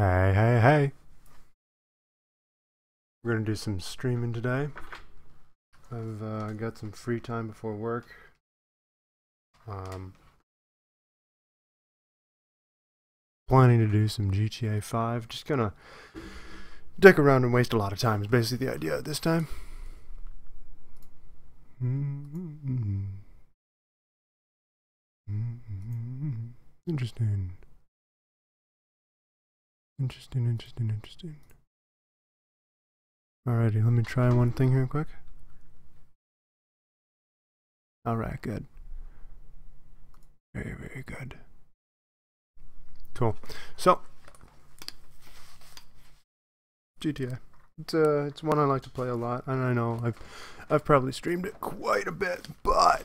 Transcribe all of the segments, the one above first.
Hey, hey, hey. We're going to do some streaming today. I've uh, got some free time before work. Um, planning to do some GTA 5. Just gonna dick around and waste a lot of time is basically the idea this time. Mm-hmm. Mm-hmm. Interesting. Interesting, interesting, interesting. Alrighty, let me try one thing here quick. Alright, good. Very, very good. Cool. So, GTA. It's uh, it's one I like to play a lot, and I know I've, I've probably streamed it quite a bit, but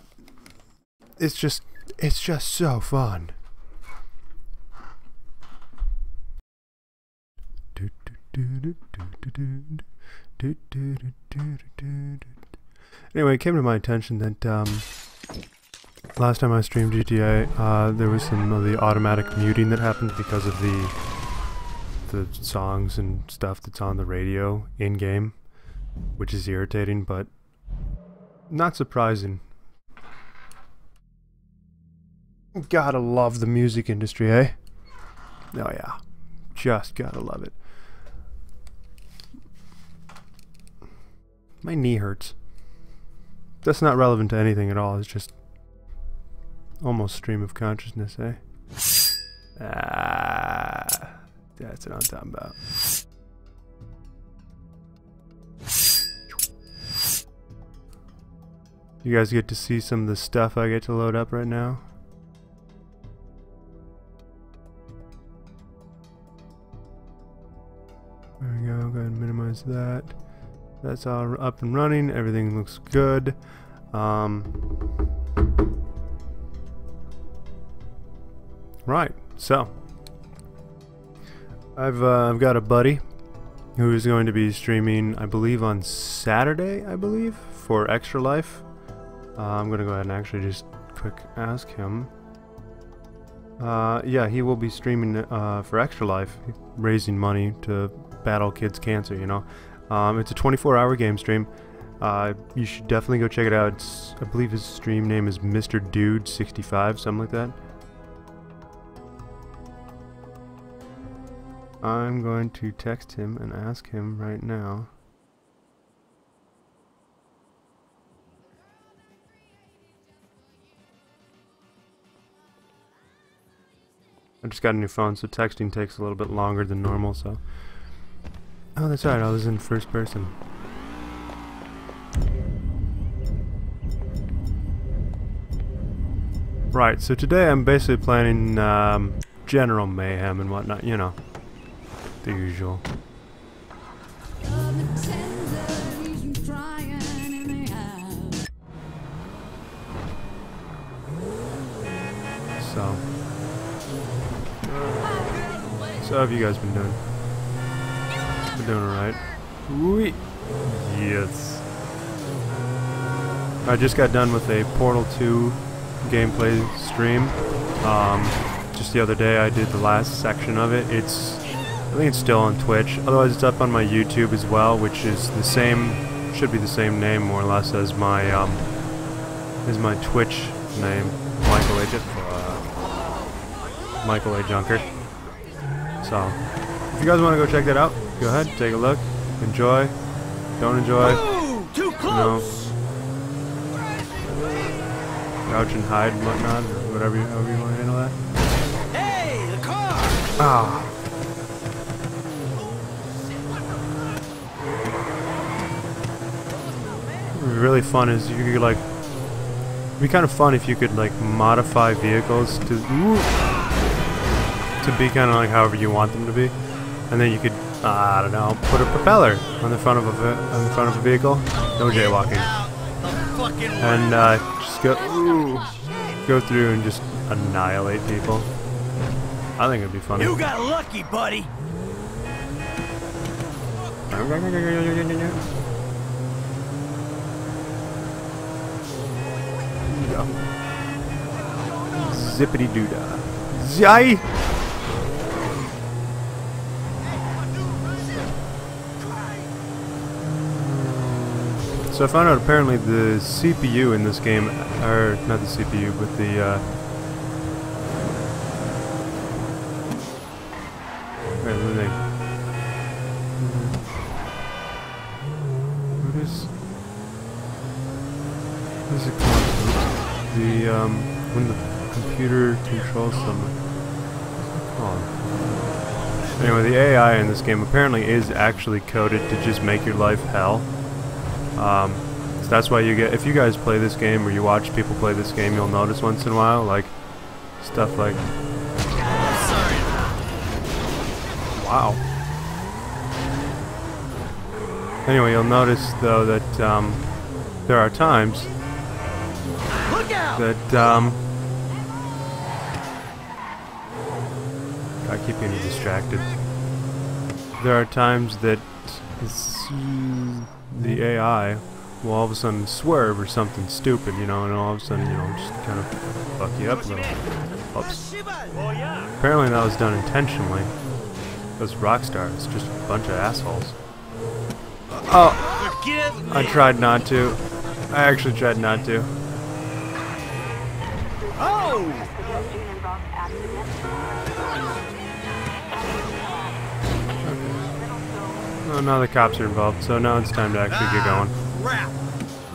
it's just, it's just so fun. Anyway, it came to my attention that um, last time I streamed GTA, uh, there was some of the automatic muting that happened because of the the songs and stuff that's on the radio in game, which is irritating, but not surprising. Gotta love the music industry, eh? Oh yeah, just gotta love it. My knee hurts. That's not relevant to anything at all. It's just almost stream of consciousness, eh? Ah, that's what I'm talking about. You guys get to see some of the stuff I get to load up right now. There we go, go ahead and minimize that. That's all up and running. Everything looks good. Um, right. So I've uh, I've got a buddy who is going to be streaming, I believe, on Saturday. I believe for Extra Life. Uh, I'm gonna go ahead and actually just quick ask him. Uh, yeah, he will be streaming uh, for Extra Life, raising money to battle kids' cancer. You know, um, it's a 24-hour game stream. Uh, you should definitely go check it out. It's, I believe his stream name is Mr. Dude65, something like that. I'm going to text him and ask him right now. I just got a new phone, so texting takes a little bit longer than normal, so... Oh, that's right, I was in first person. Right, so today I'm basically planning um, general mayhem and whatnot, you know, the usual. So, so have you guys been doing? Been doing alright. Yes. I just got done with a Portal 2 gameplay stream. Um, just the other day I did the last section of it. It's, I think it's still on Twitch. Otherwise it's up on my YouTube as well, which is the same, should be the same name more or less as my, um, is my Twitch name, Michael A. Uh, Michael A. Junker. So, if you guys want to go check that out, go ahead, take a look, enjoy, don't enjoy, Ooh, too close. know, crouch and hide and whatnot, or whatever, you, however you want to handle that. Hey, the car. Ah. What would be really fun is you could like, it'd be kind of fun if you could like modify vehicles to to be kind of like however you want them to be, and then you could I don't know put a propeller on the front of a on the front of a vehicle. No jaywalking. And uh, just go ooh, go through and just annihilate people. I think it'd be funny. You got lucky, buddy. Zippity doo dah. Zai! So I found out apparently the CPU in this game, or not the CPU, but the uh, wait, what is? What is it called? The um, when the computer controls someone. Anyway, the AI in this game apparently is actually coded to just make your life hell. Um, so that's why you get, if you guys play this game or you watch people play this game, you'll notice once in a while, like, stuff like, wow. Anyway, you'll notice though that, um, there are times Look out! that, um, I keep getting distracted. There are times that the AI will all of a sudden swerve or something stupid, you know, and all of a sudden, you know, just kind of fuck you up a little. Oops. Apparently that was done intentionally. Those Rockstar is just a bunch of assholes. Oh, I tried not to. I actually tried not to. Oh! Oh, now the cops are involved, so now it's time to actually get going.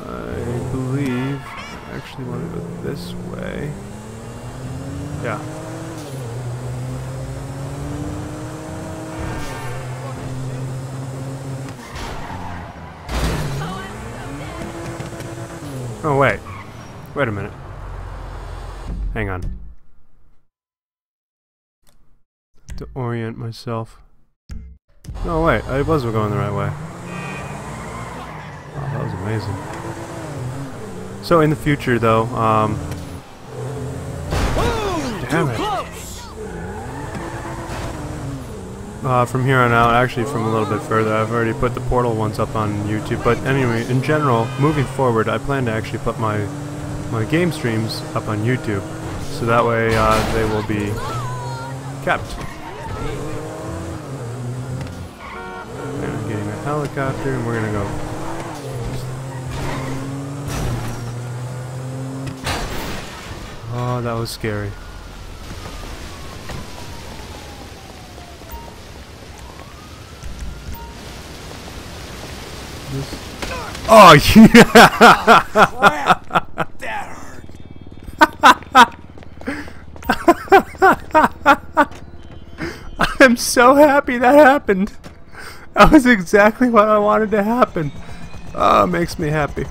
I believe I actually want to go this way. Yeah. Oh wait. Wait a minute. Hang on. To orient myself. No wait, I was going the right way. Wow, that was amazing. So in the future, though, um! Damn it. uh, from here on out, actually from a little bit further, I've already put the portal ones up on YouTube. But anyway, in general, moving forward, I plan to actually put my my game streams up on YouTube, so that way uh, they will be kept. And I'm getting a helicopter, and we're gonna go. Oh, that was scary. Oh yeah! Crap! That hurt. I'm so happy that happened. That was exactly what I wanted to happen. Oh, makes me happy.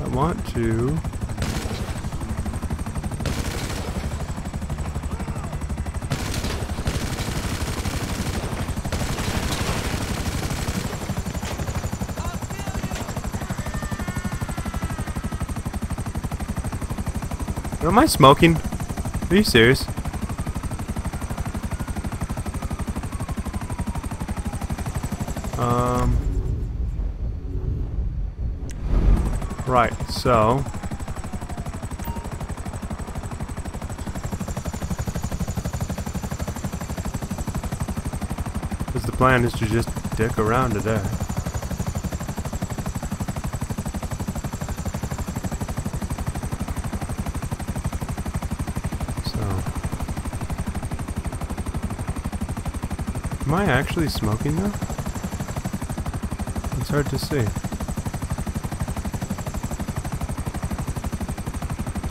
I want to. Am I smoking? Are you serious? Um. Right, so. Because the plan is to just dick around today. So. Am I actually smoking though? It's hard to see.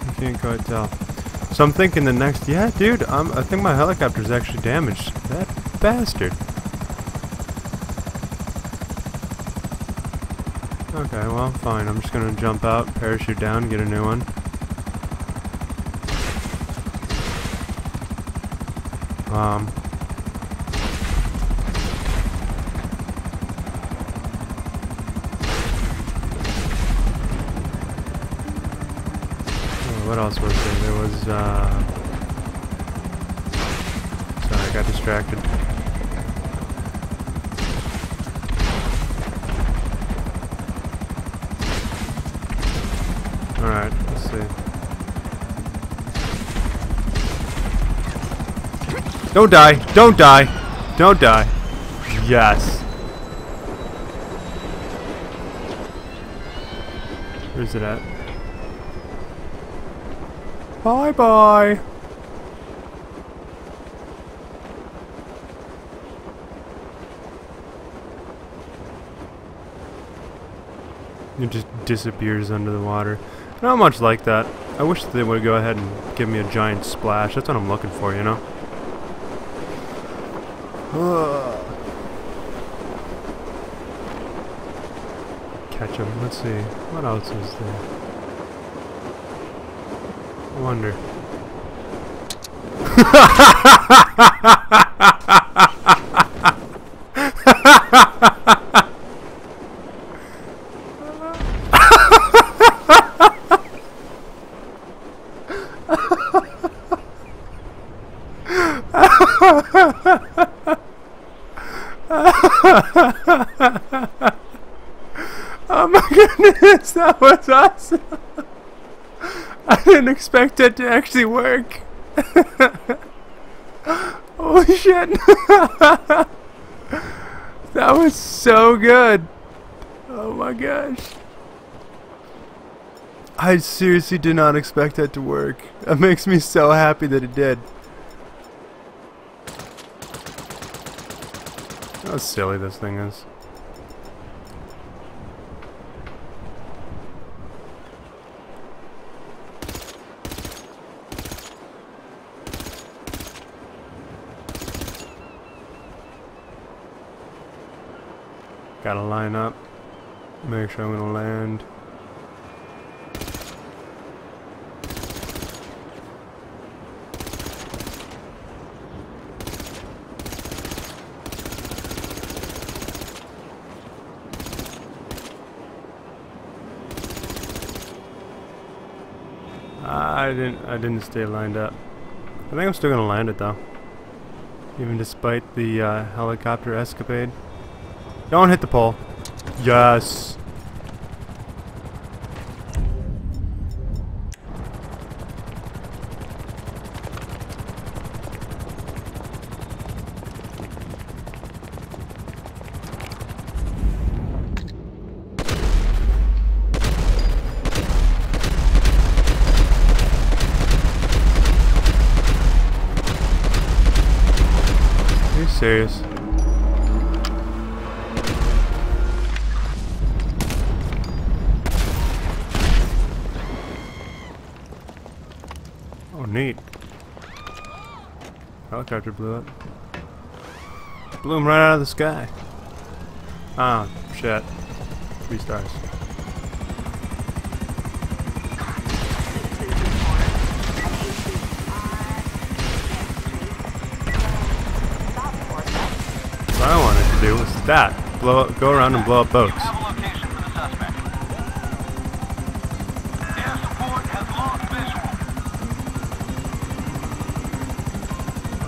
I can't quite tell. So I'm thinking the next, yeah, dude, um, I think my helicopter's actually damaged. That bastard. Okay, well, fine. I'm just gonna jump out, parachute down, get a new one. Um. oh, What else was there? There was, uh... Sorry, I got distracted. Alright, let's see. Don't die. Don't die. Don't die. Yes. Where's it at? Bye bye bye. It just disappears under the water. Not much like that. I wish they would go ahead and give me a giant splash. That's what I'm looking for, you know? Catch him. Let's see. What else is there? I wonder. Oh my goodness, that was awesome. I didn't expect it to actually work. Holy shit. that was so good. Oh my gosh. I seriously did not expect that to work. That makes me so happy that it did. How silly this thing is. Gotta line up. Make sure I'm gonna land. I didn't I didn't stay lined up. I think I'm still gonna land it though. Even despite the uh, helicopter escapade. Don't hit the pole. Yes. Helicopter blew up. Blew him right out of the sky. Ah, shit. Three stars. What I wanted to do was that. Blow up, go around and blow up boats. Have a location for the suspect. Air support has lost visual.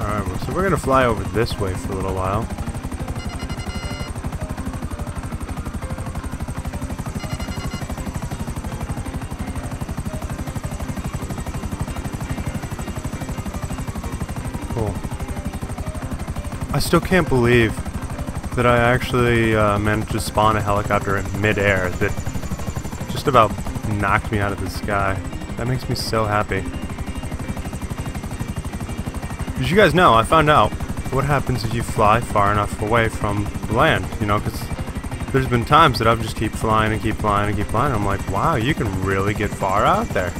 Alright, well, so we're gonna fly over this way for a little while. Cool. I still can't believe that I actually uh, managed to spawn a helicopter in midair that just about knocked me out of the sky. That makes me so happy. As you guys know, I found out what happens if you fly far enough away from land, you know, because there's been times that I've just keep flying and keep flying and keep flying. I'm like, wow, you can really get far out there.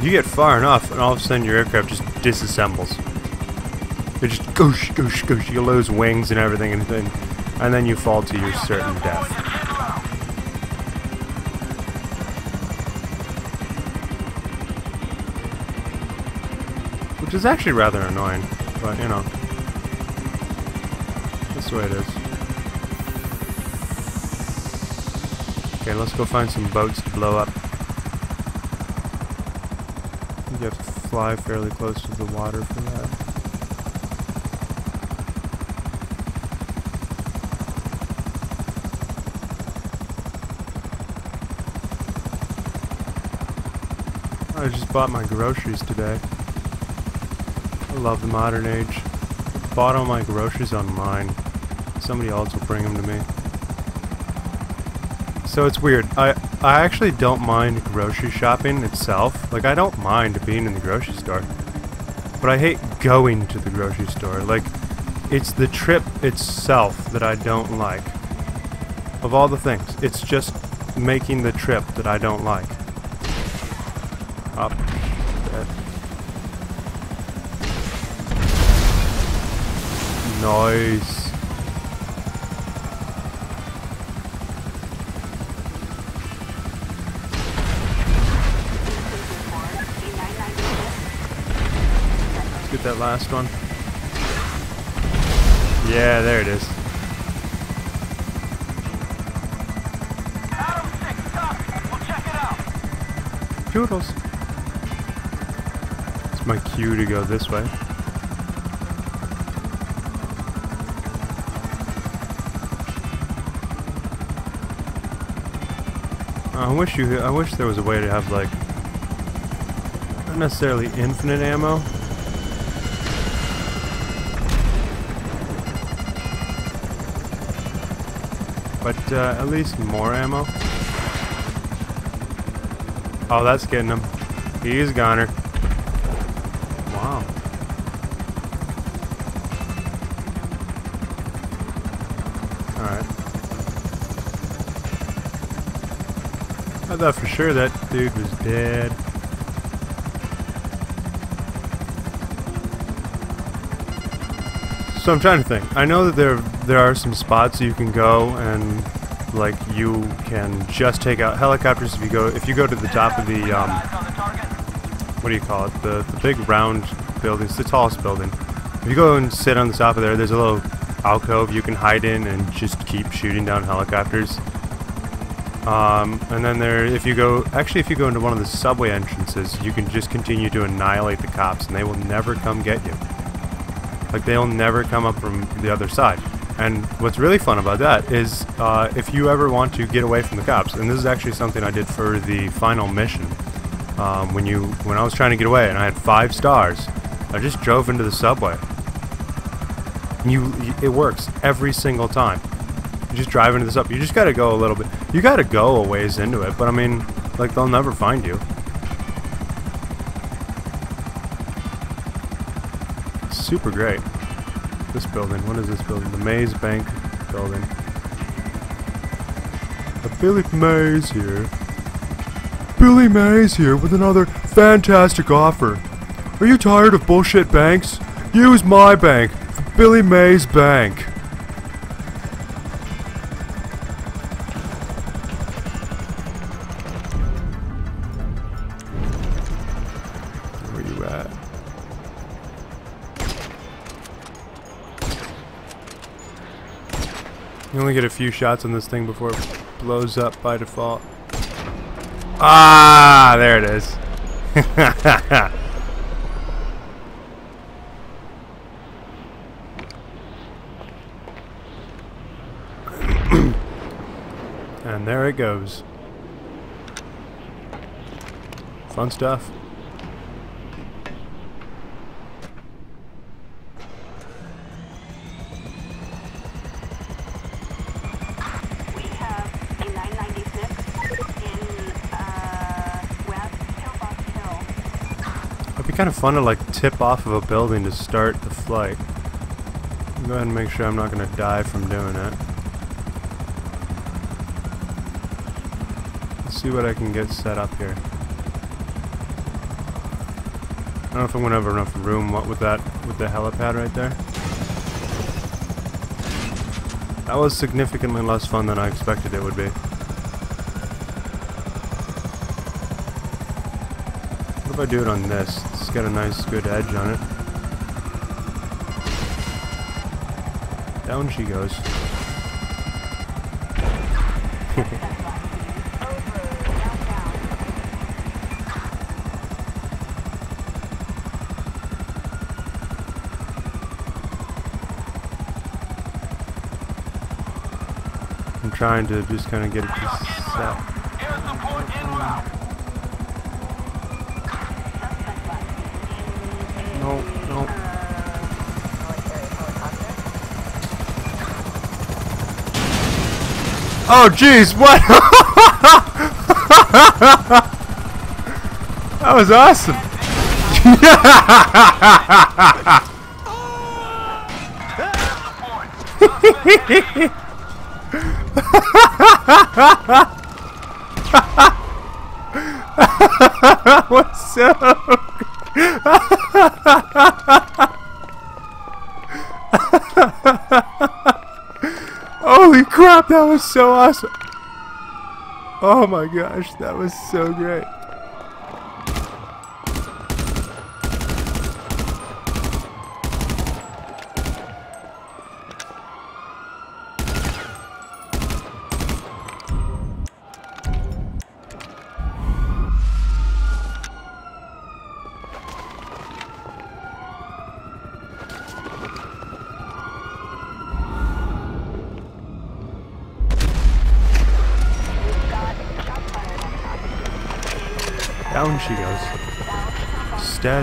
You get far enough, and all of a sudden your aircraft just disassembles. It just goosh, goosh, goosh. You lose wings and everything, and then, and then you fall to your certain death. Which is actually rather annoying, but you know. That's the way it is. Okay, let's go find some boats to blow up. You have to fly fairly close to the water for that. I just bought my groceries today. Love the modern age. bought all my groceries online. Somebody else will bring them to me. So it's weird. I I actually don't mind grocery shopping itself. Like I don't mind being in the grocery store. But I hate going to the grocery store. Like it's the trip itself that I don't like. Of all the things, it's just making the trip that I don't like. Nice. Let's get that last one. Yeah, there it is. Adam 6, copy. We'll check it out. Toodles. It's my cue to go this way. I wish you. I wish there was a way to have like, not necessarily infinite ammo. But uh, at least more ammo. Oh, that's getting him. He's goner. Wow. Alright. I thought for sure that dude was dead. So I'm trying to think. I know that there there are some spots you can go and like you can just take out helicopters if you go if you go to the top of the um, what do you call it? The the big round building. It's the tallest building. If you go and sit on the top of there, there's a little alcove you can hide in and just keep shooting down helicopters. Um, and then there, if you go, actually, if you go into one of the subway entrances, you can just continue to annihilate the cops, and they will never come get you. Like they'll never come up from the other side. And what's really fun about that is, uh, if you ever want to get away from the cops, and this is actually something I did for the final mission. Um, when you, when I was trying to get away, and I had five stars, I just drove into the subway. You, it works every single time. You just drive into the subway. You just gotta go a little bit. You gotta go a ways into it, but I mean, like they'll never find you. Super great. This building. What is this building? The Maze Bank building. A Billy Mays here. Billy Mays here with another fantastic offer. Are you tired of bullshit banks? Use my bank, Billy Mays Bank. Get a few shots on this thing before it blows up by default. Ah, there it is. and there it goes. Fun stuff. We have a 996 in uh, West Pillbox Hill. It'd be kind of fun to like tip off of a building to start the flight. Go ahead and make sure I'm not going to die from doing it. Let's see what I can get set up here. I don't know if I'm going to have enough room what with that with the helipad right there. That was significantly less fun than I expected it would be. What if I do it on this? Got a nice good edge on it. Down she goes. I'm trying to just kind of get it to set. Oh jeez, what? that was awesome. What's? Holy crap, that was so awesome. Oh my gosh, that was so great.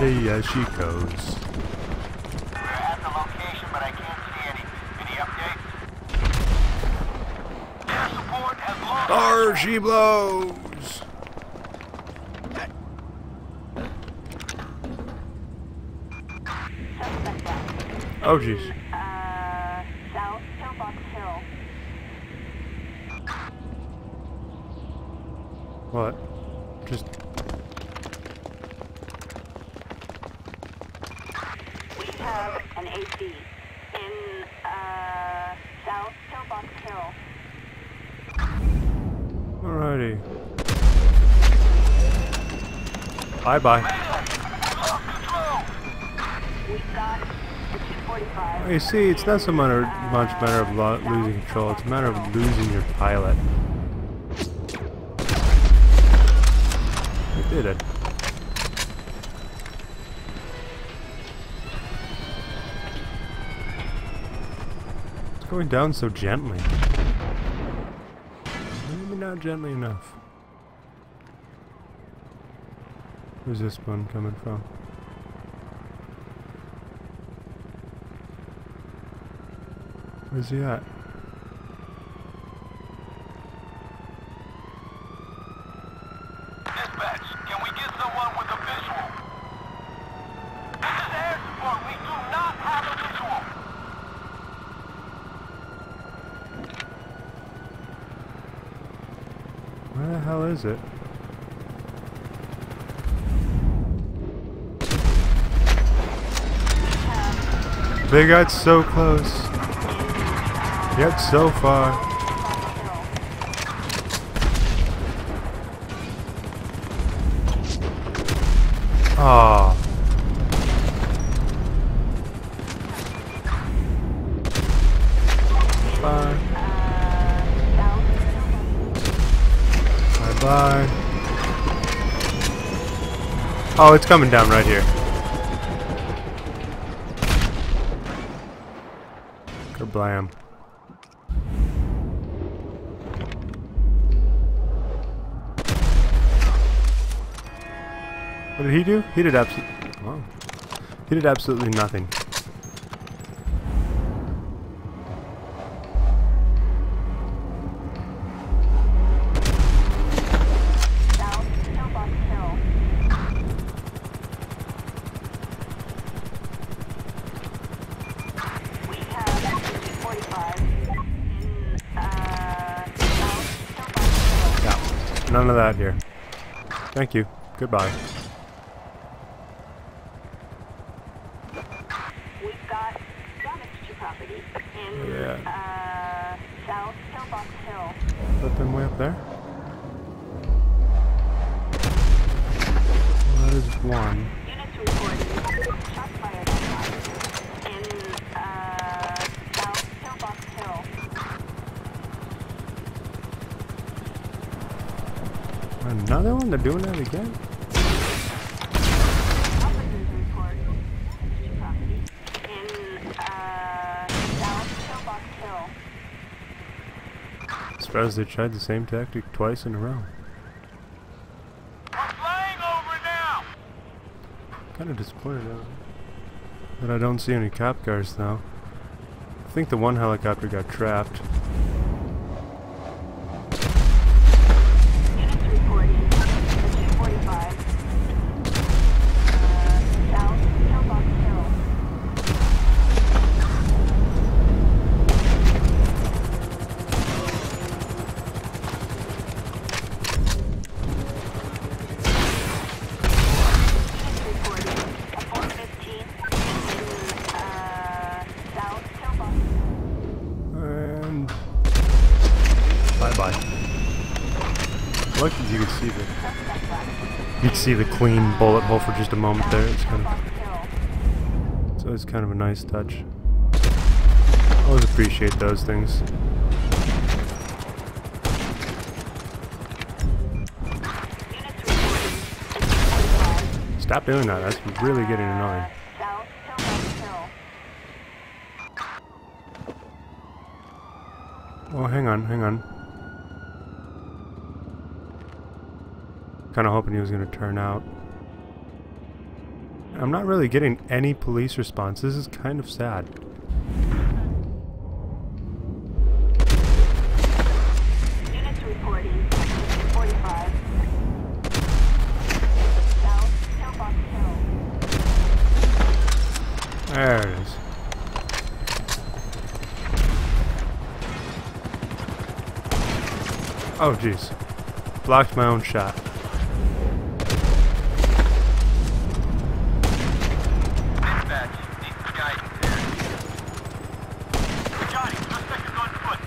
Steady as she goes. She blows. Oh jeez. Uh, South Pillbox Hill. What? Just We have an AC in, uh, South Pillbox Hill. alrighty. Bye bye. We got the 245. You see, it's not so much matter of lo losing control. It's a matter of losing your pilot. Did it. It's going down so gently. Maybe not gently enough. Where's this one coming from? Where's he at? Dispatch, can we get someone with a visual? This is air support. We do not have a visual. Where the hell is it? They got so close. Yet so far. Ah. Bye. Bye bye. Oh, it's coming down right here. He did absolutely. Wow. He did absolutely nothing. South Pillbox Hill. We have the 245 in, uh, South Pillbox Hill. Yeah. None of that here. Thank you. Goodbye. Hill. Surprised they tried the same tactic twice in a row. Now. Kind of disappointed uh, that I don't see any cop cars though. I think the one helicopter got trapped. look, you can see the you can see the clean bullet hole for just a moment there. It's kind of so it's kind of a nice touch. Always appreciate those things. Stop doing that. That's really getting annoying. Oh, hang on, hang on. Kind of hoping he was going to turn out. I'm not really getting any police response. This is kind of sad. Units reporting. 45. South Pillbox Hill. There it is. Oh, jeez. Blocked my own shot. Dispatch, need some guidance here. Johnny, suspect is on foot.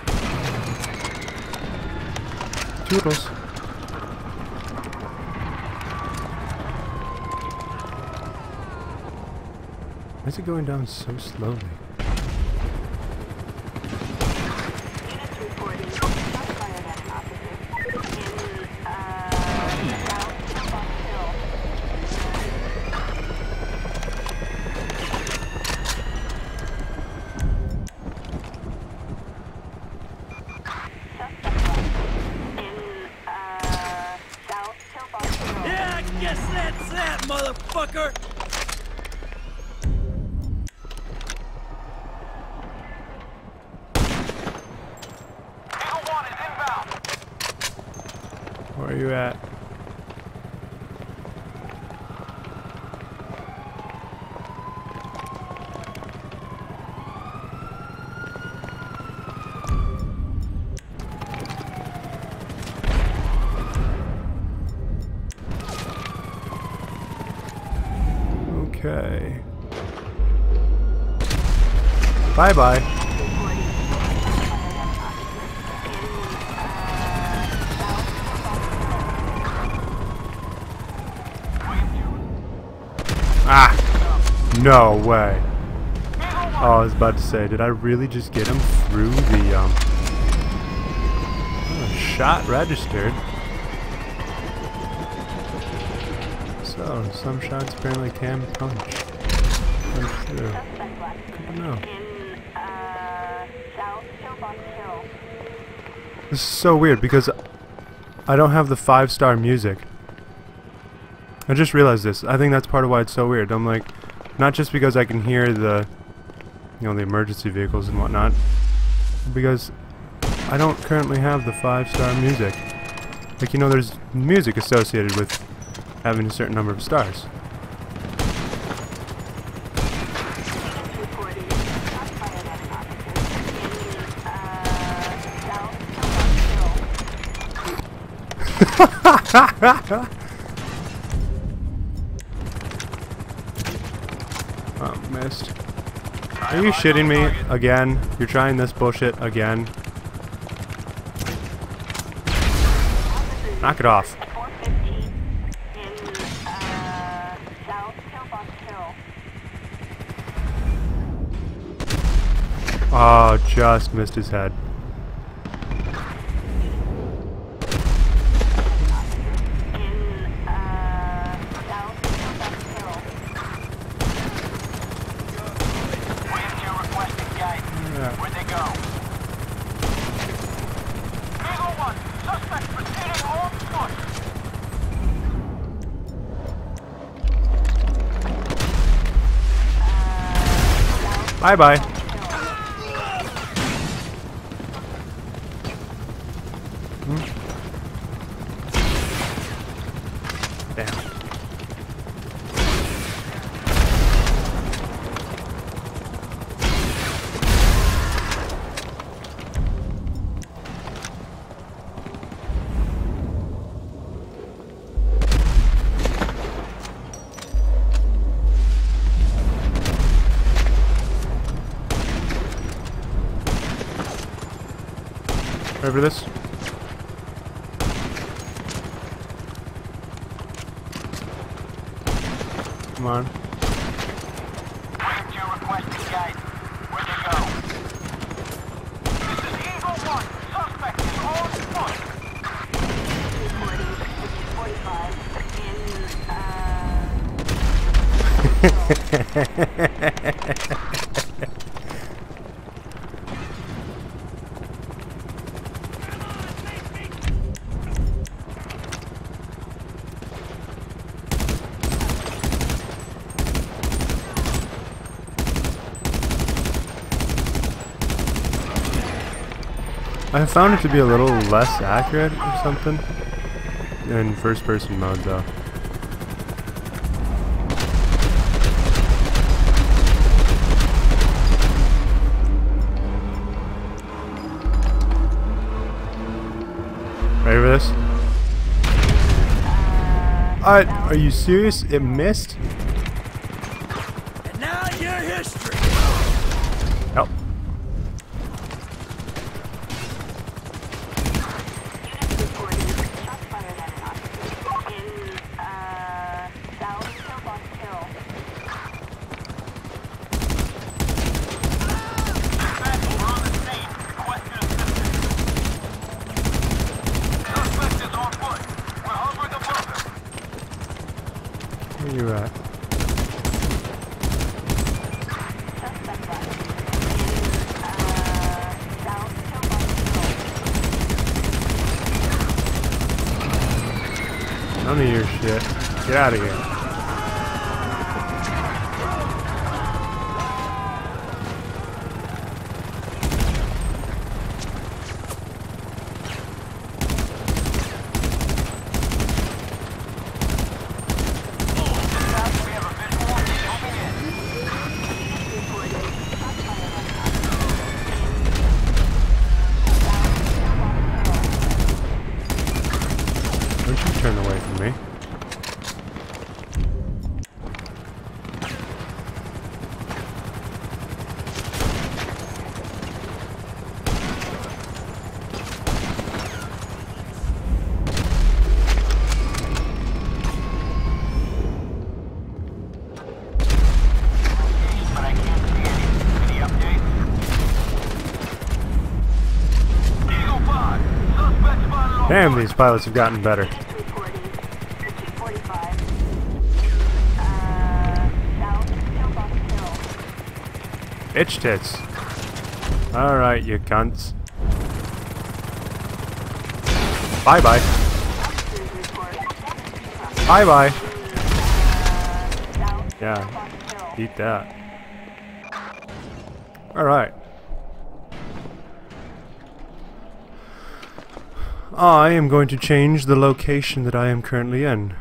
Why is it going down so slowly? Bye bye. Ah! No way. Oh, I was about to say, did I really just get him through the, um... oh, shot registered. So, some shots apparently can punch. Suspect left. I don't know. In, uh, South Pillbox Hill. This is so weird because I don't have the five star music. I just realized this. I think that's part of why it's so weird. I'm like, not just because I can hear the, you know, the emergency vehicles and whatnot, because I don't currently have the five star music. Like, you know, there's music associated with having a certain number of stars. Units reporting. Shots fired at an officer. In, uh, South Pillbox Hill. Oh, missed. Are you shitting me again? You're trying this bullshit again? Knock it off. 415 in, South Pillbox Hill. Oh, just missed his head. Bye found it to be a little less accurate or something in first person mode though. Ready for this? Uh, are you serious? It missed? pilots have gotten better. Bitch tits. Alright, you cunts. Bye bye. Bye bye. Yeah. Eat that. Alright. I am going to change the location that I am currently in.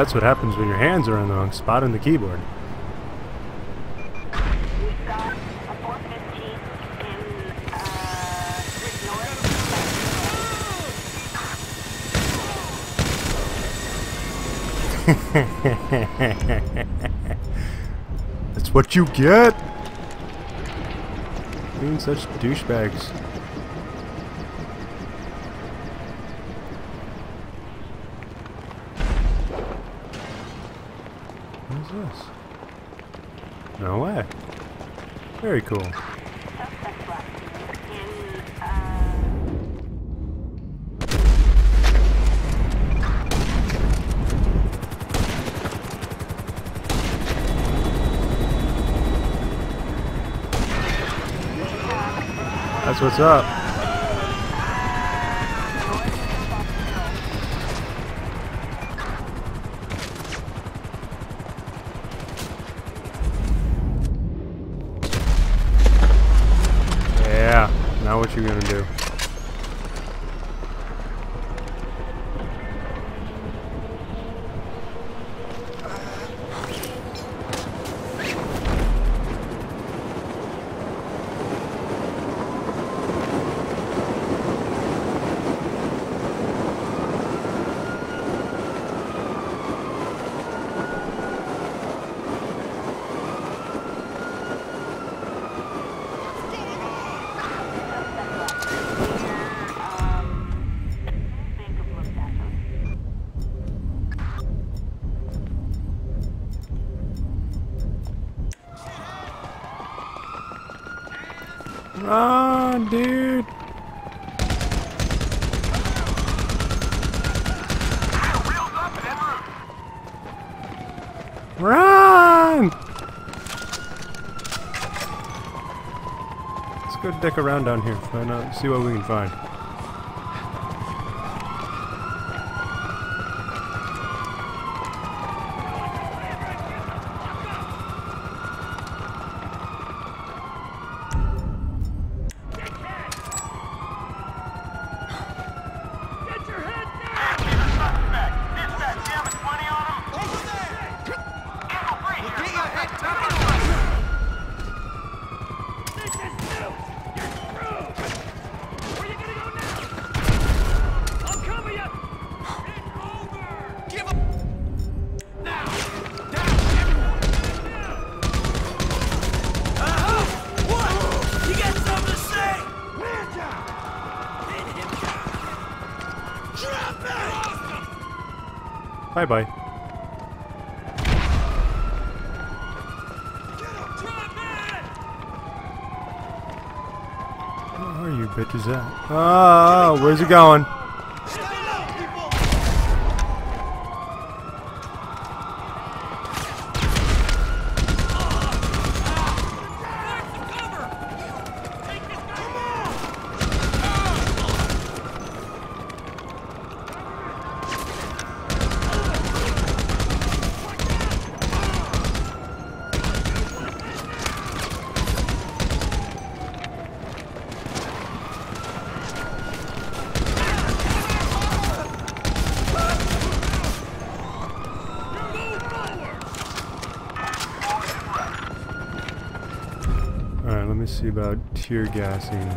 That's what happens when your hands are in the wrong spot on the keyboard. We've got a 415 in, Rick North. That's what you get! Being such douchebags. What is this? No way. Very cool. That's what's up. You gonna do? Dick around down here, find out, see what we can find. Where are you bitches at? Oh, where's he going? Stand up, people! Alright, let me see about tear gassing.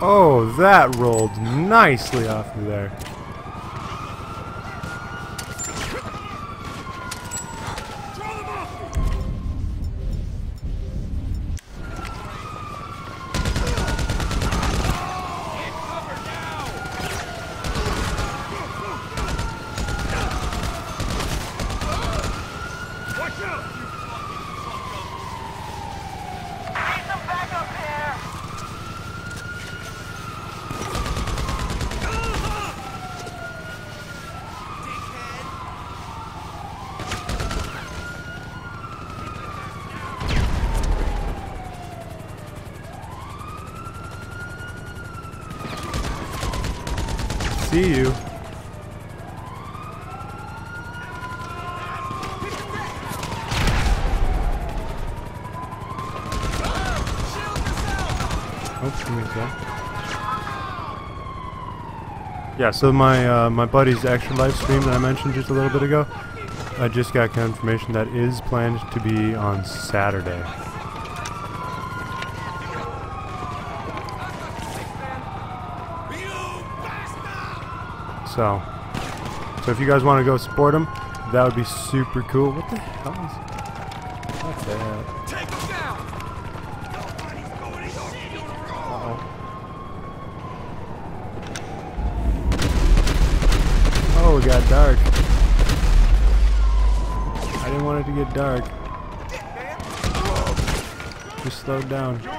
Oh, that rolled nicely off of there. See you. Oh. Yeah, so my uh, my buddy's extra live stream that I mentioned just a little bit ago, I just got confirmation that is planned to be on Saturday. So, so if you guys want to go support him, that would be super cool. What the hell is? What's that? Take him down! Nobody's going easy. Uh-oh. Oh, it got dark. I didn't want it to get dark. Just slowed down.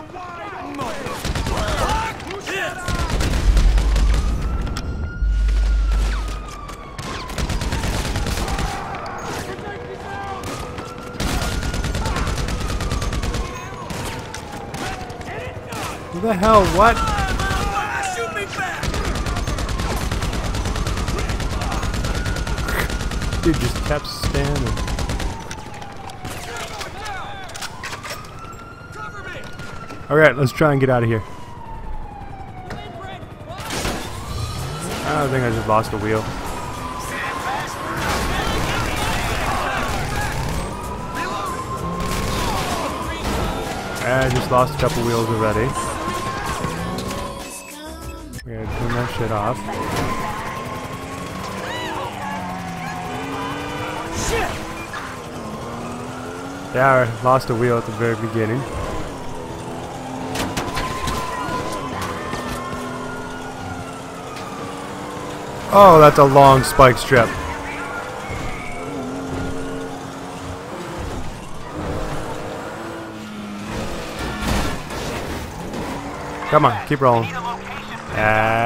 Who the hell? What? Dude just kept standing. Alright, let's try and get out of here. I think I just lost a wheel. I just lost a couple wheels already. That shit off. Yeah, I lost a wheel at the very beginning. Oh, that's a long spike strip. Come on, keep rolling. Ah.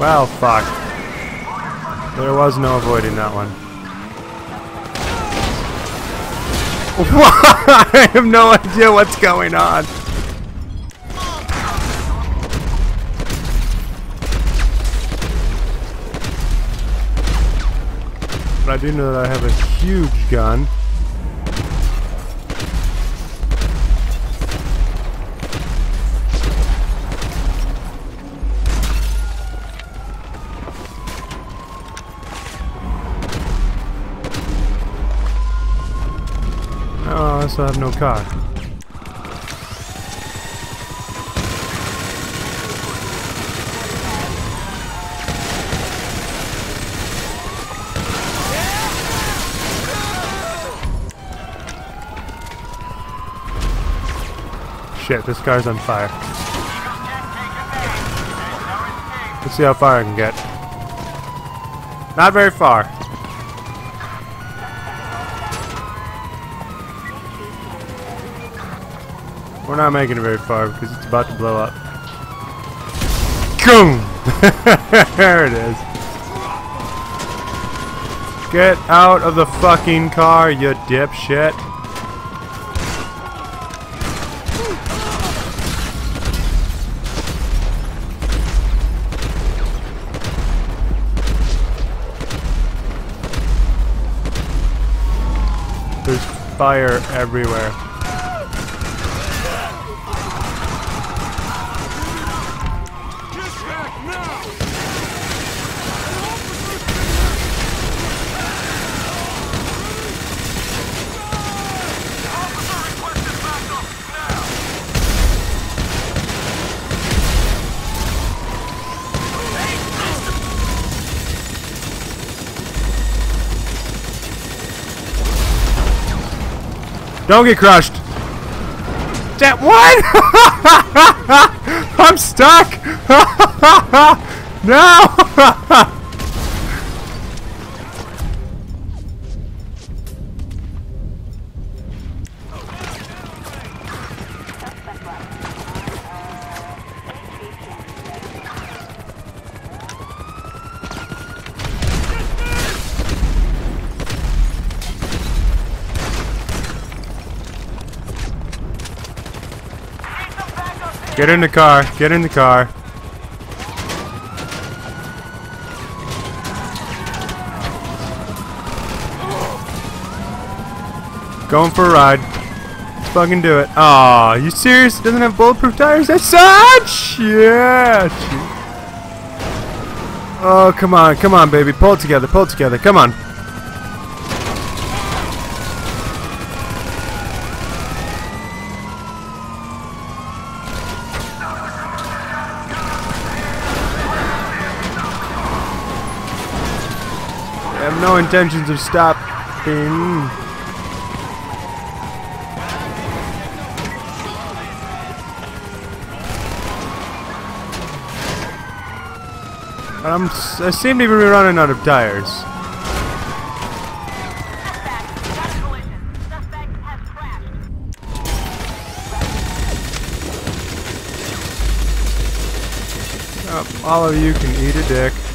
Well, fuck. There was no avoiding that one. I have no idea what's going on. But I do know that I have a huge gun. Also have no car. Shit, this car's on fire. Let's see how far I can get. Not very far. Not making it very far because it's about to blow up. Boom! there it is. Get out of the fucking car, you dipshit. There's fire everywhere. Don't get crushed. That what? I'm stuck. no. Get in the car. Get in the car. Going for a ride. Let's fucking do it. Aw, you serious? It doesn't have bulletproof tires? That's such! Yeah! Oh, come on, come on, baby. Pull it together, pull it together. Come on. I have intentions of stopping. I'm, I seem to be running out of tires. Oh, all of you can eat a dick.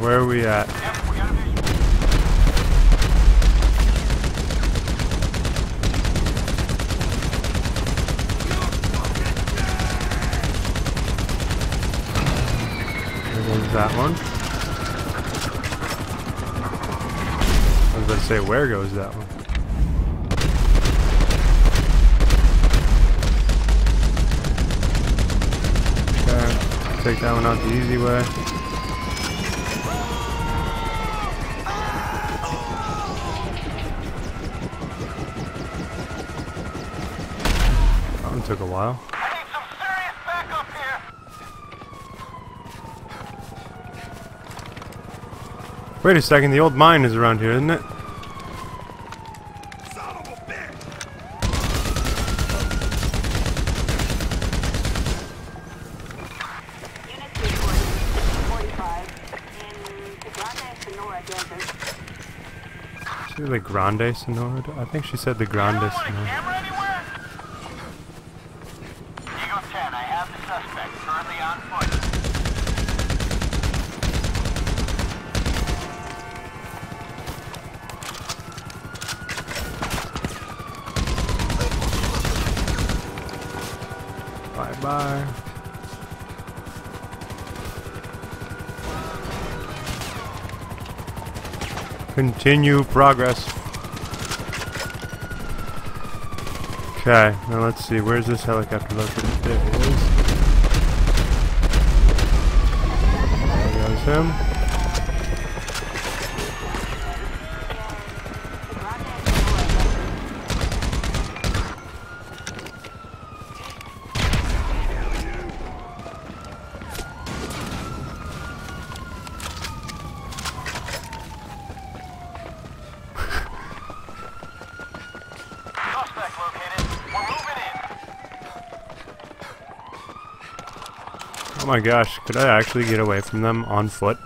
Where are we at? There goes that one. I was to say, where goes that one? Okay, take that one out the easy way. Took a while. Wait a second, the old mine is around here, isn't it? The Grand Senora? I think she said the Grand Senora. Continue progress. Okay, now let's see. Where's this helicopter located? There it is. There goes him. My gosh, could I actually get away from them on foot?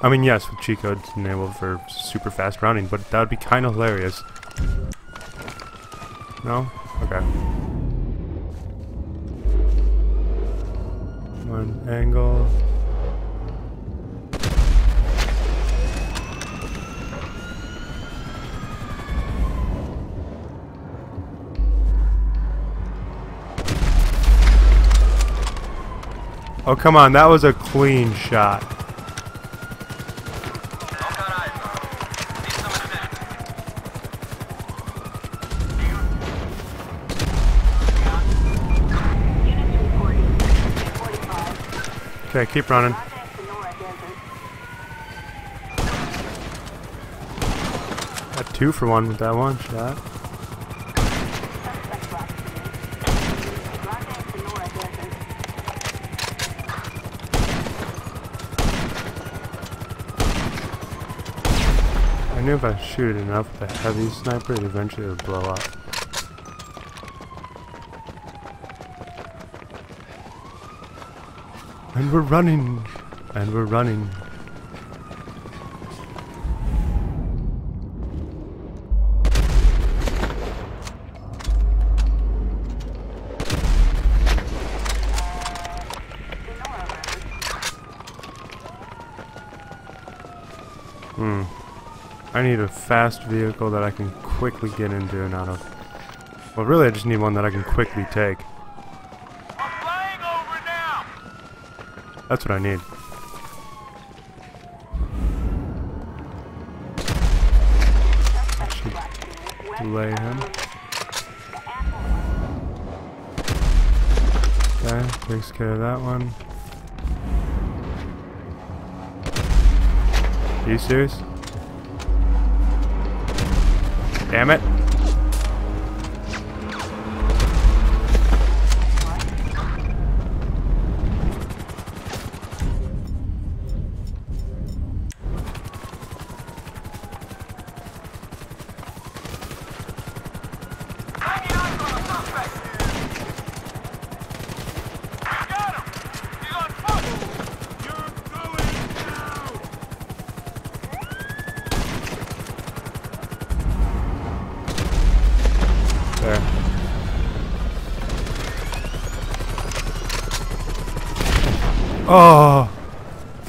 I mean, yes, with cheat codes enabled for super fast rounding, but that would be kind of hilarious. No? Okay. Oh, come on. That was a clean shot. Okay, keep running. Got two for one with that one shot. Knew if I shoot it enough with a heavy sniper, it eventually would blow up. And we're running. And we're running. Fast vehicle that I can quickly get into and out of. Well, really, I just need one that I can quickly take. That's what I need. Suspect brought to me. West Lay of him. Okay, takes care of that one. Are you serious? Damn it.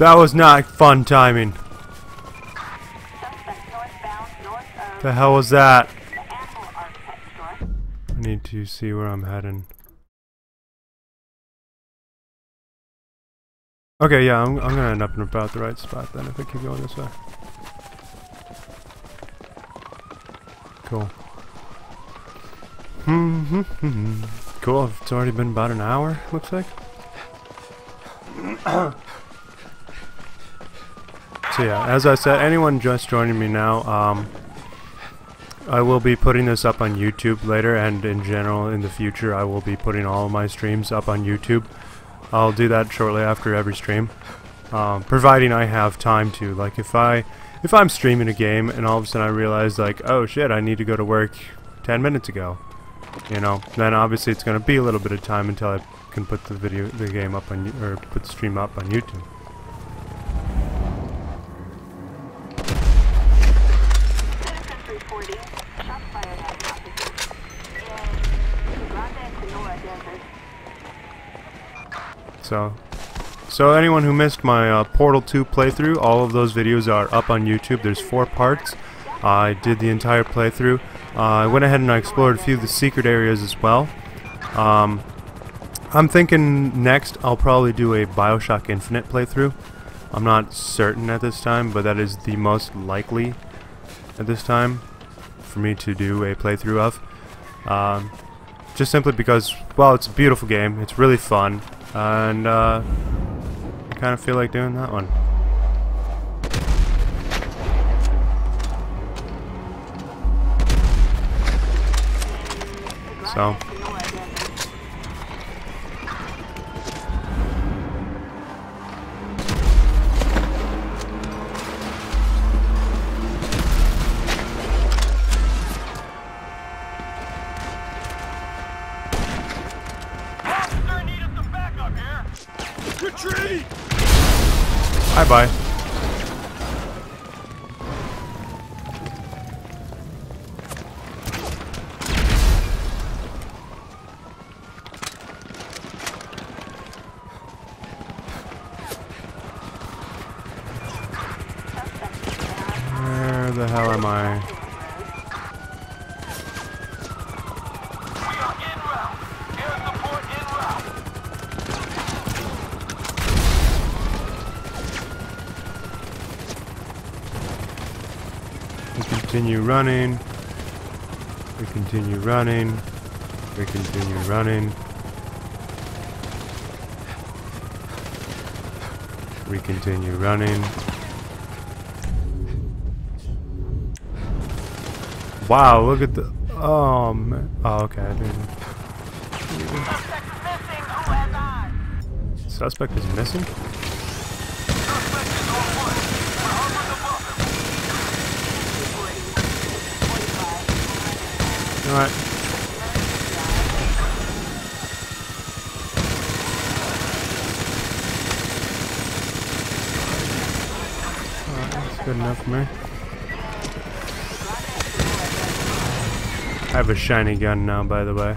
That was not fun timing. The hell was that? I need to see where I'm heading. Okay, yeah, I'm, I'm gonna end up in about the right spot then if I keep going this way. Cool. Hmm, hmm, hmm, hmm. cool. It's already been about an hour. Looks like. so yeah, as I said, anyone just joining me now, um, I will be putting this up on YouTube later, and in general, in the future, I will be putting all my streams up on YouTube. I'll do that shortly after every stream, um, providing I have time to. Like, if I, if I'm streaming a game and all of a sudden I realize, like, oh shit, I need to go to work 10 minutes ago, you know, then obviously it's going to be a little bit of time until I can put the video, the game up on, or put the stream up on YouTube. Citizens reporting shots fired at officers in Grand Senora Desert. So, so anyone who missed my uh, Portal 2 playthrough, all of those videos are up on YouTube. There's four parts. I did the entire playthrough. Uh, I went ahead and I explored a few of the secret areas as well. Um, I'm thinking next I'll probably do a Bioshock Infinite playthrough. I'm not certain at this time, but that is the most likely at this time for me to do a playthrough of. Um, just simply because, well, it's a beautiful game. It's really fun, and uh, I kind of feel like doing that one. So, bye bye. Running. We continue running. We continue running. We continue running. wow, look at the. Oh man. Oh, okay. I didn't. Suspect is missing. Who has eyes? Suspect is missing. Suspect is on foot. We're hovering above him. All right. Alright, That's good enough for me. I have a shiny gun now, by the way.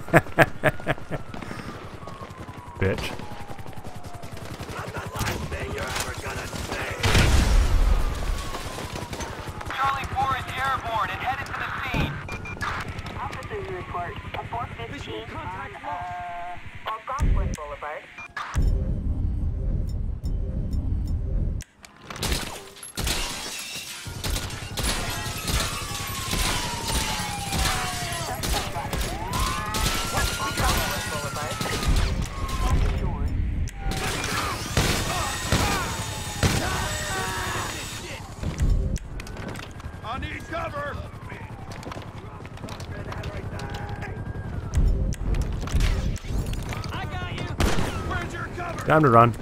Time to run.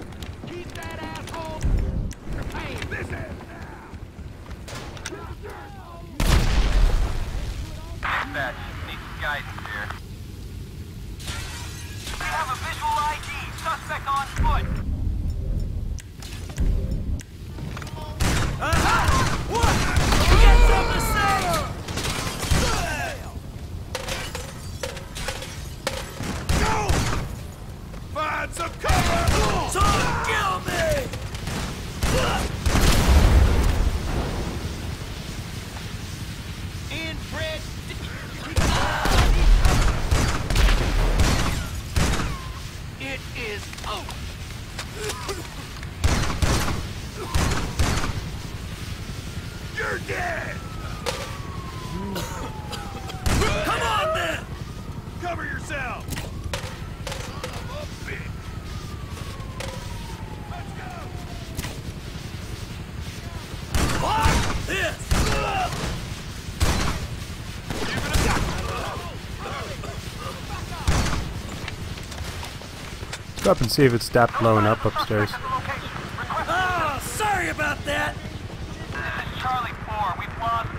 Up and see if it stopped blowing up upstairs. At the location. Request Oh, sorry about that! This is Charlie 4. We've lost?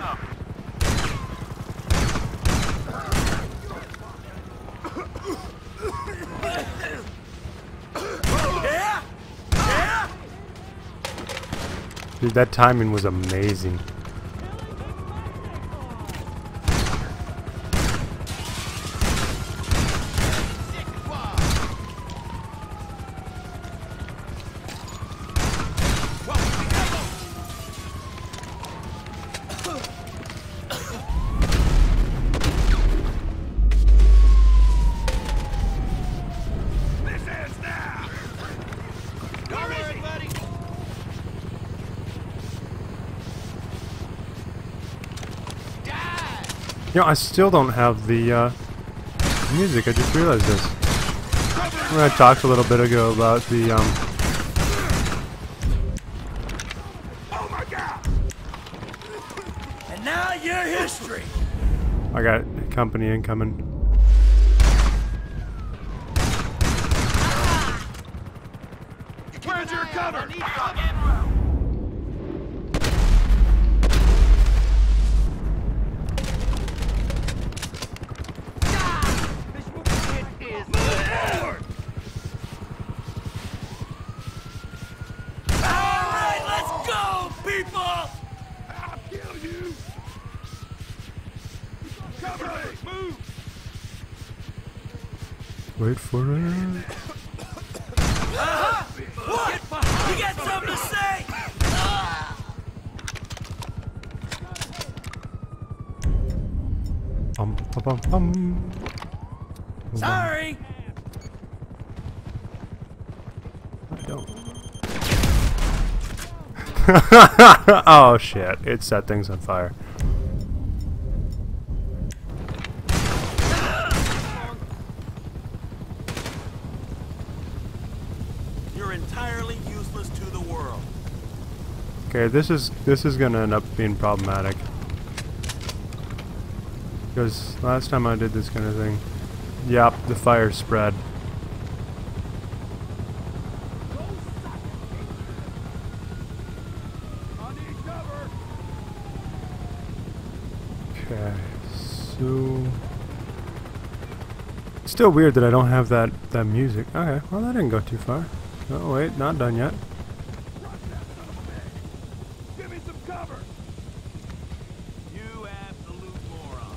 Yeah? Dude, that timing was amazing. You know, I still don't have the uh, music. I just realized this. I talked a little bit ago about the um, Oh my god! And now you're history! I got company incoming. Wait for it. Uh, what? You Sorry. Oh shit! It set things on fire. Okay, this is this is gonna end up being problematic. Because last time I did this kind of thing, yep, the fire spread. Okay, so still weird that I don't have that that music. Okay, well that didn't go too far. Oh wait, not done yet. Rush that son of a bitch. Give me some cover. You absolute moron.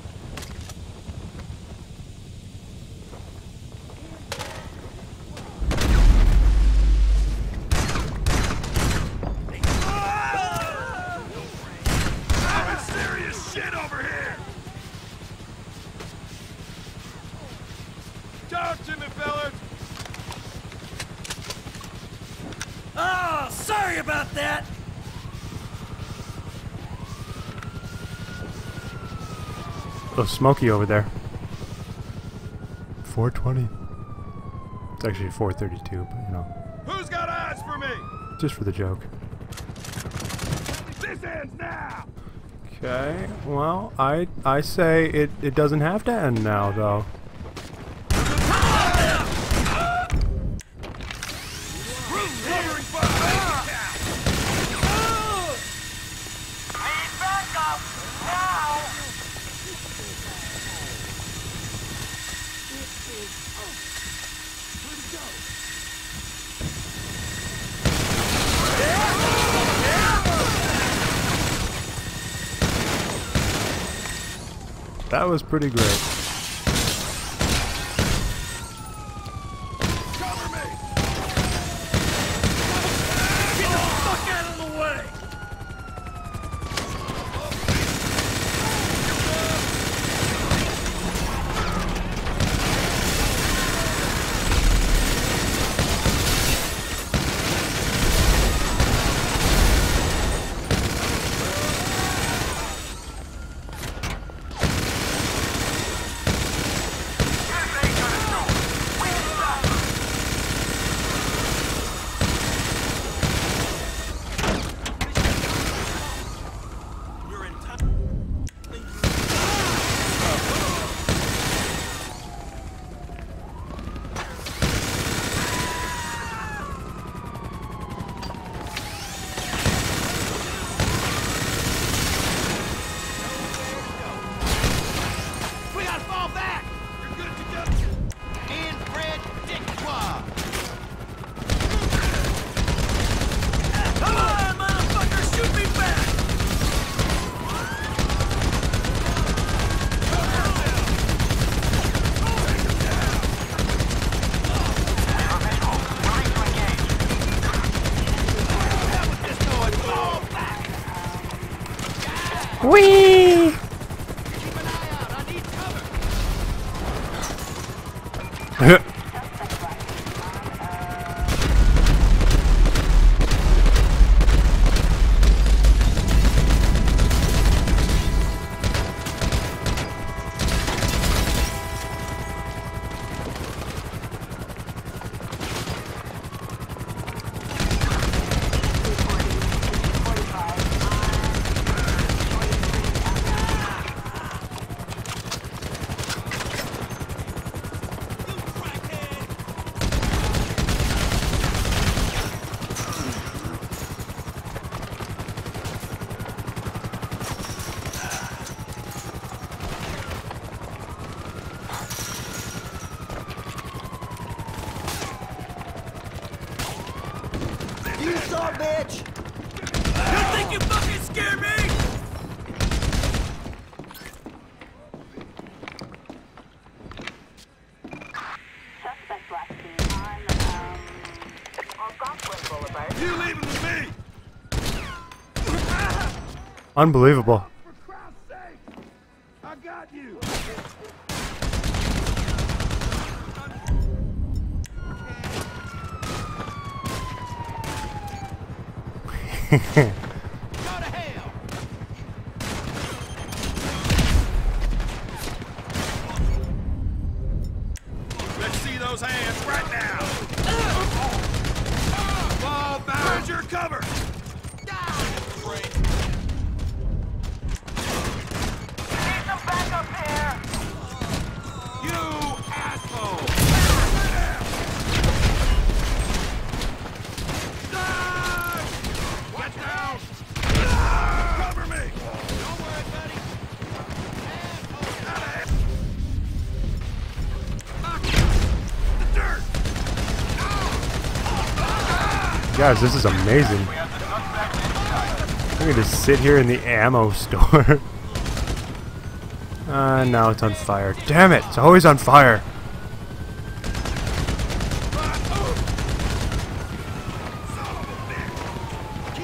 I'm in serious shit over here. Talk to me, fellas. Oh, sorry about that. Oh, Smoky over there. 420. It's actually 432, but you know, Who's got eyes for me? just for the joke. This ends now. Okay, well, I I say it, it doesn't have to end now, though. Covering fire. Need backup! Now! That was pretty great. Unbelievable. Guys, this is amazing. I can just sit here in the ammo store. uh, now it's on fire. Damn it! It's always on fire.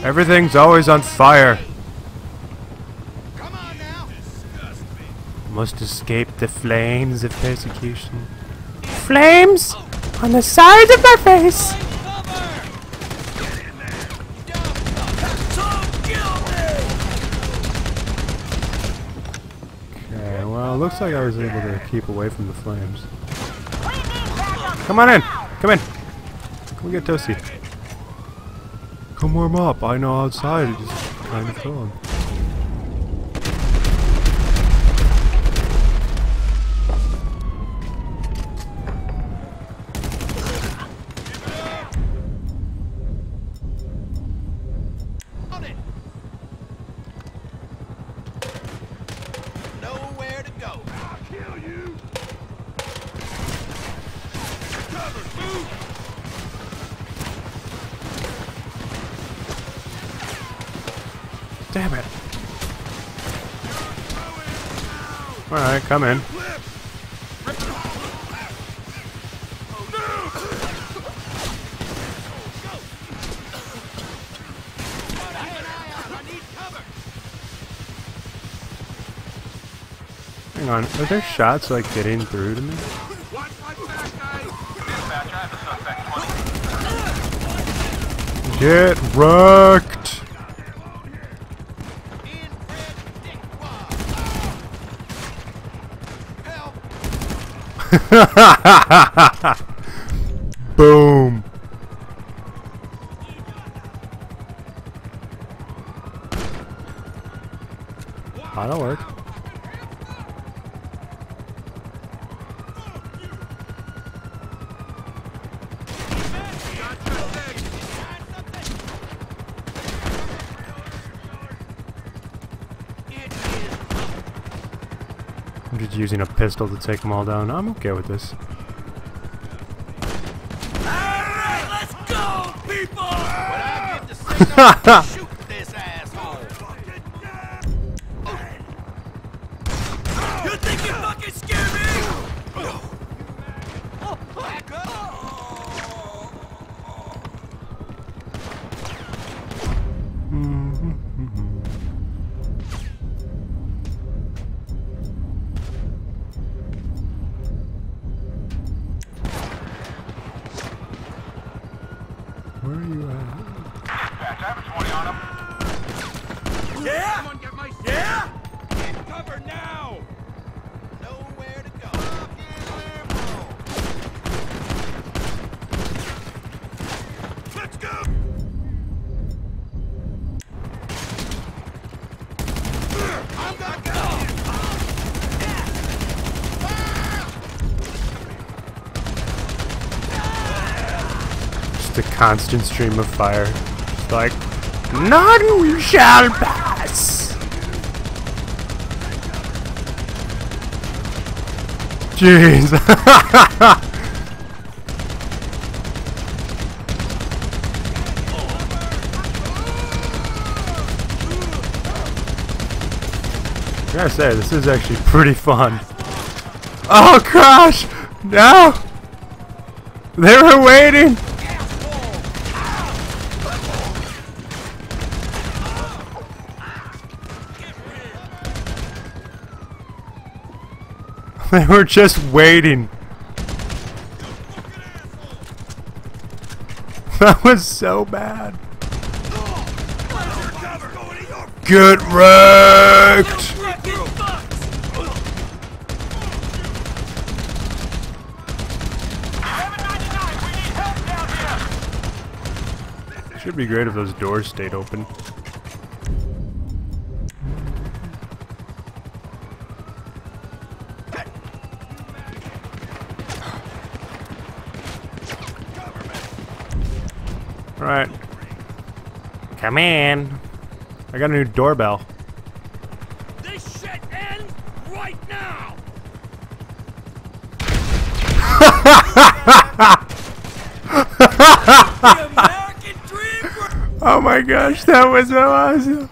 Everything's always on fire. Must escape the flames of persecution. Flames on the sides of my face. Okay, well, looks like I was able to keep away from the flames. We need backup. Come on in. Come in. Come get Toasty. Come warm up. I know outside it is kind of cold. Come in. Hang on. Are there shots like getting through to me? Watch my ha ha ha ha pistol to take them all down. I'm okay with this. Alright, let's go, people! constant stream of fire. Just like, none shall pass! Jeez! I gotta say, this is actually pretty fun. Oh gosh! No! They were waiting! They were just waiting. That was so bad. Get wrecked! Freaking fucks! 799, we need help down here! Should be great if those doors stayed open. Come in. I got a new doorbell. This shit ends right now! the American dream Oh my gosh, that was so awesome.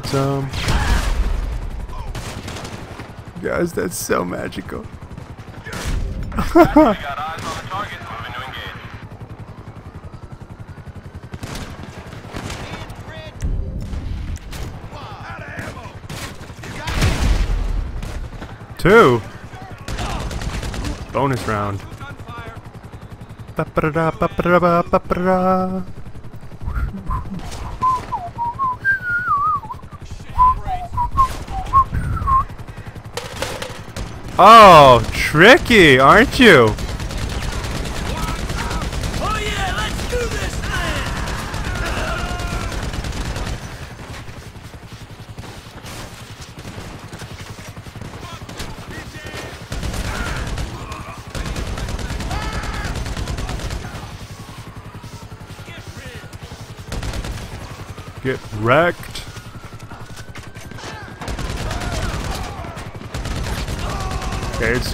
Get some. Guys, that's so magical. We got eyes on the target, moving to engage. Oh, tricky, aren't you?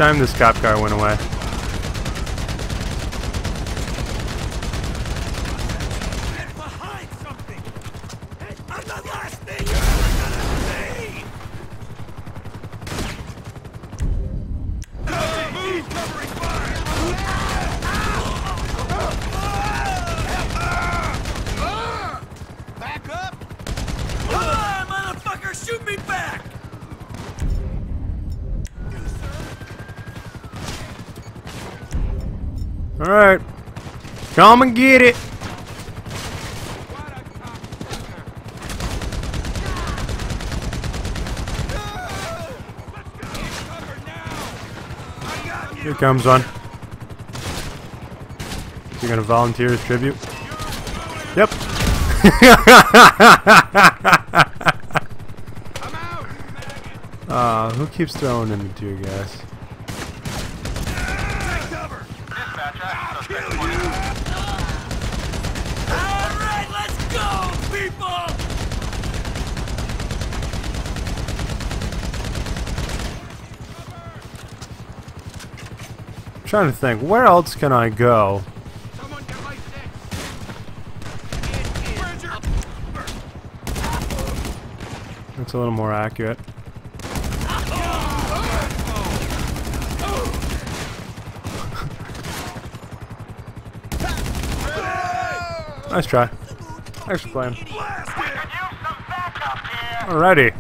Time this cop car went away. Come and get it. Here comes one. You're gonna volunteer as tribute? Yep. Uh, who keeps throwing in the tear gas? Dispatcher, suspect 20. Alright, let's go, people! I'm trying to think, where else can I go? Someone get my stick! Where's your... That's a little more accurate. Nice try. Thanks for playing. We could use some backup here. Alrighty.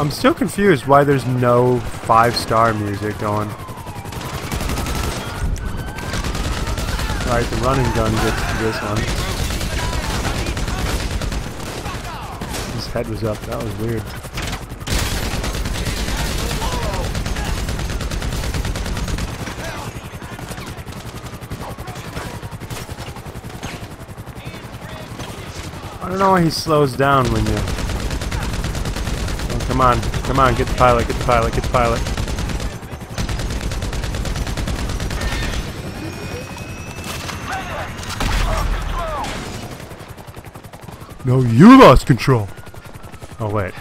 I'm still confused why there's no five star music going. Right, the running gun gets to this one. His head was up, that was weird. I don't know why he slows down when you. Come on, come on, get the pilot, get the pilot, get the pilot. No, you lost control. Oh wait.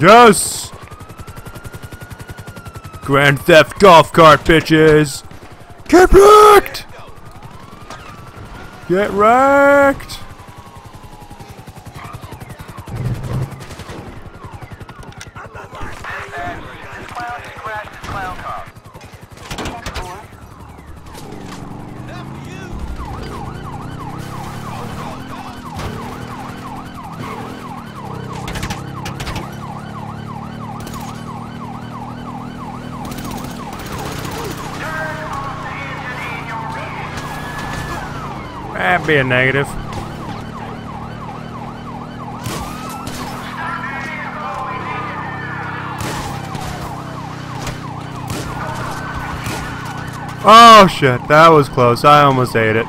Yes. Grand Theft Golf Cart, bitches. Get wrecked! Get wrecked! Be a negative. Oh shit, that was close. I almost ate it.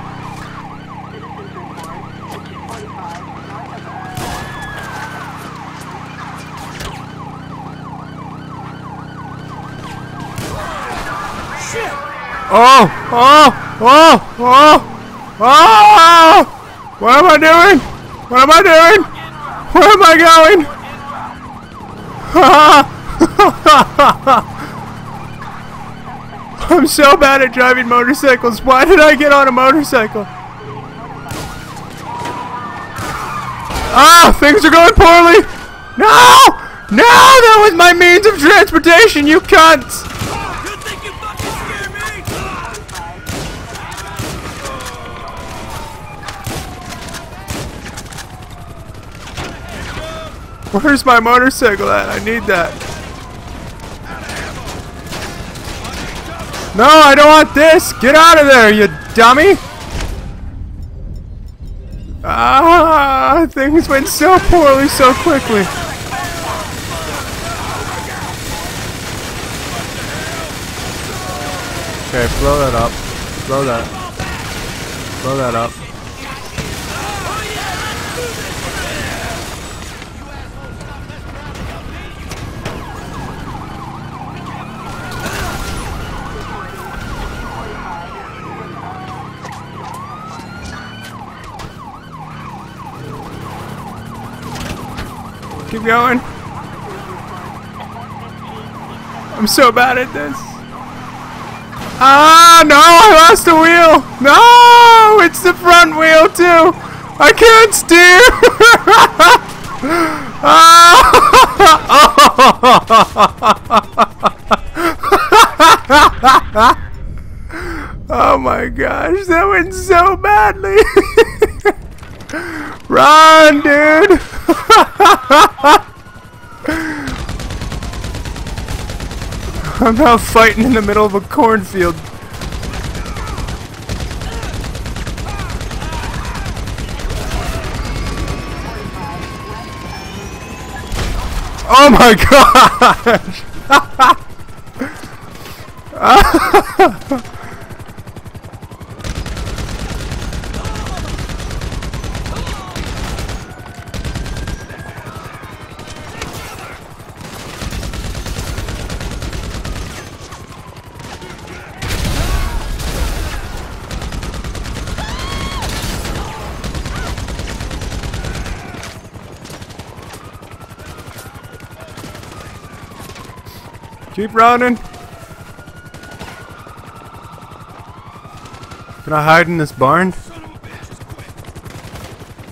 Oh! Oh! Oh! Oh! Oh! What am I doing? What am I doing? Where am I going? I'm so bad at driving motorcycles. Why did I get on a motorcycle? Ah! Things are going poorly! No! No! That was my means of transportation, you cunts! You think you fucking scare me? Where's my motorcycle at? I need that. No, I don't want this. Get out of there, you dummy. Ah, things went so poorly so quickly. Okay, blow that up. Blow that. Blow that up. Going. I'm so bad at this. Ah, no, I lost a wheel. No, it's the front wheel too. I can't steer. oh my gosh, that went so badly. Run, dude. Now fighting in the middle of a cornfield. Oh my gosh! Keep running. Can I hide in this barn?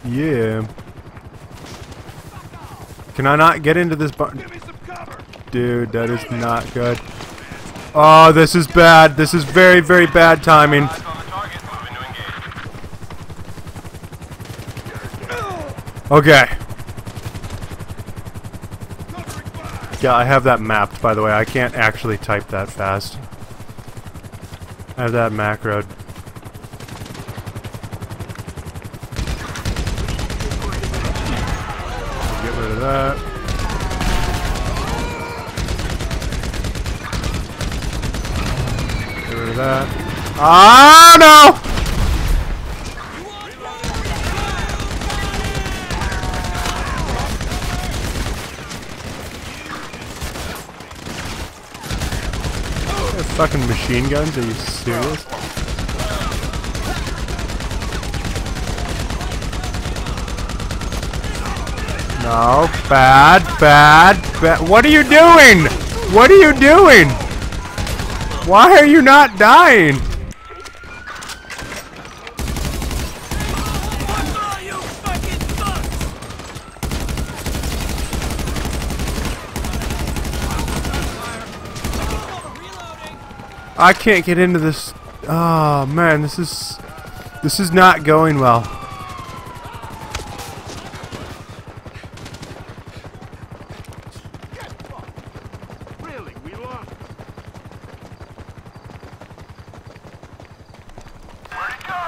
Yeah. Can I not get into this barn? Dude, that is not good. Oh, this is bad. This is very, very bad timing. Okay. Covering fire. Yeah, I have that mapped, by the way. I can't actually type that fast. I have that macroed. Get rid of that. Get rid of that. Ah, no! They're fucking machine guns? Are you serious? No, bad, bad, bad. What are you doing? What are you doing? Why are you not dying? I can't get into this. Oh man, this is this is not going well.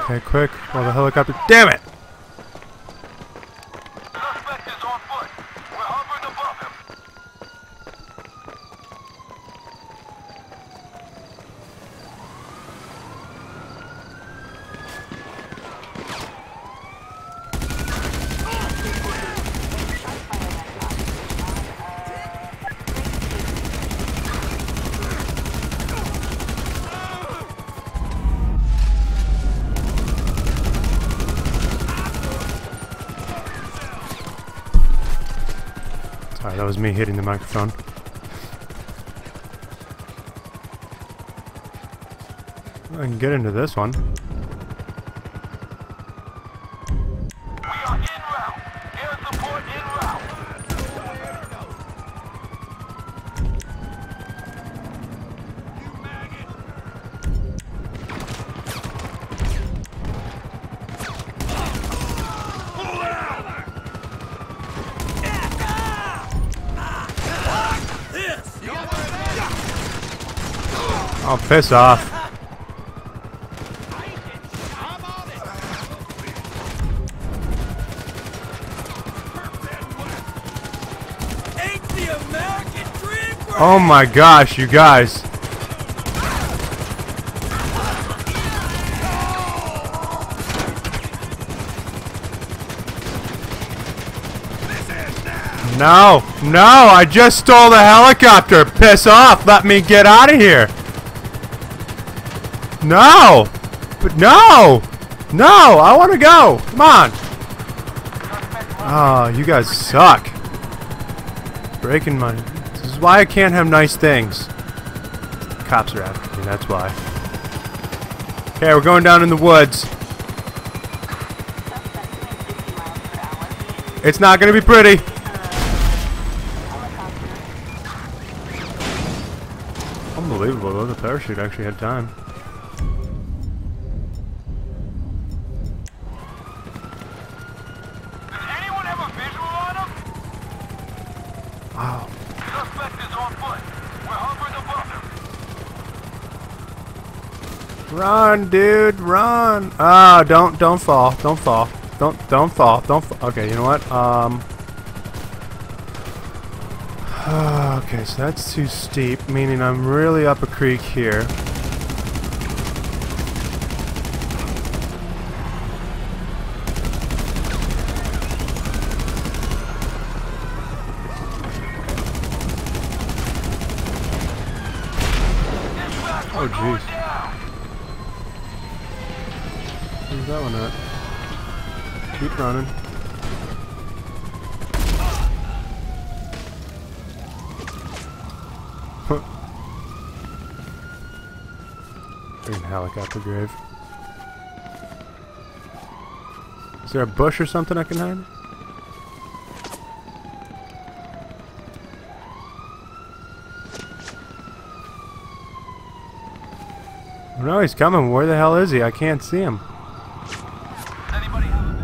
Okay, quick. Oh, the helicopter. Damn it! Suspect is on foot. We're hovering above him. Sorry, that was me hitting the microphone. I can get into this one. Piss off. Oh my gosh, you guys. No, no, I just stole the helicopter. Piss off. Let me get out of here. No, but no, no, I want to go. Come on. Oh, you guys suck. Breaking my. This is why I can't have nice things. Cops are after me, that's why. Okay, we're going down in the woods. It's not gonna be pretty. Unbelievable, though. The parachute actually had time. Does anyone have a visual on him? Wow. Suspect is on foot. We're hovering above him. Run, dude, run. Ah, don't, don't fall, don't fall, don't, don't fall, don't. Fa okay, you know what? Um. Okay, so that's too steep, meaning I'm really up a creek here. Oh, jeez. Where's that one at? Keep running. Huh. Freaking helicopter grave. Is there a bush or something I can hide? No, he's coming. Where the hell is he? I can't see him. Anybody have a?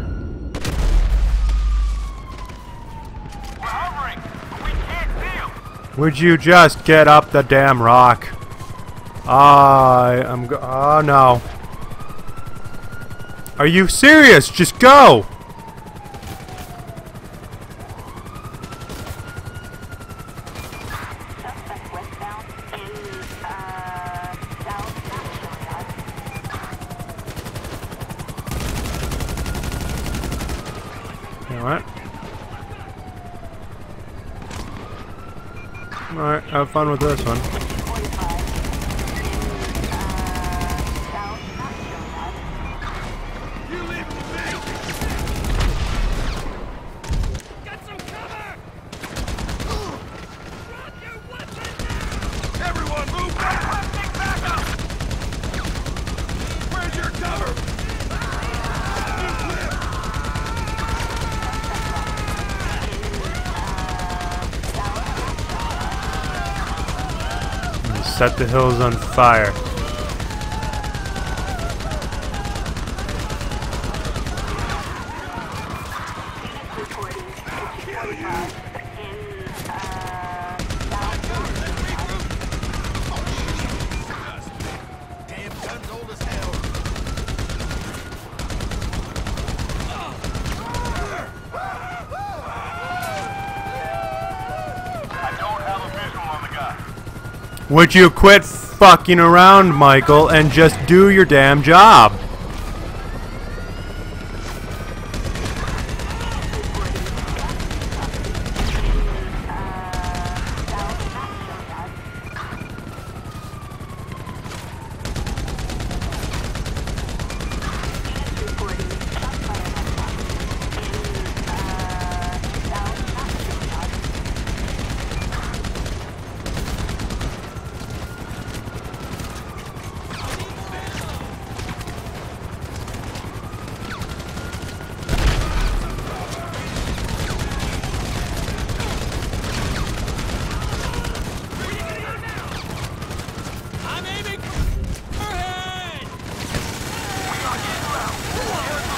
We're hovering, but we can't see him. Would you just get up the damn rock? Ah, I am go- Oh no. Are you serious? Just go! What? Alright, have fun with this one. 45 in uh, South Shore. You leave me be! Get some cover! Drop your weapon now! Everyone move back! Take back up! Where's your cover? Set the hills on fire. Reporting 45 in uh, South Shore. Damn gun's old as hell. Would you quit fucking around, Michael, and just do your damn job? Power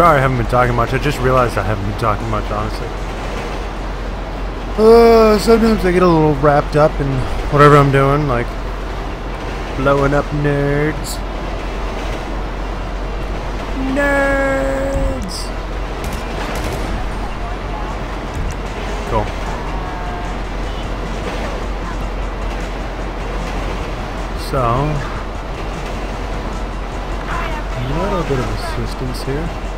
Sorry I haven't been talking much. I just realized I haven't been talking much, honestly. Uh, sometimes I get a little wrapped up in whatever I'm doing, like blowing up nerds. Nerds! Cool. So, a little bit of assistance here.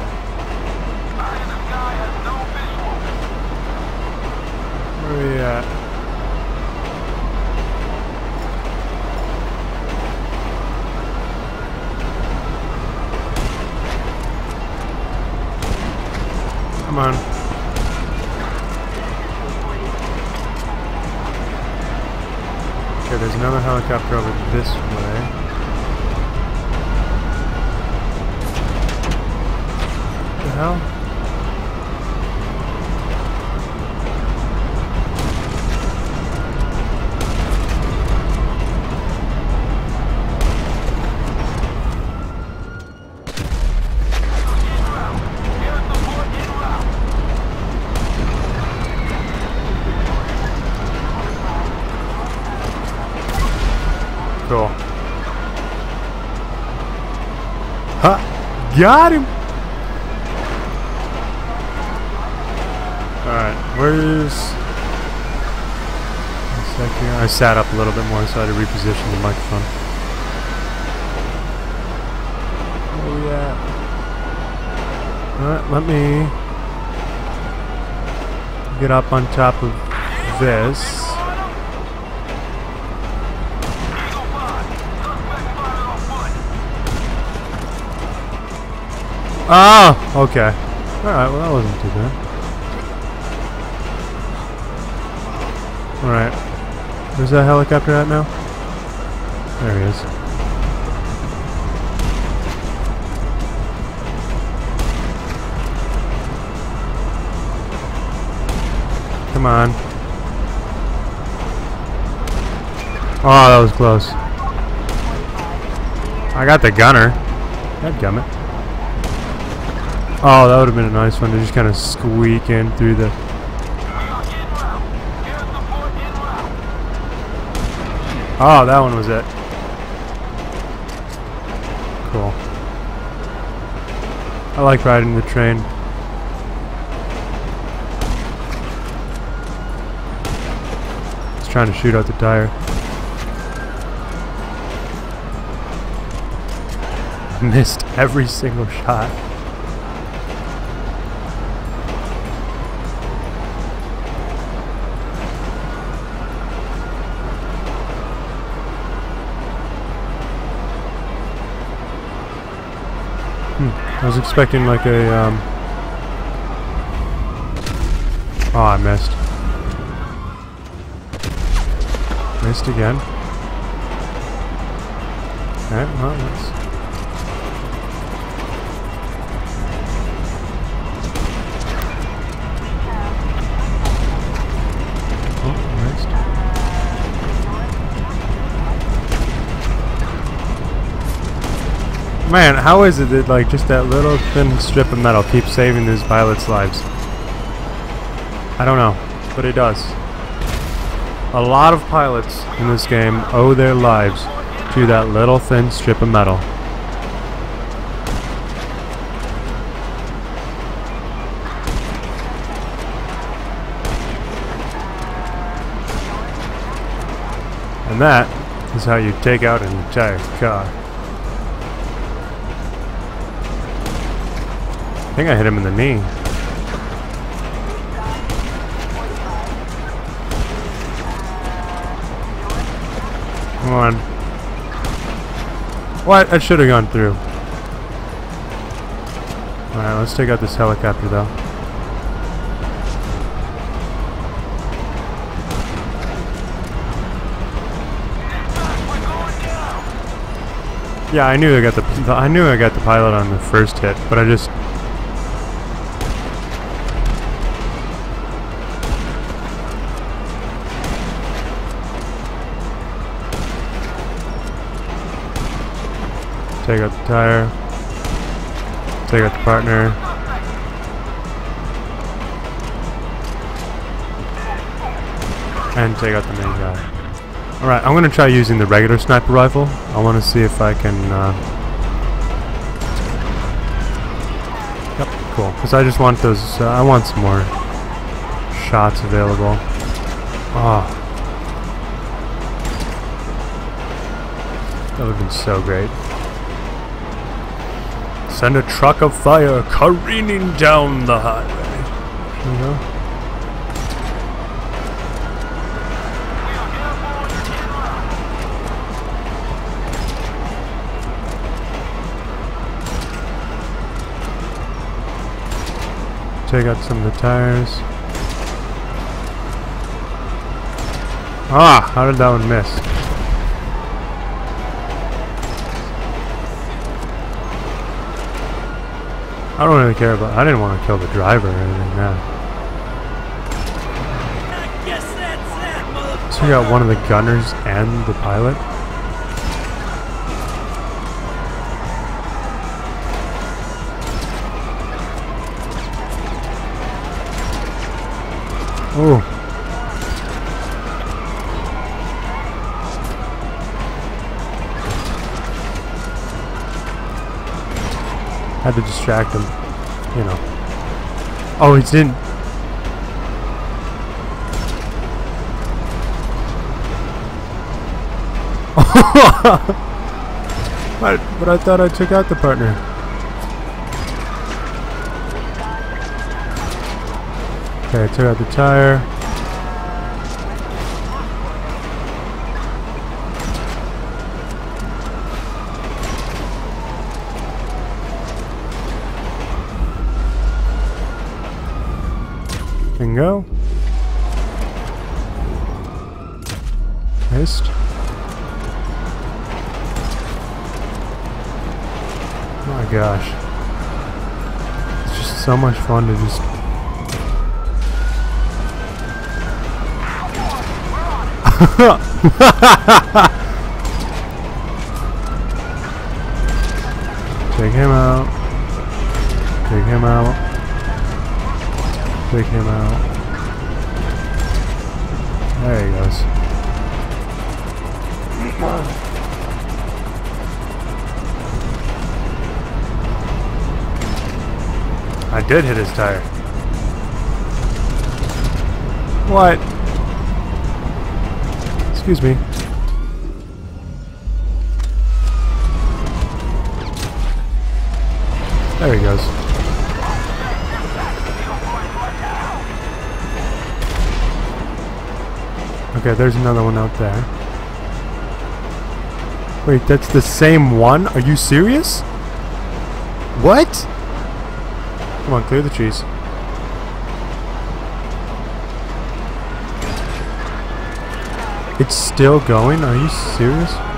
Got him! Alright, where's... Here. I sat up a little bit more so I had to reposition the microphone. Where we at? Alright, let me get up on top of this. Oh, okay. Alright, well that wasn't too bad. Alright. Where's that helicopter at now? There he is. Come on. Oh, that was close. I got the gunner. God damn it. Oh, that would have been a nice one to just kind of squeak in through the. Oh, that one was it. Cool. I like riding the train. It's trying to shoot out the tire. Missed every single shot. I was expecting like a, um... Oh, I missed. Missed again. Man, how is it that like just that little thin strip of metal keeps saving these pilots' lives? I don't know, but it does. A lot of pilots in this game owe their lives to that little thin strip of metal. And that is how you take out an entire car. Think I hit him in the knee. Come on. What? I should have gone through. Alright, let's take out this helicopter though. Yeah, I knew I got the, the I knew I got the pilot on the first hit, but I just Take out the tire. Take out the partner. And take out the main guy. Alright, I'm gonna try using the regular sniper rifle. I wanna see if I can, uh... Yep, cool. Because I just want those, uh, I want some more shots available. Oh. That would have been so great. Send a truck of fire careening down the highway. We go. Take out some of the tires. Ah, how did that one miss? I don't really care about. I didn't want to kill the driver or anything. That. So we got one of the gunners and the pilot. Oh. Had to distract him, you know. Oh, he didn't. but, but I thought I took out the partner. Okay, I took out the tire. Bingo. Missed. my gosh. It's just so much fun to just... Take him out. Take him out. Take him out. There he goes. I did hit his tire. What? Excuse me. There he goes. Okay, there's another one out there. Wait, that's the same one? Are you serious? What? Come on, clear the trees. It's still going? Are you serious?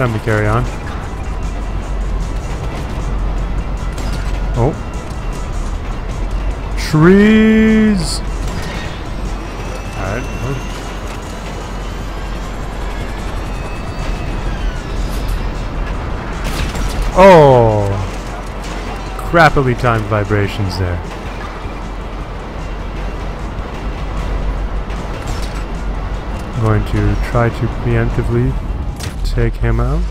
Time to carry on. Oh. Trees! Alright. Oh! Crappily timed vibrations there. I'm going to try to preemptively take him out.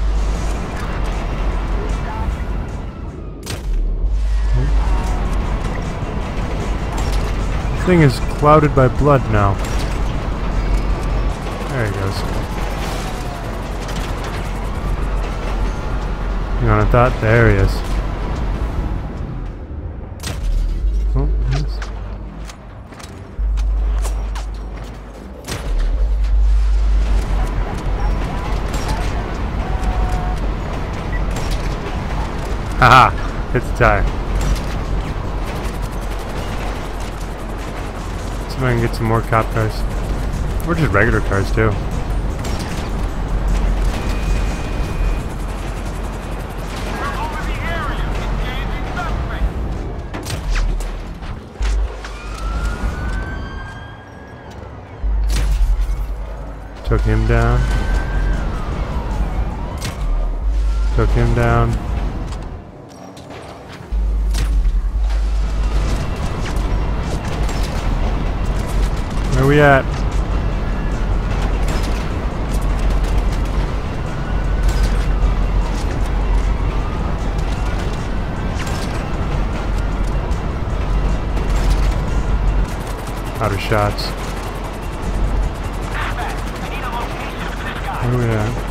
The thing is clouded by blood now. There he goes. Hang on, I thought there he is. Hit the tire. See if I can get some more cop cars. Or just regular cars too. Took him down. Took him down. We at? Out of shots. Where we at?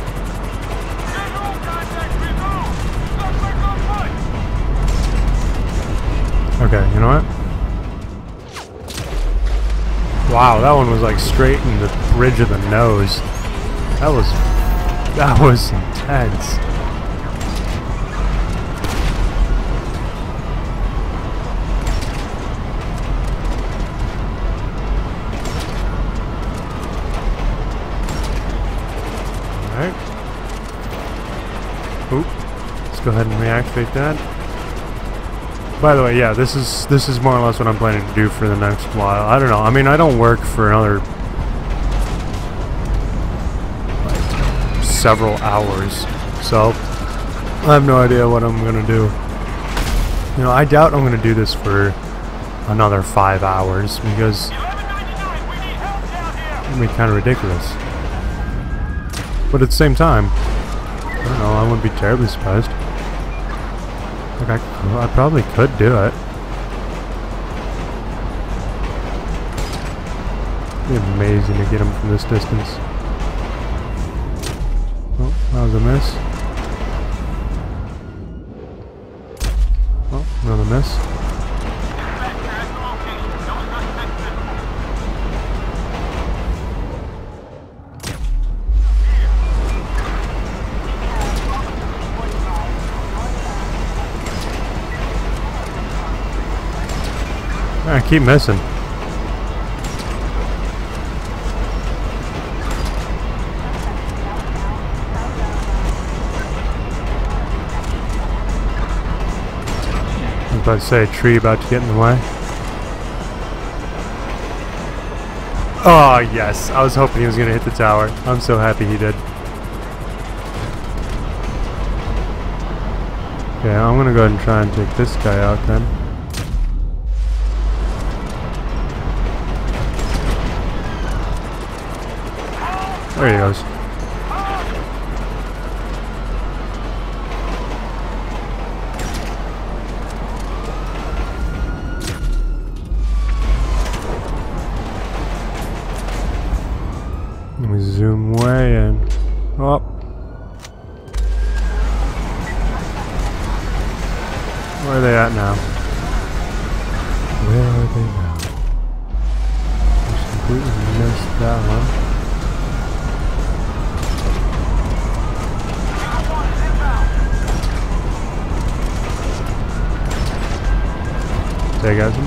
Okay, you know what? Wow, that one was like straight in the bridge of the nose. That was that was intense. Alright. Oop. Let's go ahead and reactivate that. By the way, yeah, this is this is more or less what I'm planning to do for the next while. I don't know. I mean, I don't work for another like several hours, so I have no idea what I'm gonna do. You know, I doubt I'm gonna do this for another five hours because 1199, we need help down here. it'd be kind of ridiculous. But at the same time, I don't know. I wouldn't be terribly surprised. I, I probably could do it. It'd be amazing to get him from this distance. Oh, that was a miss. Oh, another miss. Keep missing. I was about to say a tree about to get in the way. Oh yes, I was hoping he was gonna hit the tower. I'm so happy he did. Okay, I'm gonna go ahead and try and take this guy out then. There he goes.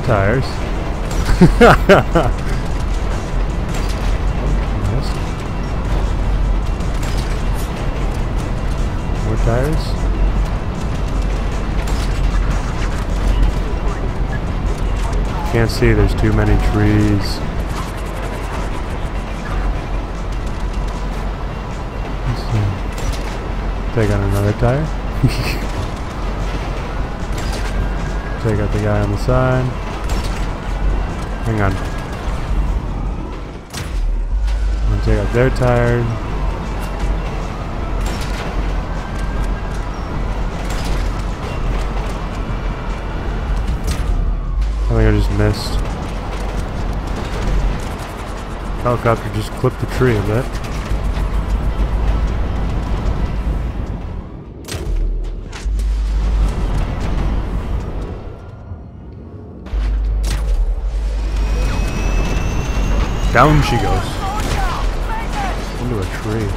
Tires. More tires. Can't see, there's too many trees. Take out another tire. Take out the guy on the side. Hang on. I'm gonna take out their tire. I think I just missed. Helicopter just clipped the tree a bit. Down she goes. Into a tree.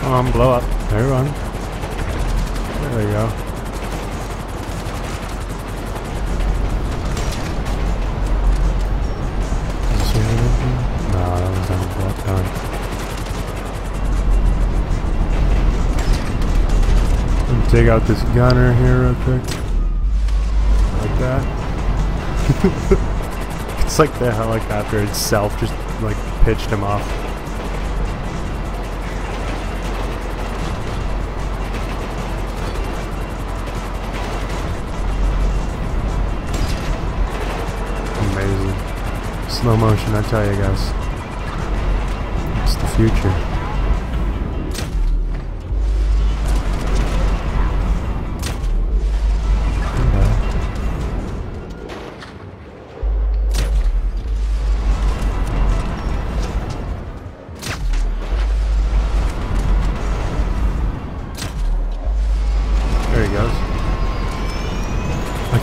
Come on, blow up. This gunner here real quick. Like that. it's like the helicopter itself just like pitched him off. Amazing. Slow motion, I tell you guys. It's the future.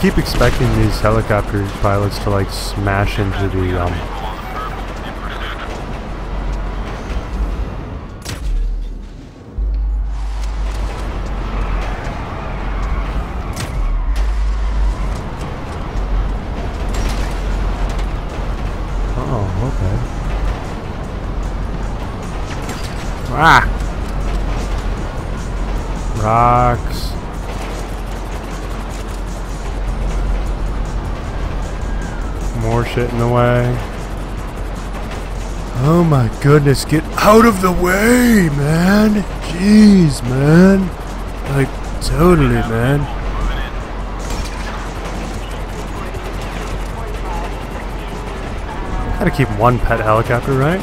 Keep expecting these helicopter pilots to like smash into the um in the way. Oh my goodness, get out of the way, man! Jeez, man. Like, totally, man. Gotta keep one pet helicopter, right?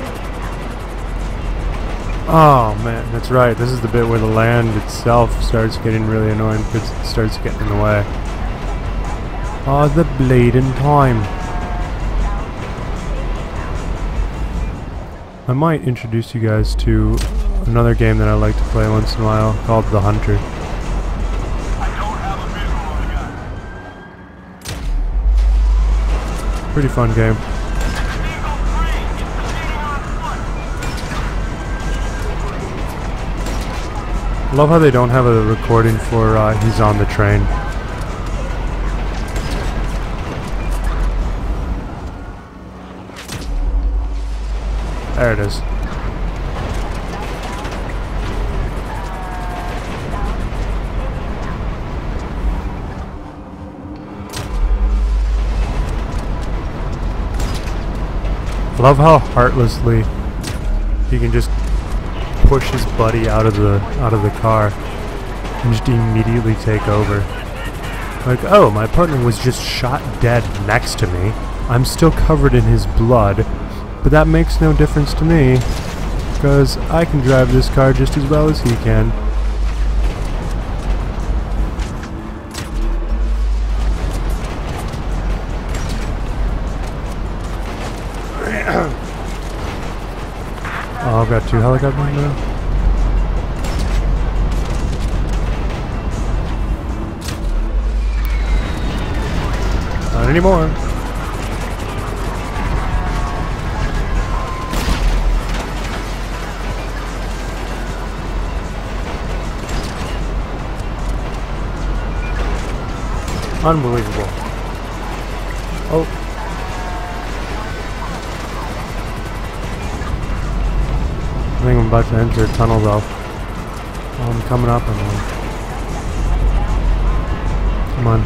Oh man, that's right. This is the bit where the land itself starts getting really annoying because it starts getting in the way. Oh, the bleeding time. I might introduce you guys to another game that I like to play once in a while called The Hunter. Pretty fun game. Love how they don't have a recording for uh, he's on the train. There it is. Love how heartlessly he can just push his buddy out of the out of the car and just immediately take over. Like, oh, my partner was just shot dead next to me. I'm still covered in his blood, but that makes no difference to me because I can drive this car just as well as he can. Oh, I've got two helicopters now. Not anymore. Unbelievable. Oh. I think I'm about to enter a tunnel though. Oh, I'm coming up on one. Come on.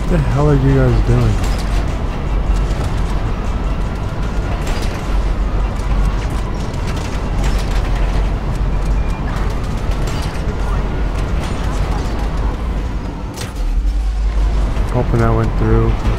What the hell are you guys doing? Hoping that went through.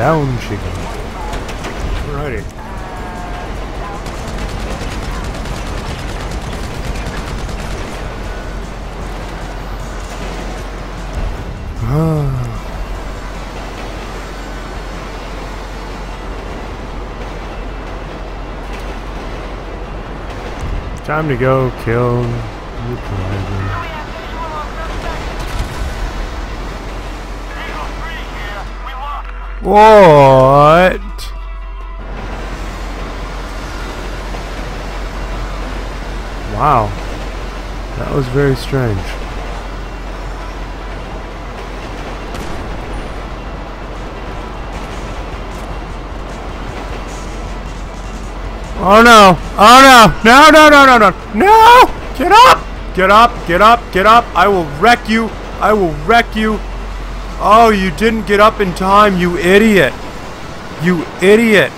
Down chicken. Alrighty. Ah. Time to go kill the driver. Eagle 3 here. We lost them. What? Wow. That was very strange. Oh no! Oh no! No, no, no, no, no! No! Get up! Get up! Get up! Get up! I will wreck you! I will wreck you! Oh, you didn't get up in time, you idiot! You idiot!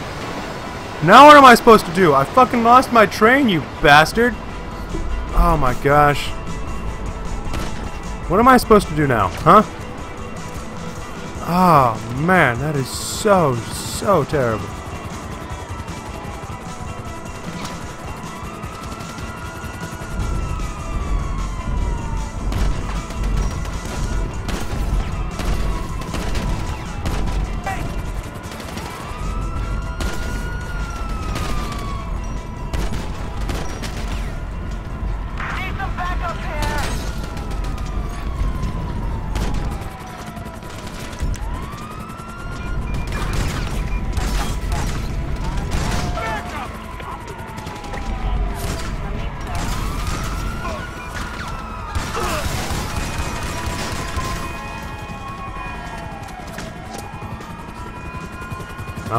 Now what am I supposed to do? I fucking lost my train, you bastard! Oh my gosh. What am I supposed to do now, huh? Oh man, that is so, so terrible.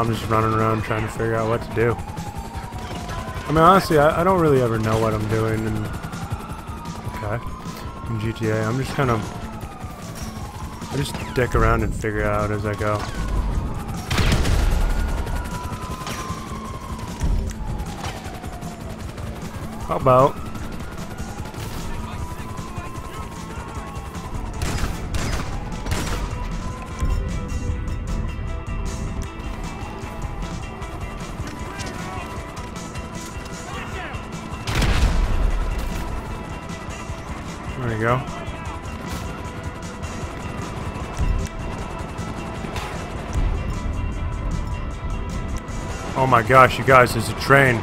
I'm just running around trying to figure out what to do. I mean, honestly, I, I don't really ever know what I'm doing in, okay, in GTA. I'm just kind of, I just dick around and figure out as I go. How about my gosh, you guys, there's a train.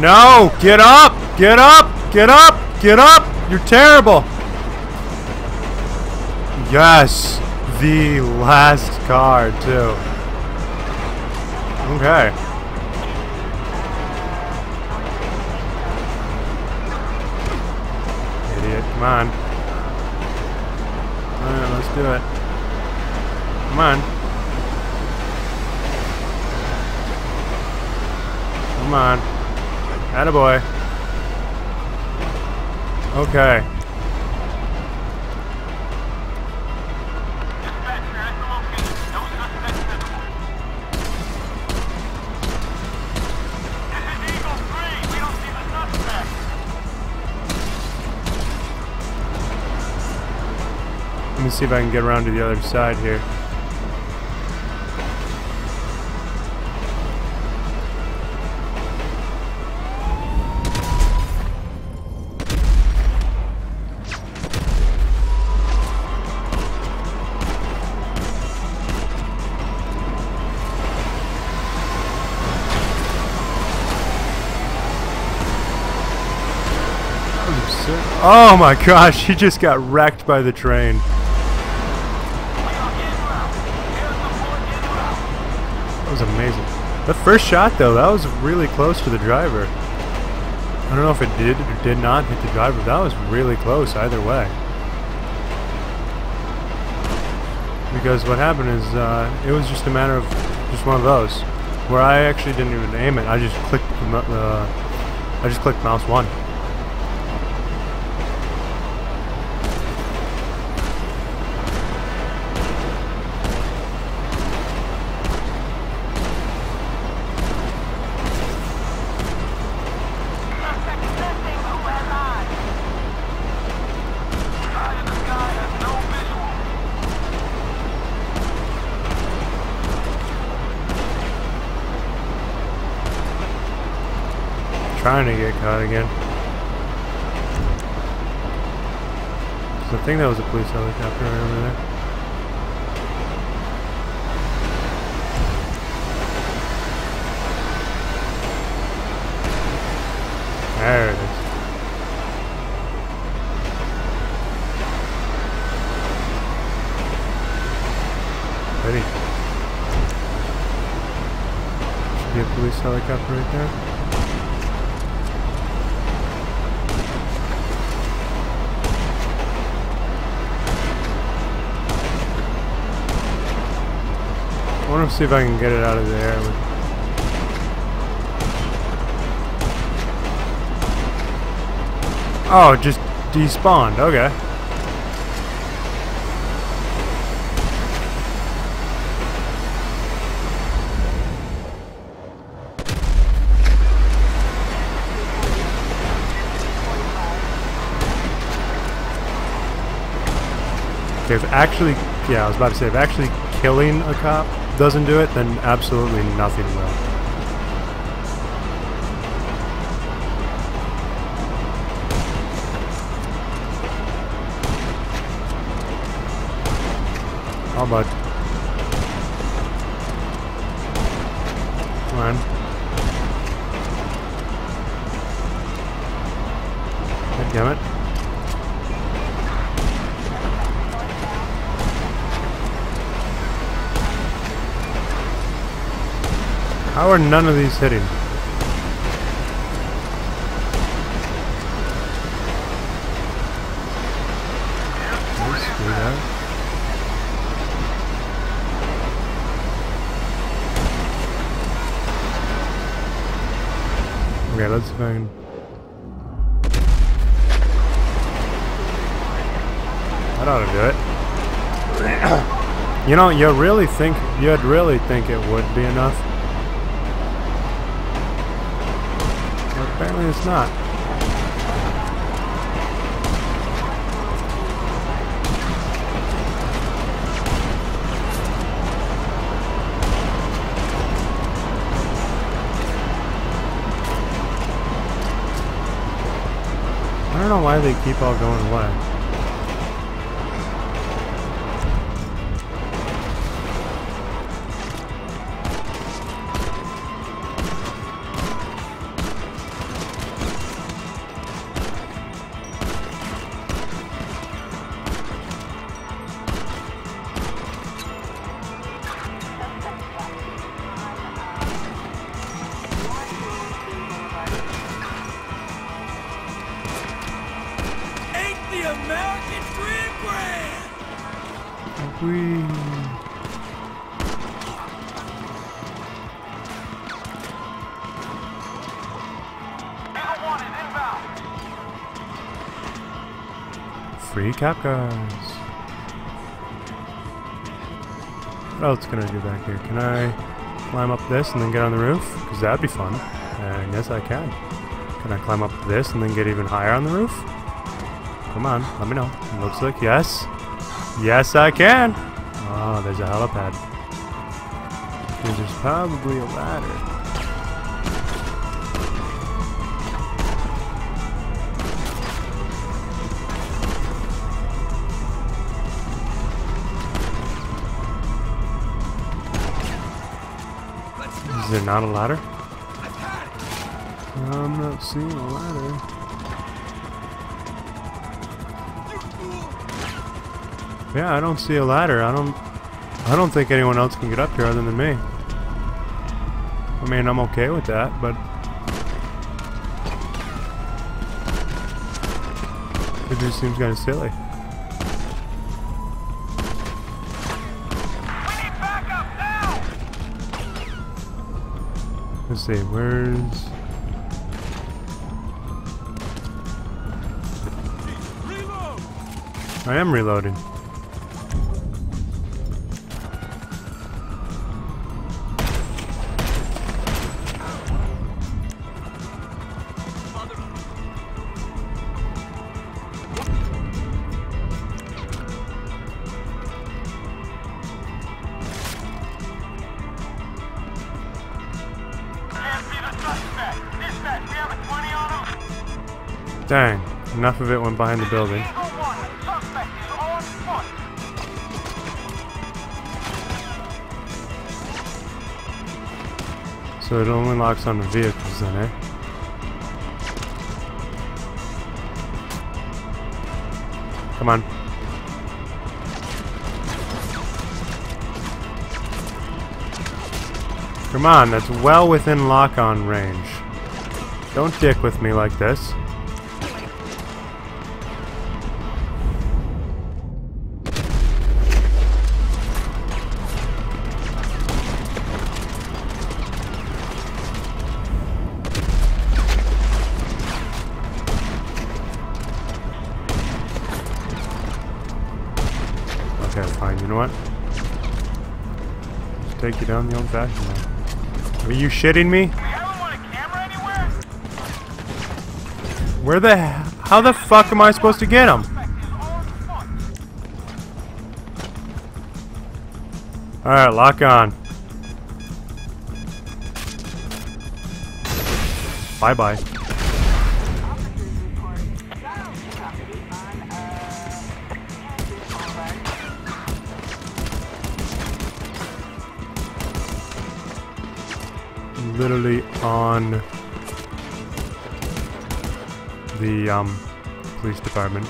No! Get up! Get up! Get up! Get up! You're terrible! Yes! The last car, too. Okay. See Attaboy. Okay. Let me see if I can get around to the other side here. Oh my gosh, he just got wrecked by the train. That was amazing. That first shot, though, that was really close to the driver. I don't know if it did or did not hit the driver. That was really close either way. Because what happened is, uh, it was just a matter of just one of those, where I actually didn't even aim it. I just clicked uh, I just clicked mouse one. Trying to get caught again. 'Cause I think that was a police helicopter right over there. There it is. Ready. Should be a police helicopter right there. Want to see if I can get it out of there. Oh, just despawned. Okay. If actually, yeah, I was about to say, if actually killing a cop doesn't do it, then absolutely nothing will. Are none of these hitting? Okay, let's can. That ought to do it. you know, you really think you'd really think it would be enough. Apparently it's not. I don't know why they keep all going away. Cars. What else can I do back here? Can I climb up this and then get on the roof? Because that'd be fun. And yes, I can. Can I climb up this and then get even higher on the roof? Come on, let me know. It looks like yes. Yes, I can. Oh, there's a helipad. There's probably a ladder. There not a ladder? I've had it. I'm not seeing a ladder. Yeah, I don't see a ladder. I don't. I don't think anyone else can get up here other than me. I mean, I'm okay with that, but it just seems kind of silly. See, where's I am reloading. Enough of it went behind the building. Eagle 1, suspect is on foot. So it only locks on the vehicles then, eh? Come on. Come on, that's well within lock-on range. Don't dick with me like this. Take you down the old-fashioned way. Are you shitting me? Where the how the fuck am I supposed to get him? All right, lock on. Bye bye. Literally on the um, police department.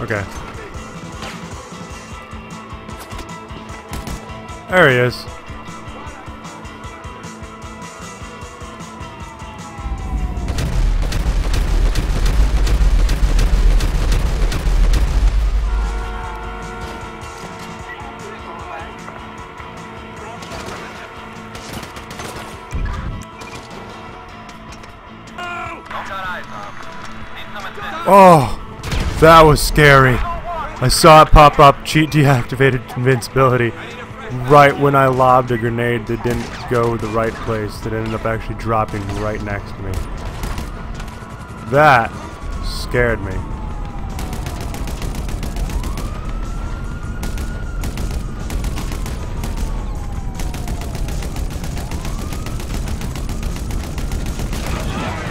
Okay. There he is. That was scary. I saw it pop up, cheat deactivated invincibility, right when I lobbed a grenade that didn't go the right place, that ended up actually dropping right next to me. That scared me.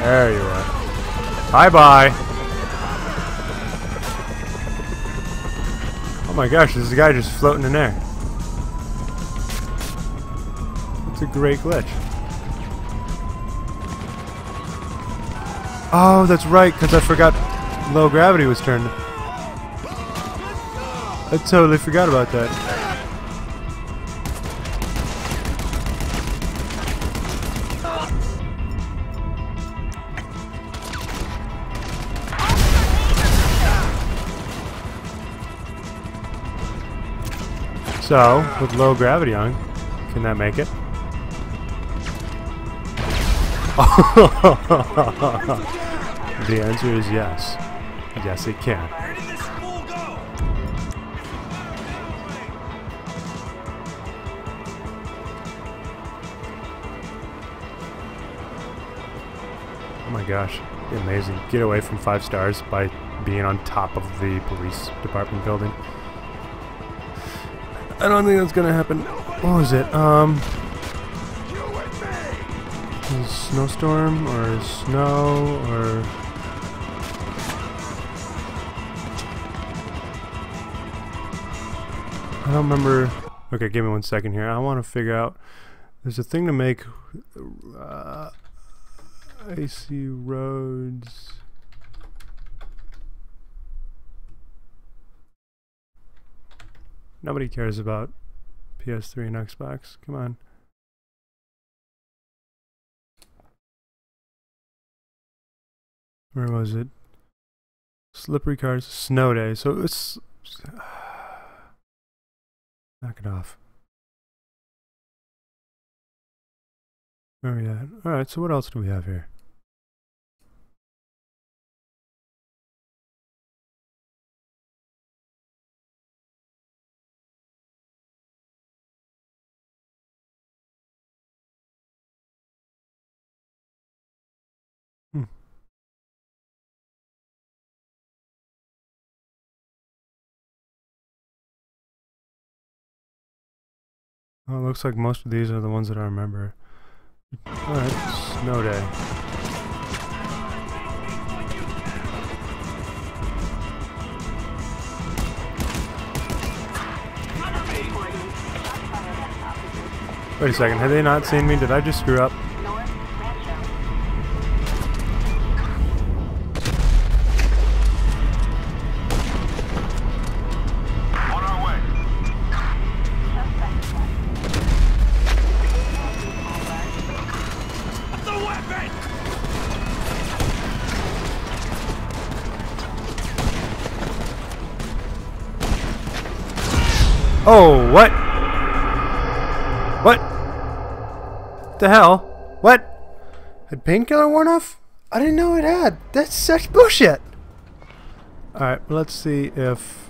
There you are. Bye bye my gosh, there's a guy just floating in air. It's a great glitch. Oh, that's right, because I forgot low gravity was turned. I totally forgot about that. So, with low gravity on, can that make it? the answer is yes. Yes, it can. Oh my gosh, amazing. Get away from five stars by being on top of the police department building. I don't think that's gonna happen. What was it? Um, snowstorm or snow or I don't remember. Okay, give me one second here. I want to figure out. There's a thing to make uh, icy roads. Nobody cares about PS3 and Xbox. Come on. Where was it? Slippery cars, snow day. So it's knock it off. Where are we at? All right. So what else do we have here? Oh, it looks like most of these are the ones that I remember. Alright, snow day. Wait a second, have they not seen me? Did I just screw up? Oh, what? What? The hell? What? Had painkiller worn off? I didn't know it had. That's such bullshit. Alright, let's see if...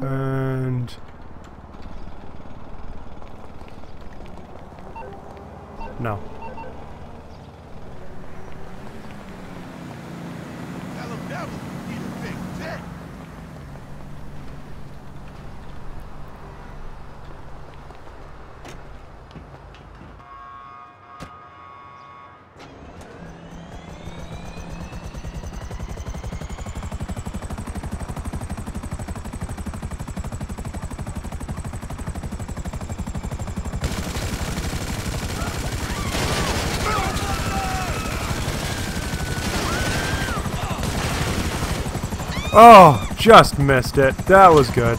And... No. Oh, just missed it. That was good.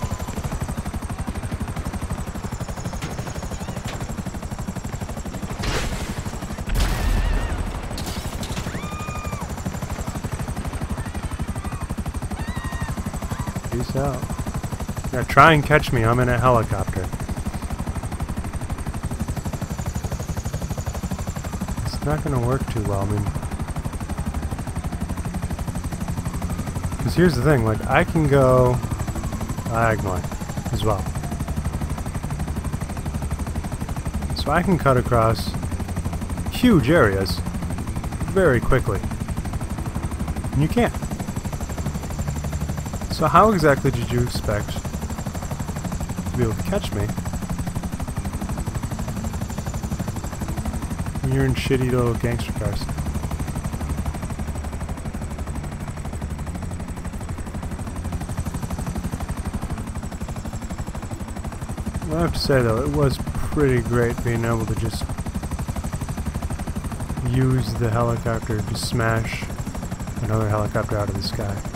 Peace out. Now try and catch me. I'm in a helicopter. It's not gonna work too well. I mean, Because here's the thing, like, I can go uh, diagonally as well. So I can cut across huge areas very quickly. And you can't. So how exactly did you expect to be able to catch me when you're in shitty little gangster cars? I have to say though, it was pretty great being able to just use the helicopter to smash another helicopter out of the sky.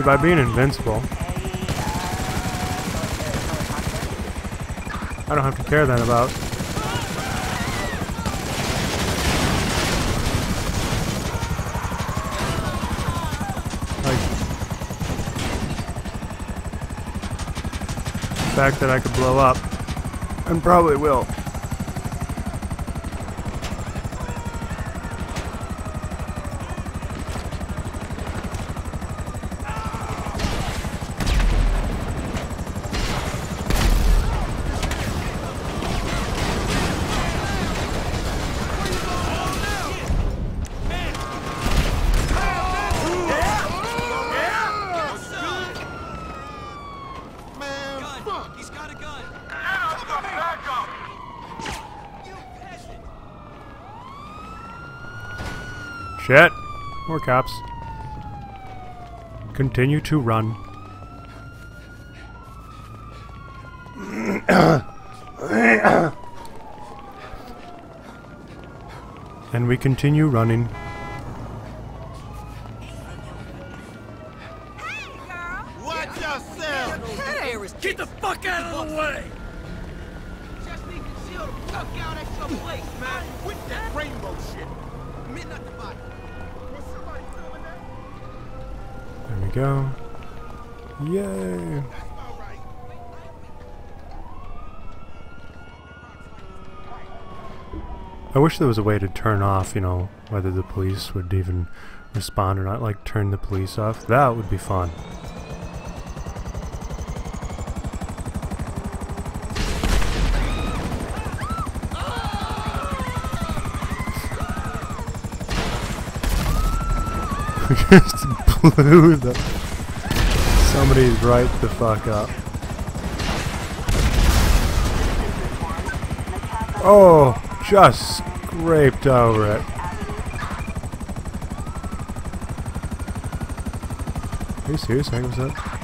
See, by being invincible, I don't have to care then about like the fact that I could blow up and probably will. More cops. Continue to run. and we continue running. There was a way to turn off, you know, whether the police would even respond or not. Like, turn the police off. That would be fun. Just blew the somebody right the fuck up. Oh, just scraped over it. Are you serious? How was that?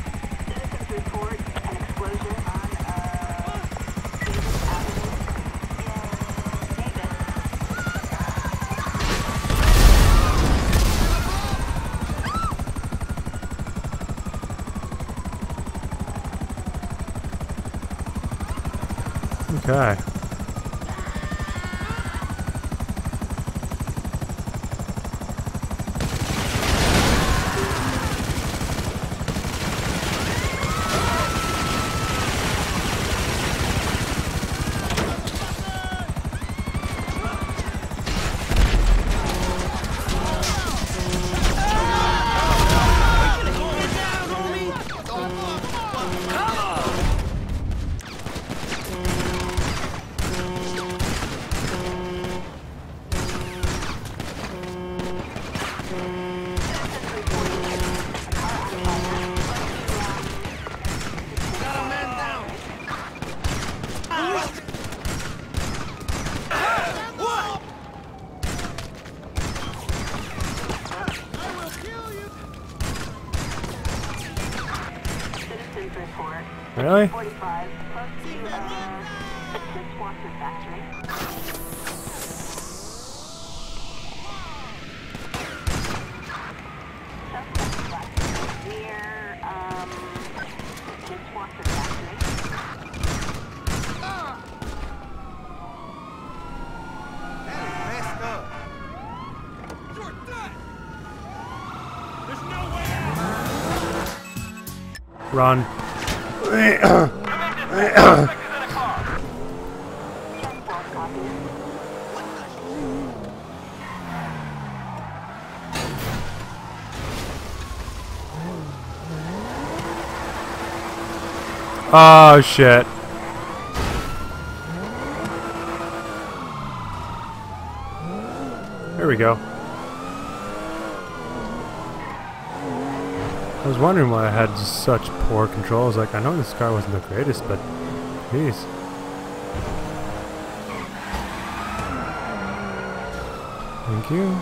Oh shit. There we go. I was wondering why I had such poor controls. Like, I know this car wasn't the greatest, but jeez. Thank you.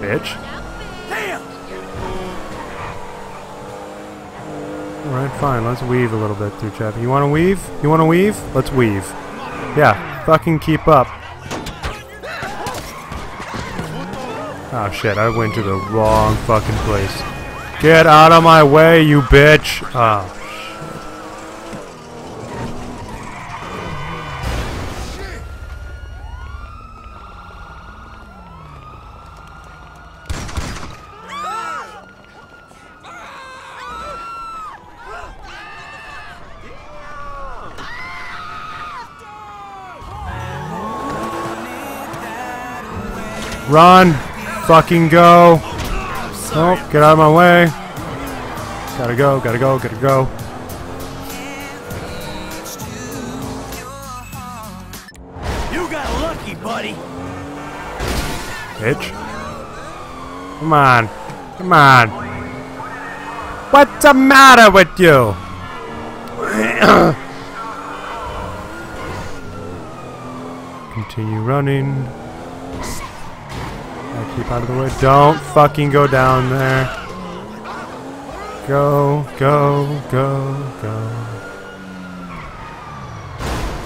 Bitch. Alright, fine. Let's weave a little bit through traffic. You want to weave? You want to weave? Let's weave. Yeah, fucking keep up. Oh shit, I went to the wrong fucking place. Get out of my way, you bitch! Oh Run! Fucking go! Oh, get out of my way! Gotta go, gotta go, gotta go. You got lucky, buddy! Bitch. Come on. Come on. What's the matter with you? Continue running. Keep out of the way. Don't fucking go down there. Go, go, go, go.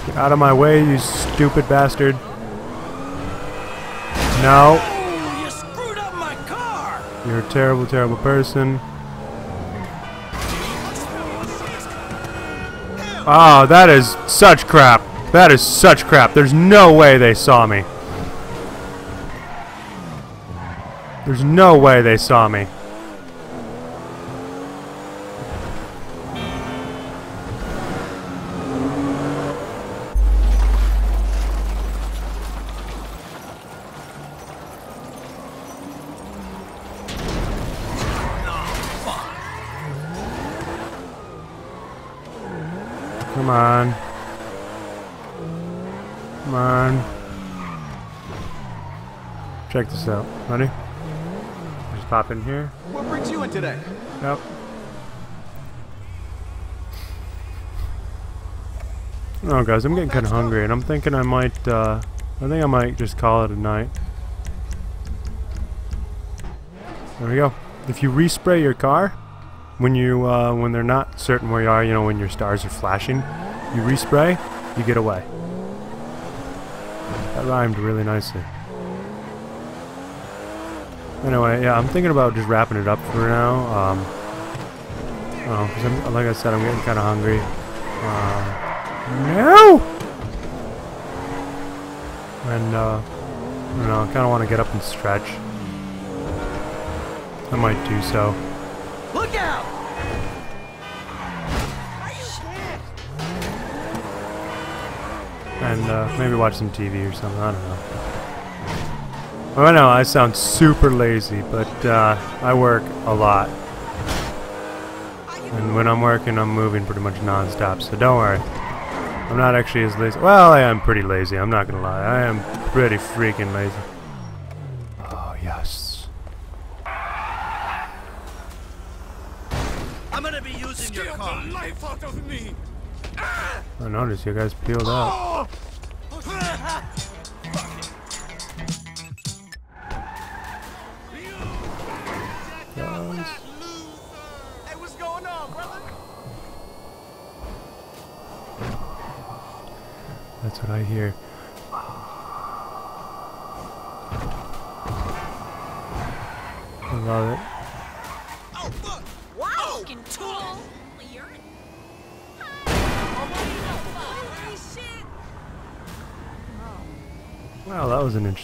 Get out of my way, you stupid bastard. No. Oh, you screwed up my car! You're a terrible, terrible person. Oh, that is such crap. That is such crap. There's no way they saw me. There's no way they saw me. Come on. Come on. Check this out. Ready? Pop in here. What brings you in today? Yep. Oh, guys, I'm getting kind of hungry, and I'm thinking I might, uh, I think I might just call it a night. There we go. If you respray your car, when you, uh, when they're not certain where you are, you know, when your stars are flashing, you respray, you get away. That rhymed really nicely. Anyway, yeah, I'm thinking about just wrapping it up for now. Um, oh, 'cause I'm, like I said, I'm getting kind of hungry. Uh, no! And, uh, I don't know, I kind of want to get up and stretch. I might do so. Look out! And, uh, maybe watch some TV or something, I don't know. Oh, I know, I sound super lazy, but, uh, I work a lot. And when I'm working, I'm moving pretty much non-stop, so don't worry. I'm not actually as lazy. Well, I am pretty lazy, I'm not gonna lie. I am pretty freaking lazy. Oh, yes. I'm gonna be using your car. the life out of me. I noticed you guys peeled out.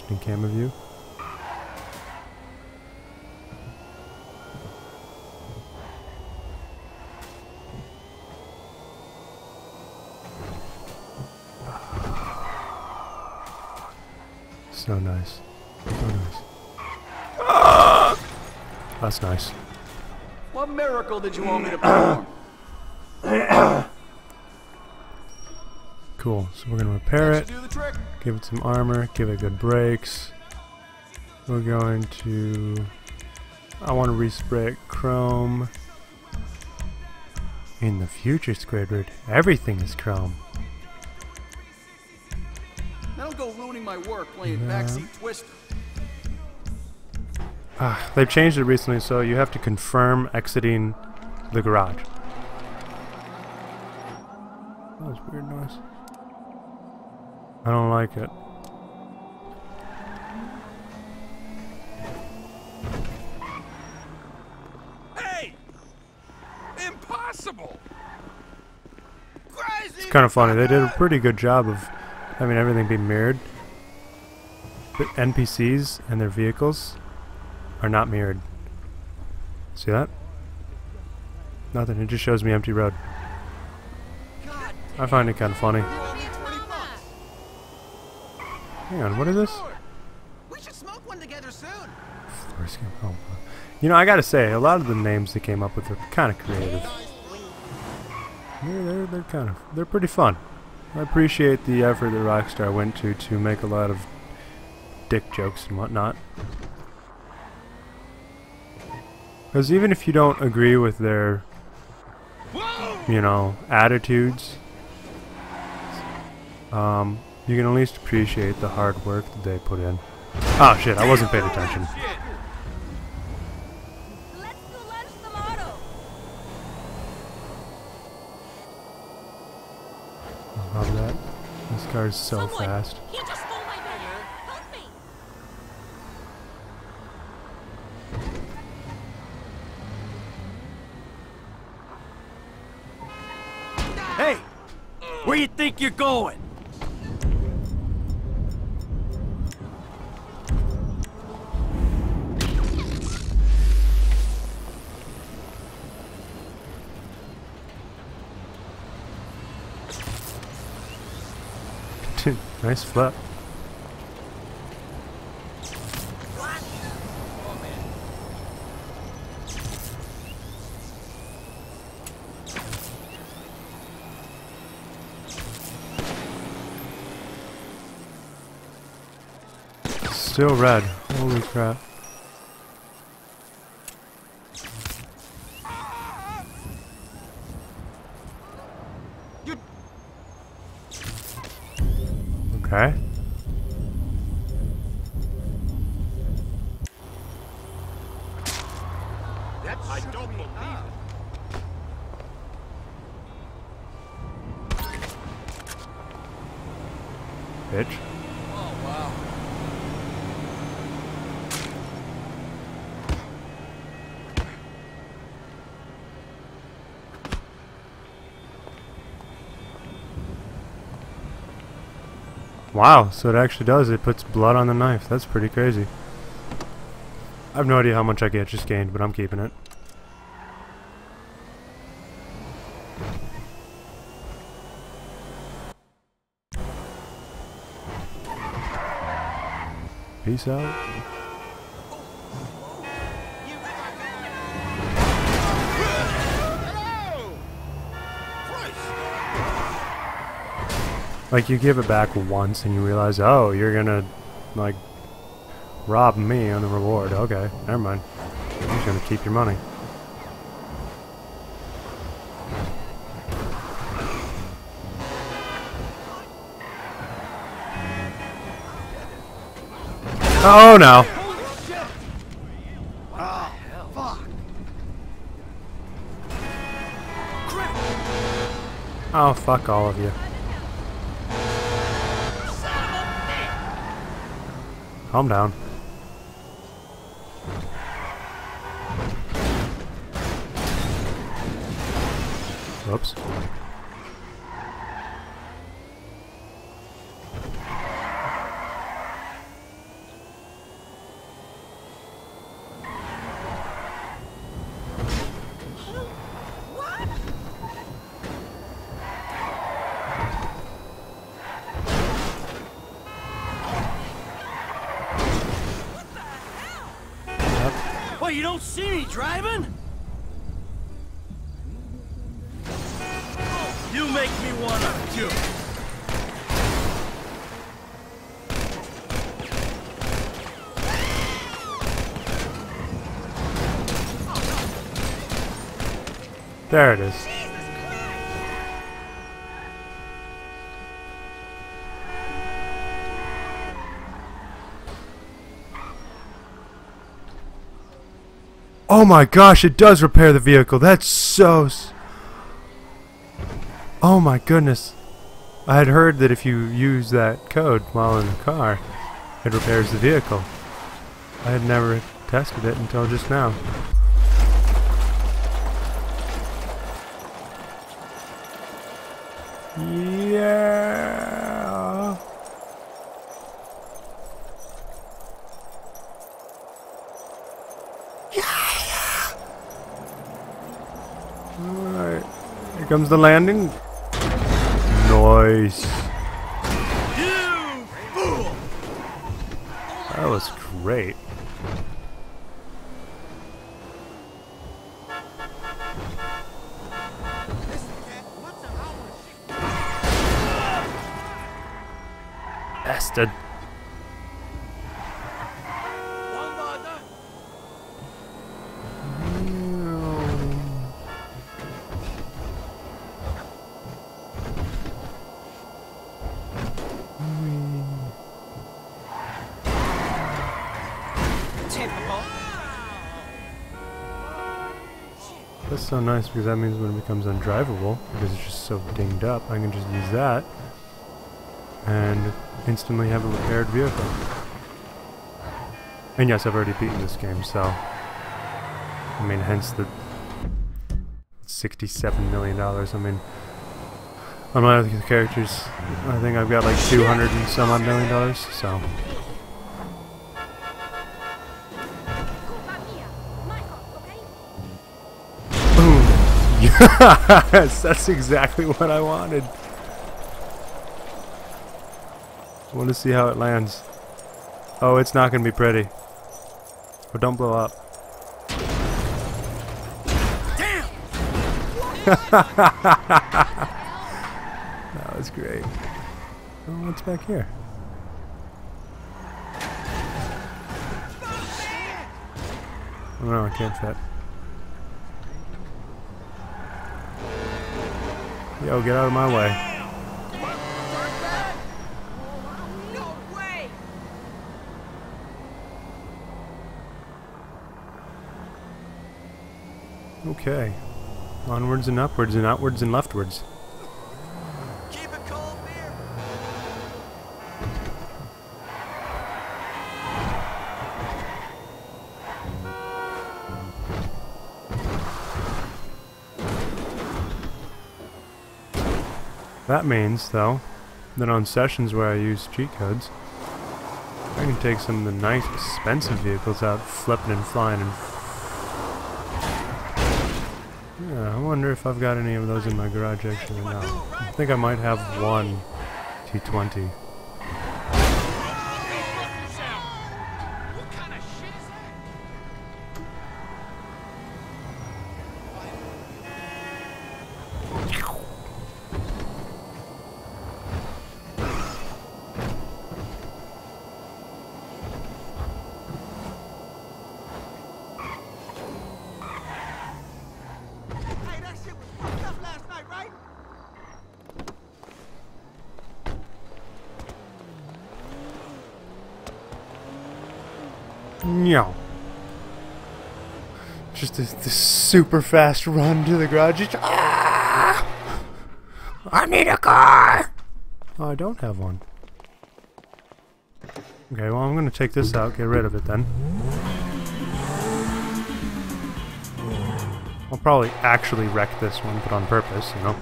Interesting camera view. So nice. So nice. Ah! That's nice. What miracle did you want me to perform? Cool. So we're gonna repair it. should do the trick. Give it some armor, give it good brakes. We're going to... I want to respray it chrome. In the future, Squidward, everything is chrome. Now don't go ruining my work playing Yeah. backseat twister. Ah, they've changed it recently, so you have to confirm exiting the garage. That was weird noise. I don't like it. Hey! Impossible! Crazy! It's kind of funny. They did a pretty good job of having everything be mirrored. The NPCs and their vehicles are not mirrored. See that? Nothing. It just shows me empty road. I find it kind of funny. Hang on, what is this? We should smoke one together soon. Oh. You know, I gotta say, a lot of the names they came up with are kind of creative. They're, they're, they're kind of, they're pretty fun. I appreciate the effort that Rockstar went to to make a lot of dick jokes and whatnot. Because even if you don't agree with their, you know, attitudes, um, you can at least appreciate the hard work that they put in. Oh shit, I wasn't paying attention. Let's do! I love that. This car's so Someone, fast. He just stole my burger! Help me! Hey! Where you think you're going? Nice flip. Still red. Holy crap. Okay. That I don't believe it. Bitch. Oh, wow. Wow, so it actually does. It puts blood on the knife. That's pretty crazy. I have no idea how much I get just gained, but I'm keeping it. Peace out. Like you give it back once and you realize, oh, you're gonna like rob me on the reward. Okay, never mind. I'm just gonna keep your money. Oh no! Oh fuck all of you. Calm down. Whoops. There it is. Oh my gosh, it does repair the vehicle. That's so... Oh my goodness. I had heard that if you use that code while in the car, it repairs the vehicle. I had never tested it until just now. Yeah. Alright. Here comes the landing. Nice. You fool! That was great. Bastard. Because that means when it becomes undrivable, because it's just so dinged up, I can just use that and instantly have a repaired vehicle. And yes, I've already beaten this game, so I mean, hence the sixty-seven million dollars. I mean, on my other characters, I think I've got like two hundred and some odd million dollars. So that's exactly what I wanted. I want to see how it lands. Oh, it's not going to be pretty. But don't blow up. Damn! that was great. Oh, what's back here? Oh, no, I can't fit. Yo, get out of my way. Okay. Onwards and upwards and outwards and leftwards. That means, though, that on sessions where I use cheat codes, I can take some of the nice expensive vehicles out flipping and flying and... Yeah, I wonder if I've got any of those in my garage actually now. I think I might have one T20. This super fast run to the garage. Ah! I need a car! Oh, I don't have one. Okay, well, I'm gonna take this out, get rid of it then. I'll probably actually wreck this one, but on purpose, you know.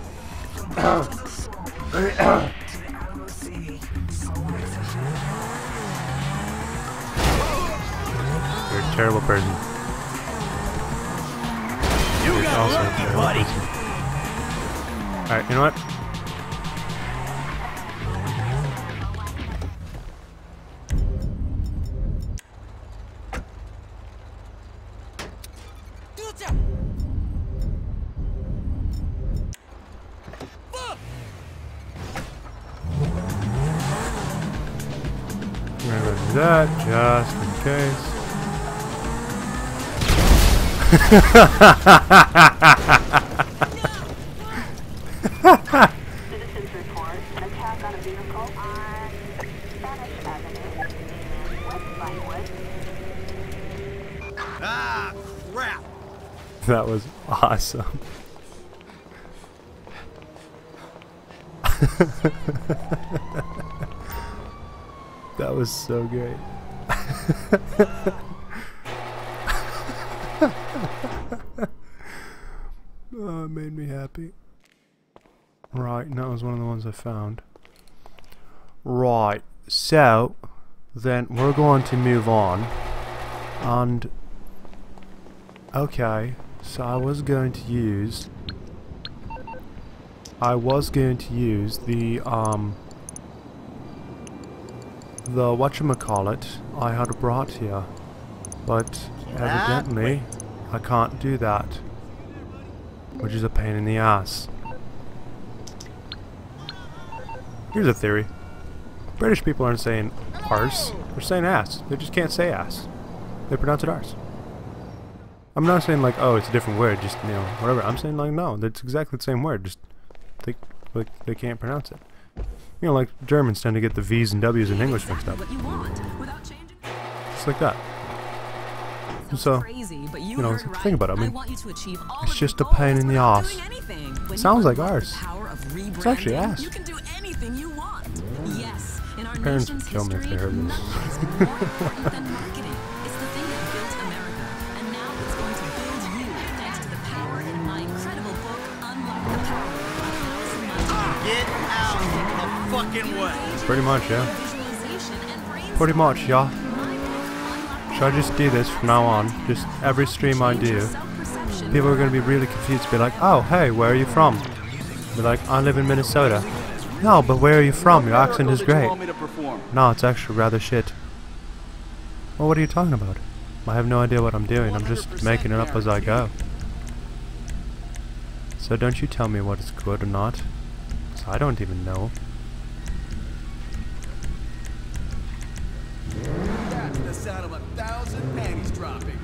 You're a terrible person. Alright, you know what? That just in case. Citizens report an attack on a vehicle on Spanish Avenue in West Vinewood. Ah, crap. That was awesome. that was so great. oh, it made me happy. Right, and that was one of the ones I found. Right, so then we're going to move on. And Okay, so I was going to use I was going to use the um the whatchamacallit I had brought here. But evidently I can't do that. Which is a pain in the ass. Here's a theory. British people aren't saying arse, they're saying ass. They just can't say ass. They pronounce it arse. I'm not saying like, oh, it's a different word, just you know, whatever. I'm saying like, no, that's exactly the same word. Just they like they can't pronounce it. You know, like Germans tend to get the V's and W's in English mixed up, What you want without changing. just like that. So, crazy, but you, you know, think about it, I mean, want you to achieve all it's just a pain in the ass. Sounds like unlock ours. The power of It's actually ass. Parents would kill me if they heard this. nothing has been more important than marketing. It's the thing that built America, and now it's going to build you thanks to the power in my incredible book, Unlock the Power. by Allison Montague. Get out the fucking way. Pretty much, yeah. Visualization and Pretty much, yeah. My book, Unlock the Should I just do this from now on? Just every stream I do, people are gonna be really confused. Be like, oh, hey, where are you from? Be like, I live in Minnesota. No, but where are you from? Your accent is great. No, it's actually rather shit. Well, what are you talking about? I have no idea what I'm doing. I'm just making it up as I go. So don't you tell me what is good or not. I don't even know. That's the sound of a thousand panties dropping.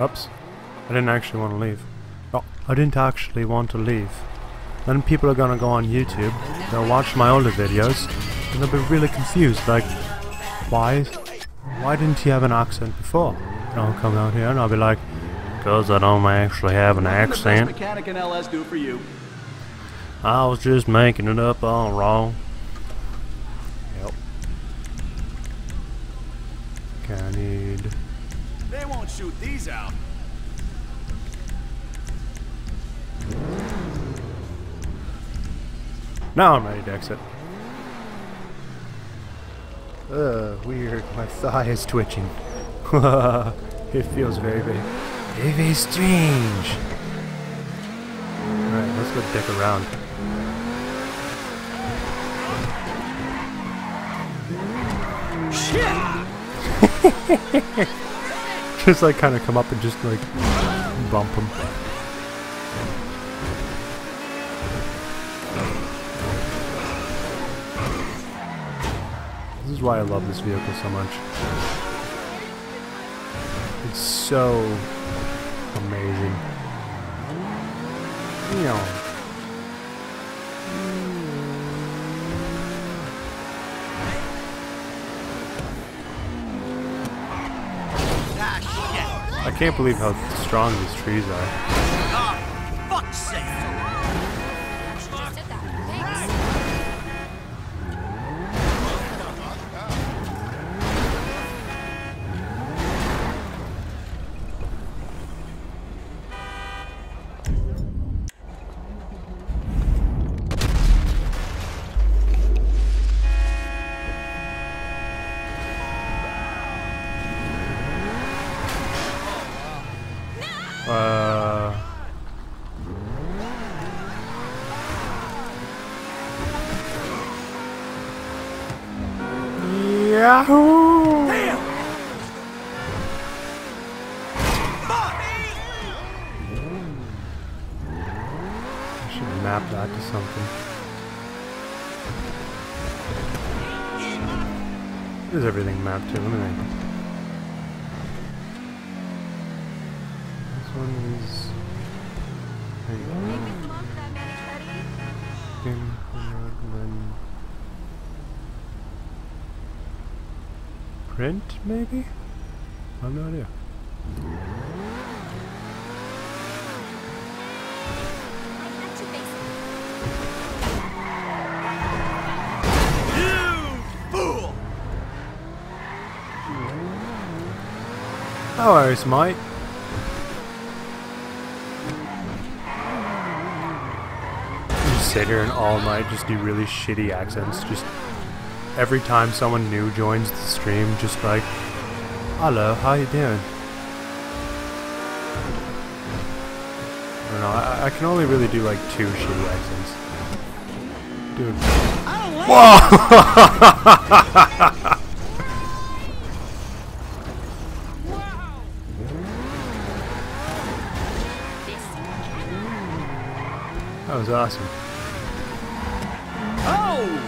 Oops. I didn't actually want to leave. Oh, I didn't actually want to leave. Then people are gonna go on YouTube, they'll watch my older videos, and they'll be really confused, like, why, why didn't you have an accent before? And I'll come out here and I'll be like, cause I don't actually have an accent. mechanic in LS do for you. I was just making it up all wrong. Yep. Okay, I need... They won't shoot these out. Now I'm ready to exit. Ugh, weird. My thigh is twitching. it feels very, very, very, very strange. Alright, let's go dick around. just like kind of come up and just like bump him. This is why I love this vehicle so much. It's so amazing. You know. I can't believe how strong these trees are. Ah, fuck's sake. Everything mapped? Let. This one is. Uh, and print maybe? No worries, mate. Just sit here and all night just do really shitty accents. Just every time someone new joins the stream, just like, hello, how you doing? I don't know. I, I can only really do like two shitty accents. Dude. Whoa! was awesome. Oh!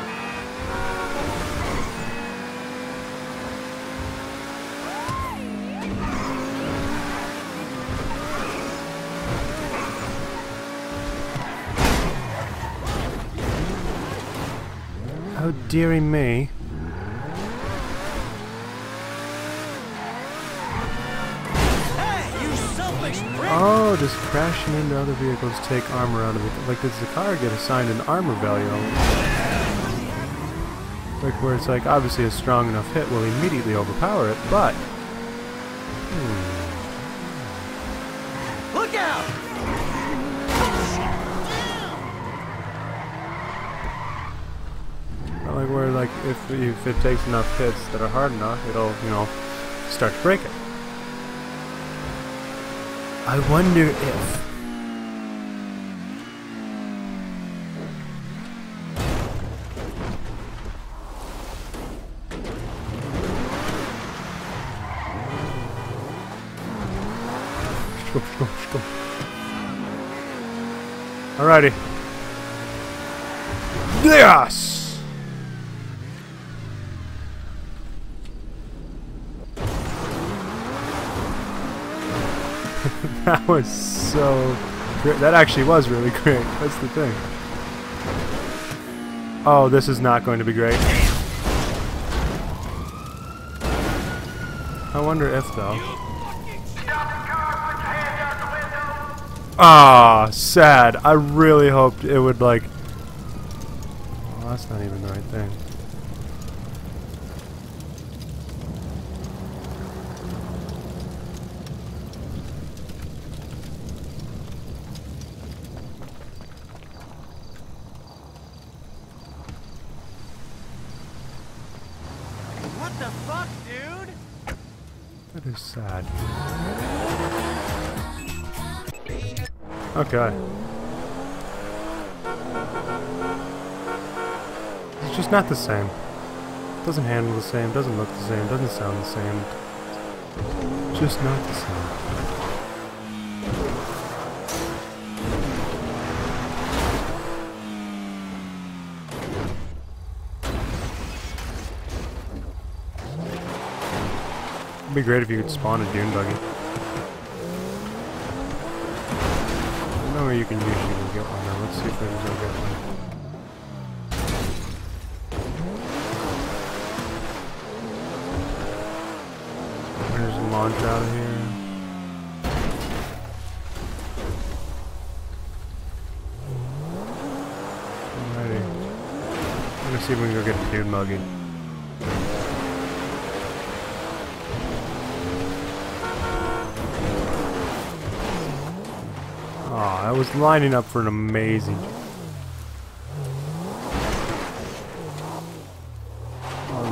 Oh, dearie me. Oh, does crashing into other vehicles take armor out of it? Like, does the car get assigned an armor value? Like, where it's like, obviously a strong enough hit will immediately overpower it, but... Hmm. Look out! Like where, like, if, if it takes enough hits that are hard enough, it'll, you know, start to break it. I wonder if... Alrighty. Yes! that was so great. That actually was really great. That's the thing. Oh, this is not going to be great. I wonder if though. Ah, sad. I really hoped it would like. Well, that's not even the right thing. It's just not the same. Doesn't handle the same, doesn't look the same, doesn't sound the same. Just not the same. It'd be great if you could spawn a dune buggy. You can usually get one now. Let's see if can go get one. There's a launch out of here. Alrighty. I'm gonna see if we can go get the dune buggy. Lining up for an amazing.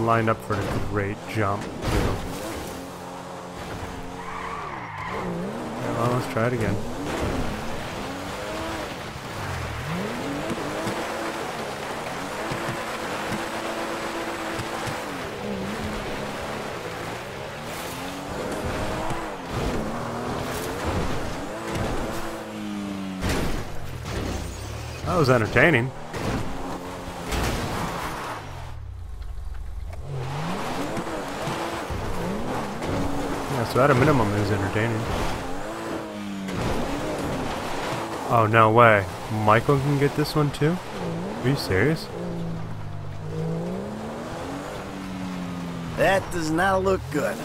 Lined up for a great jump, too. Yeah, well, let's try it again. Was entertaining. Yeah, so at a minimum it was entertaining. Oh, no way. Michael can get this one too? Are you serious? That does not look good.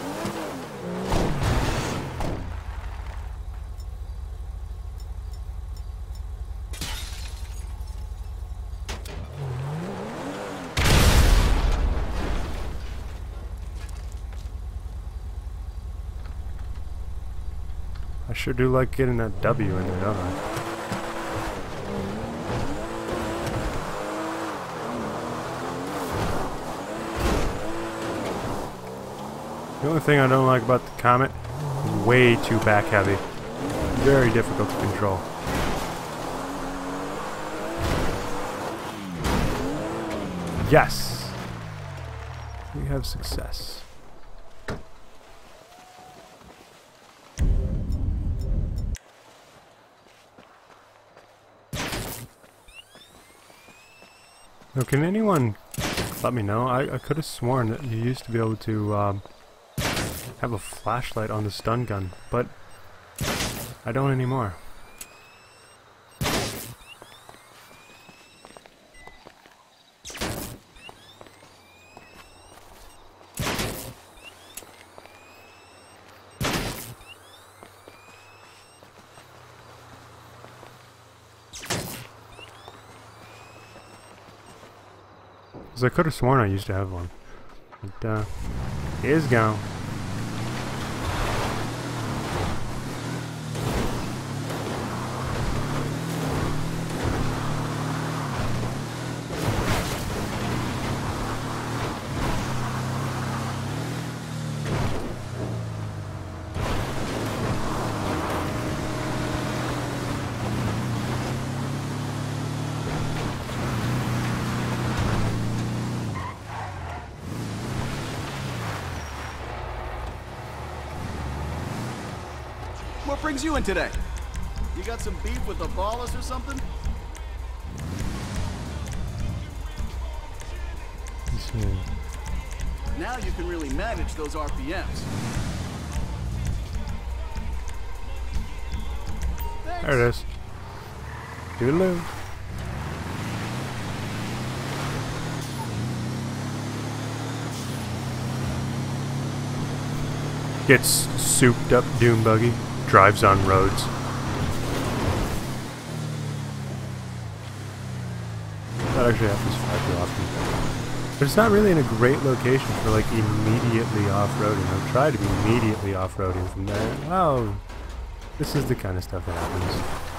Sure do like getting that W in there, don't I? The only thing I don't like about the Comet, is way too back heavy. Very difficult to control. Yes! We have success. Now, can anyone let me know? I, I could have sworn that you used to be able to um, have a flashlight on the stun gun, but I don't anymore. I could have sworn I used to have one. But, uh, he is gone. What brings you in today? You got some beef with the ballers or something? Now you can really manage those RPMs. There it is. Toodaloo. Gets souped up dune buggy, drives on roads. That actually happens far too often. But it's not really in a great location for like immediately off-roading. I've tried to be immediately off-roading from there. Well, this is the kind of stuff that happens.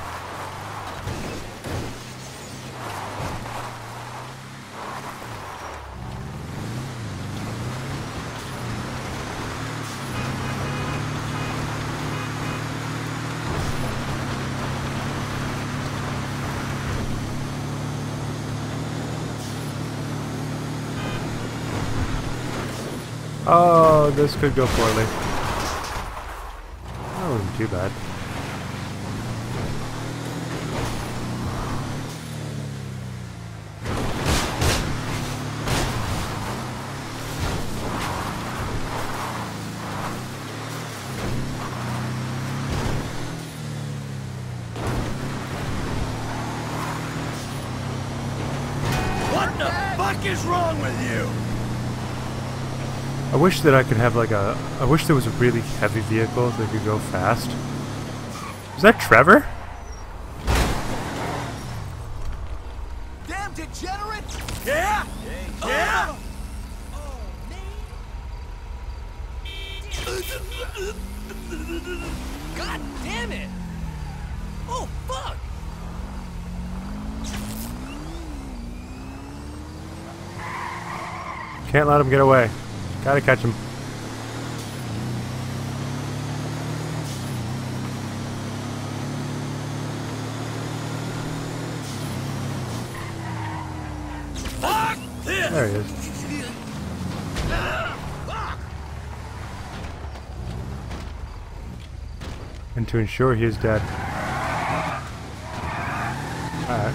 Oh, this could go poorly. That wasn't too bad. Wish that I could have like a. I wish there was a really heavy vehicle that could go fast. Is that Trevor? Damn degenerate! Yeah? Yeah? God damn it! Oh, fuck! Can't let him get away. Gotta catch him. There he is. And to ensure he is dead. Alright.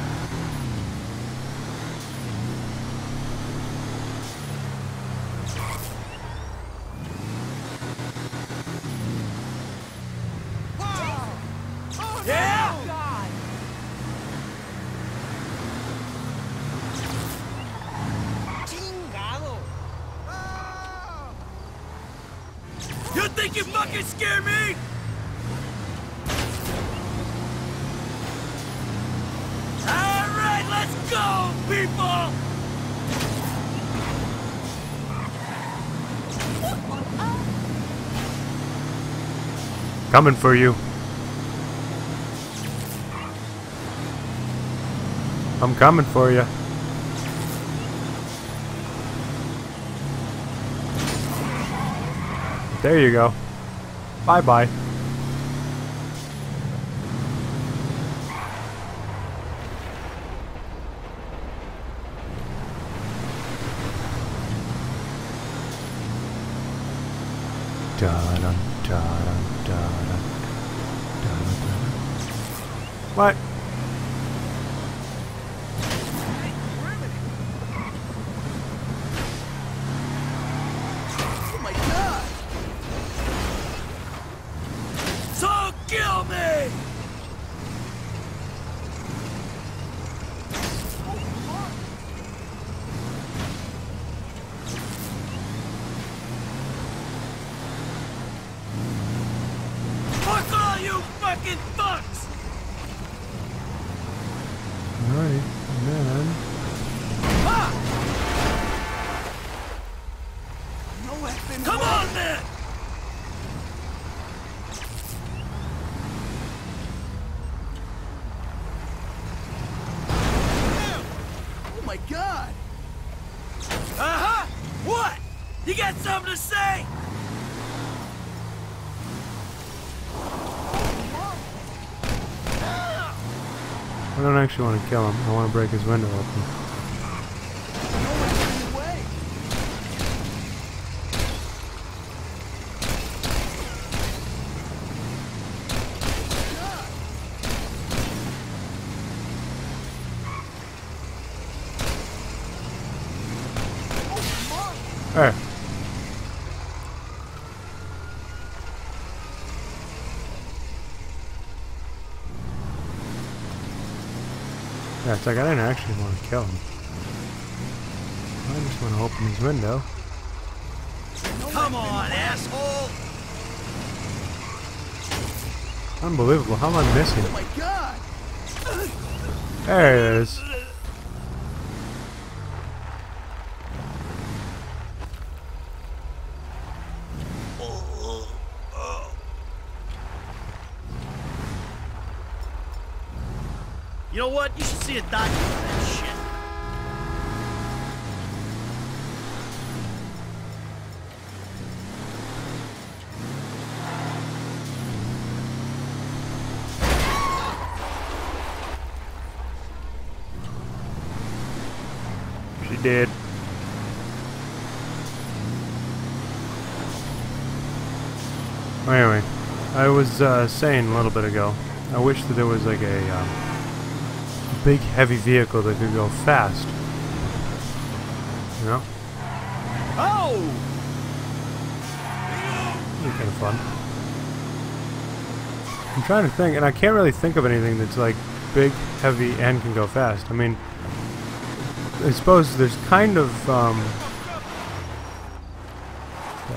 Yeah? Chingado! You think you fucking scare me? Alright, let's go, people! Coming for you. I'm coming for you. There you go. Bye bye What? Oh my god! So kill me! Fuck all you fucking fucks! Alright, man. No effing Come way. on, man! Damn! Oh my god! Uh-huh! What? You got something to say? I want to kill him. I want to break his window open. No effing way! There. Yeah, it's like I didn't actually want to kill him. I just want to open his window. Come on, asshole! Unbelievable. How am I missing? Oh my god! There it is. You know what? You should see a doctor for that shit. She did. Anyway, I was uh, saying a little bit ago, I wish that there was like a, um, big heavy vehicle that could go fast. You know? Oh! That'd be kind of fun. I'm trying to think, and I can't really think of anything that's like big, heavy, and can go fast. I mean, I suppose there's kind of, um...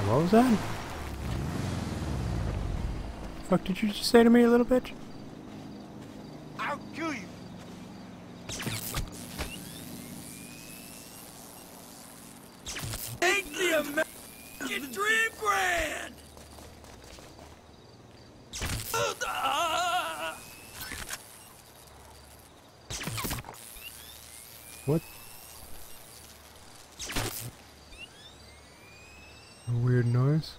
what was that? Fuck did you just say to me, little bitch? I'll kill you. Ain't the American Dream Grand! Ah! What? A weird noise?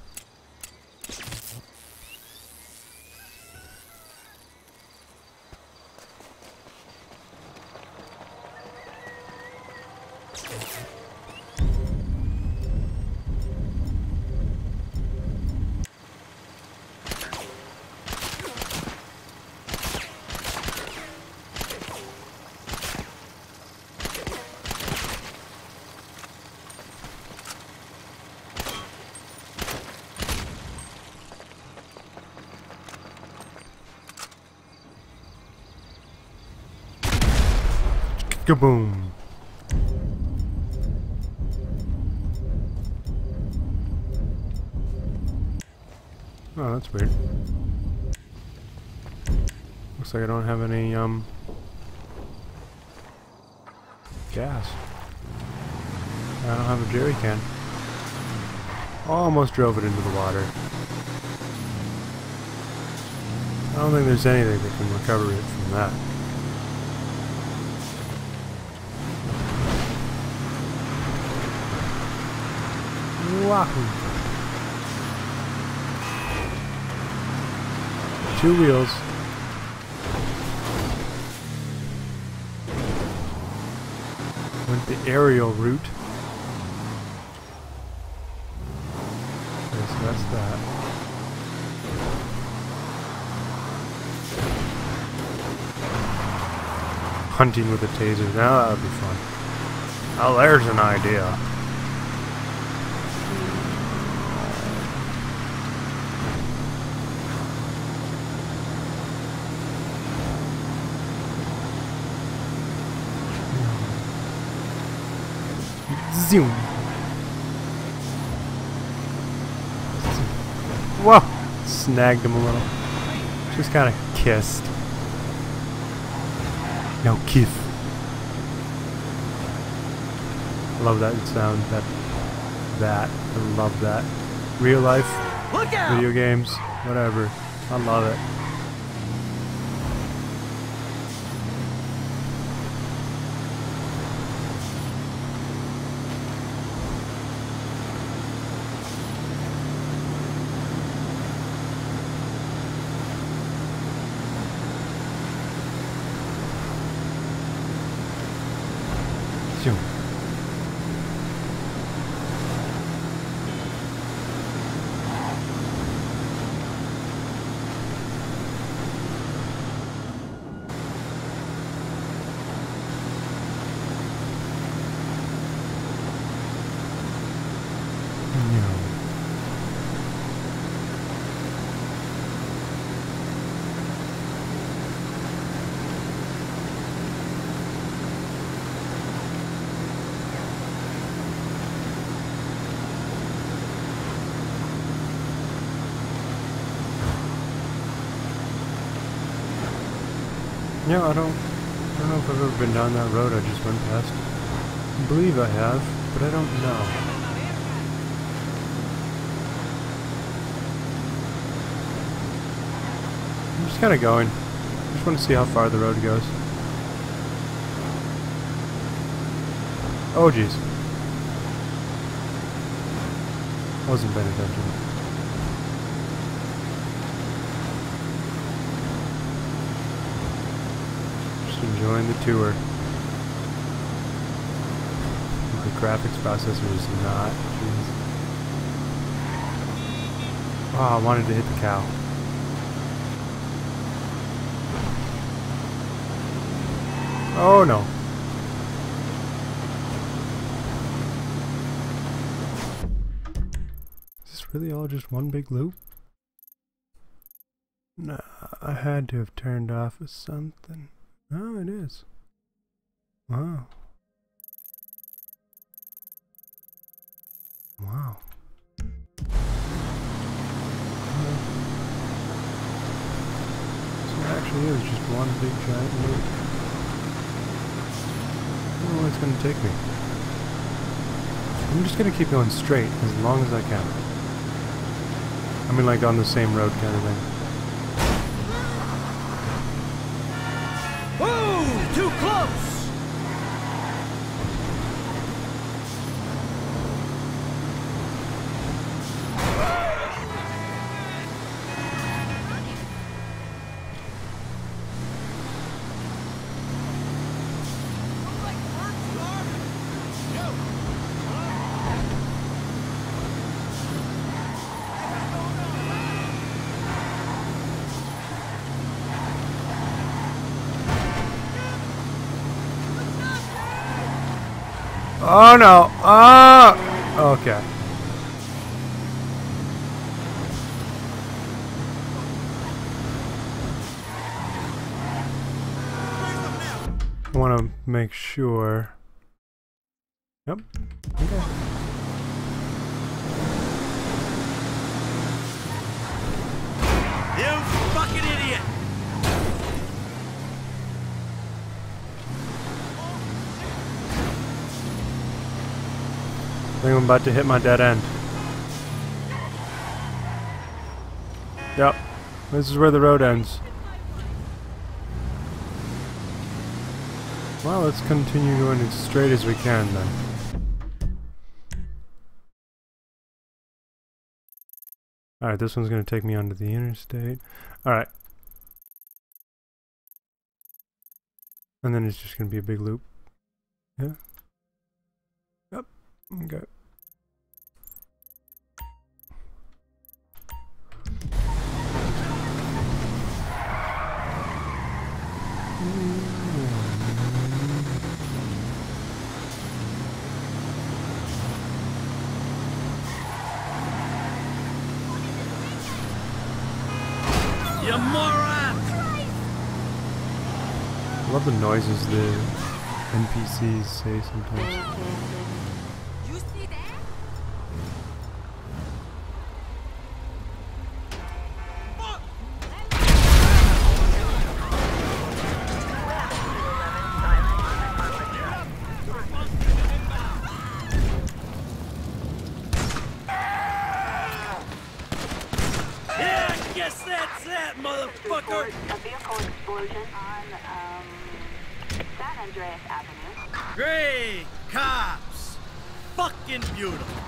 Kaboom! Oh, that's weird. Looks like I don't have any, um... Gas. I don't have a jerry can. Almost drove it into the water. I don't think there's anything that can recover it from that. Wahoo! Two wheels. Went the aerial route. That's that. Hunting with a taser. Now that would be fun. Oh, there's an idea. Zoom. Whoa! Snagged him a little. Just kind of kissed. No, kiss. Love that sound. That. That. I love that. Real life, Look out! video games, whatever. I love it. Zoom. No. Yeah, I don't, I don't know if I've ever been down that road I just went past. I believe I have, but I don't know. I'm just kind of going. Just want to see how far the road goes. Oh, jeez. Wasn't paying attention. Just enjoying the tour. The graphics processor is not. Jeez. Oh, I wanted to hit the cow. Oh no. Is this really all just one big loop? Nah, I had to have turned off of something. It is. Wow. Wow. So it actually is just one big giant loop. I don't know where it's going to take me. I'm just going to keep going straight as long as I can. I mean like on the same road kind of thing. Oh no! Ah! Okay. I want to make sure. Yep. Okay. You fucking idiot! I'm about to hit my dead end. Yep. This is where the road ends. Well, let's continue going as straight as we can then. Alright, this one's going to take me onto the interstate. Alright. And then it's just going to be a big loop. Yeah. Yep. Okay. You moron! I love the noises the NPCs say sometimes. Motherfucker! A vehicle explosion on um, San Andreas Avenue. Great cops! Fucking beautiful!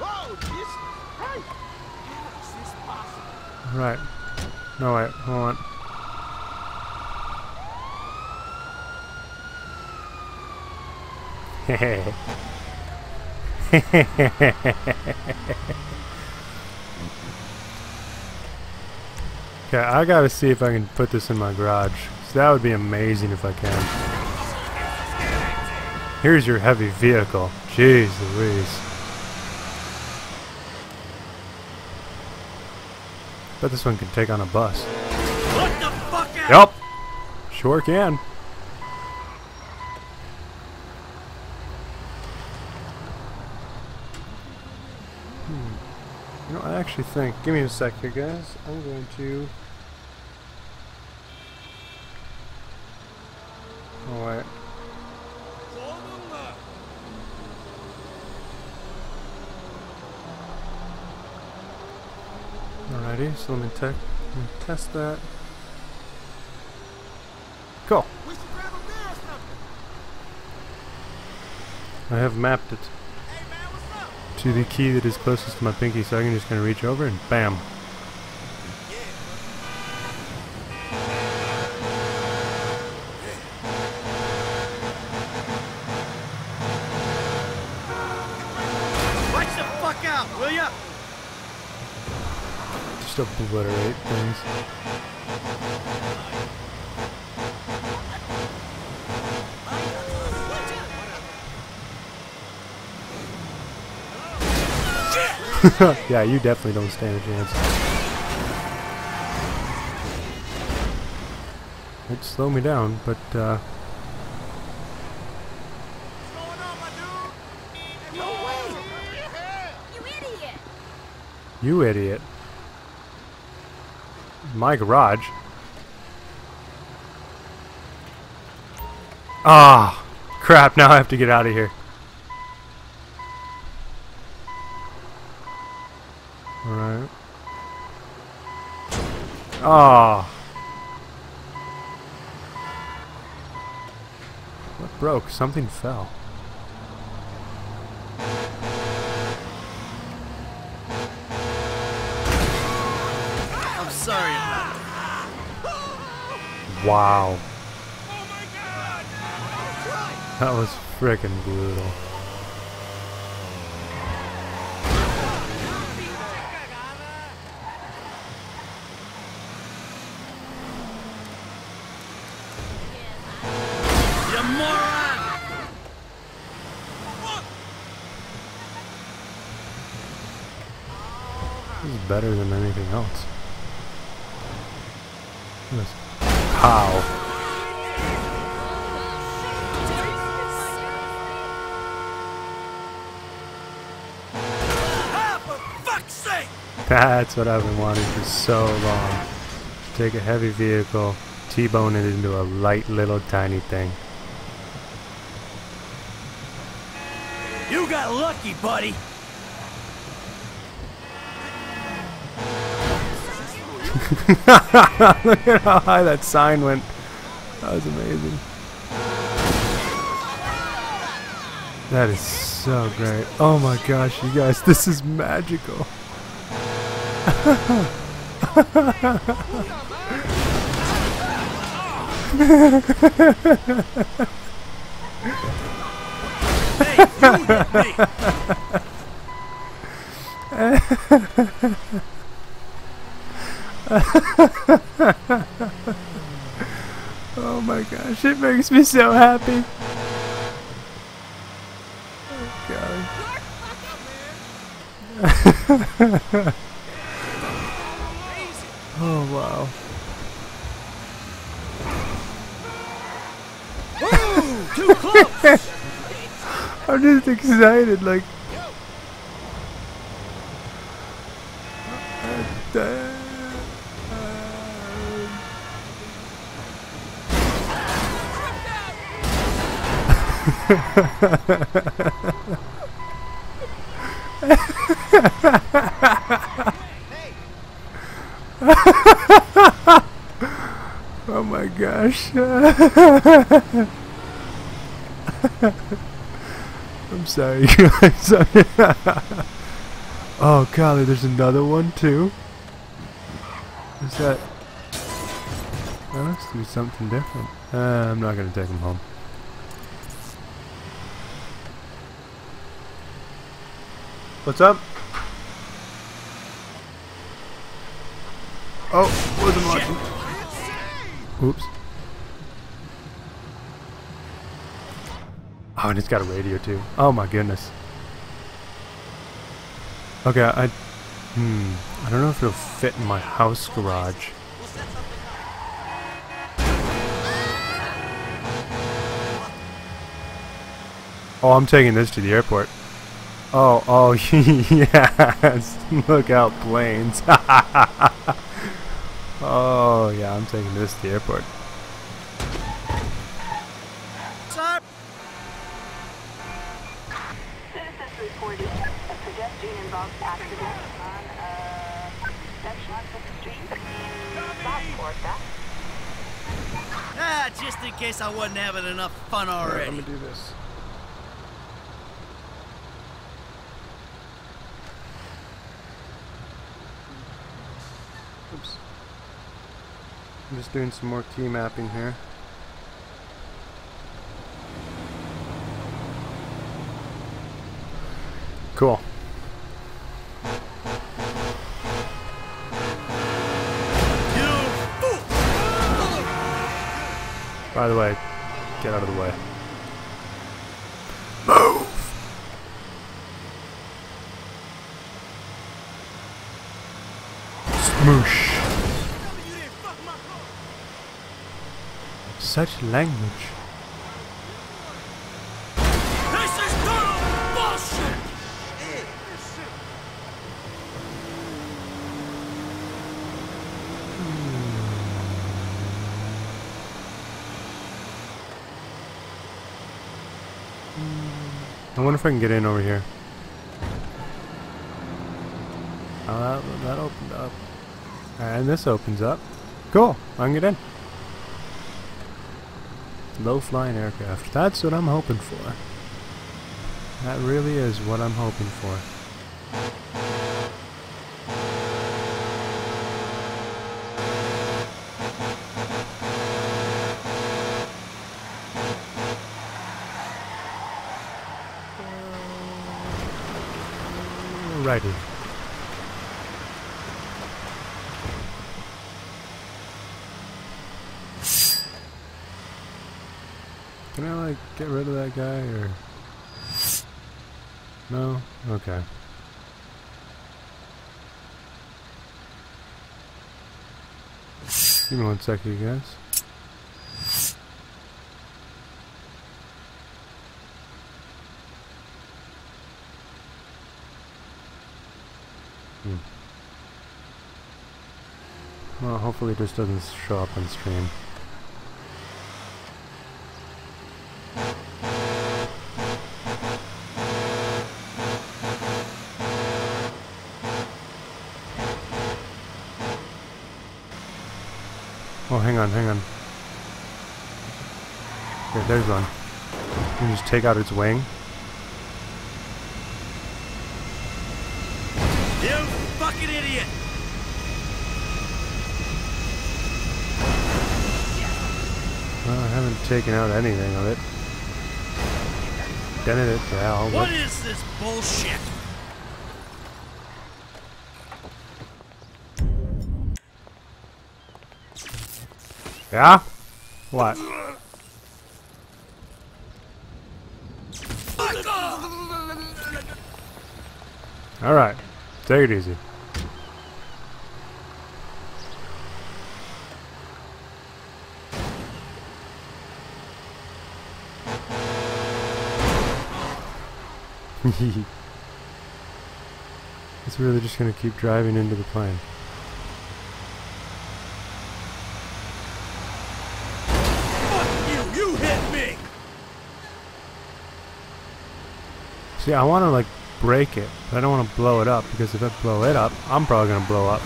Oh, Jesus Christ! How is this possible? Right. No, wait, hold on. okay, I gotta see if I can put this in my garage. So that would be amazing if I can. Here's your heavy vehicle. Jeez Louise. Bet this one can take on a bus. What the fuck? Yup. Sure can. Hmm. You know, I actually think. Give me a sec here, guys. I'm going to. Oh wait. Alrighty, so let me, let me test that. Cool. I have mapped it to the key that is closest to my pinky, so I can just kind of reach over and bam. Obliterate things. yeah, you definitely don't stand a chance. It slowed me down, but uh, What's going on, my dude? Hey, no way! You idiot! you idiot. My garage. Ah, crap! Now I have to get out of here. All right. Ah. What broke? Something fell. Wow. Oh! That was freaking brutal. You moron! This is better than anything else. This. How? That's what I've been wanting for so long. Take a heavy vehicle, T-bone it into a light little tiny thing. You got lucky, buddy. Look at how high that sign went. That was amazing. That is so great. Oh my gosh, you guys, this is magical. Hey, you hit me. Oh my gosh, it makes me so happy. Oh god. oh wow. Too close! I'm just excited, like. Oh my gosh. I'm sorry, guys. oh, golly, there's another one too. Is that? That must be something different. Uh, I'm not gonna take him home. What's up? Oh, wasn't watching. Oops. Oh, and it's got a radio too. Oh my goodness. Okay, I. Hmm. I don't know if it'll fit in my house garage. Oh, I'm taking this to the airport. Oh, oh, yes. Look out, planes. oh, yeah, I'm taking this to the airport. Sir? Citizens reported a pedestrian-involved accident on uh, section of the street in Southport. Ah, just in case I wasn't having enough fun already. Let me do this. Just doing some more key mapping here. Cool. By the way, get out of the way. Move! Smoosh. You didn't fuck my car. Such language. This is total bullshit! I wonder if I can get in over here. Oh, that, that opened up. And this opens up. Cool, I can get in. Low flying aircraft. That's what I'm hoping for. That really is what I'm hoping for. Righty. Can I like get rid of that guy or no? Okay. Give me one second, you guys. Hmm. Well, hopefully this doesn't show up on stream. Oh, hang on, hang on. Here, there's one. You can just take out its wing. You fucking idiot! Well, I haven't taken out anything of it. Dented it to hell. What but- this bullshit? Yeah? What? Fuck off! Alright. Take it easy. it's really just gonna keep driving into the plane. Fuck you! You hit me! See, I want to like break it, but I don't want to blow it up because if I blow it up, I'm probably gonna blow up.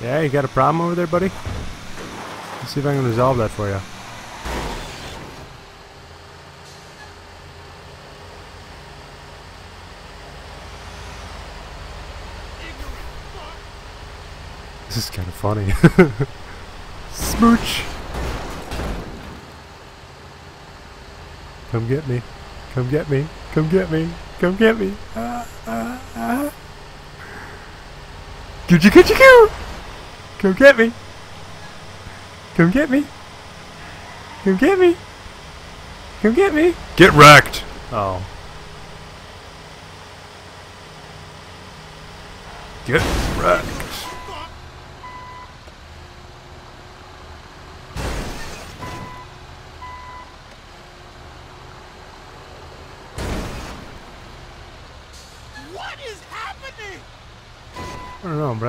Yeah, you got a problem over there, buddy? Let's see if I can resolve that for you. This is kind of funny. Smooch! Come get me. Come get me. Come get me. Come get me. Ah, ah, ah. Coochie coochie coo! Come get me. Come get me. Come get me. Come get me. Get wrecked. Oh.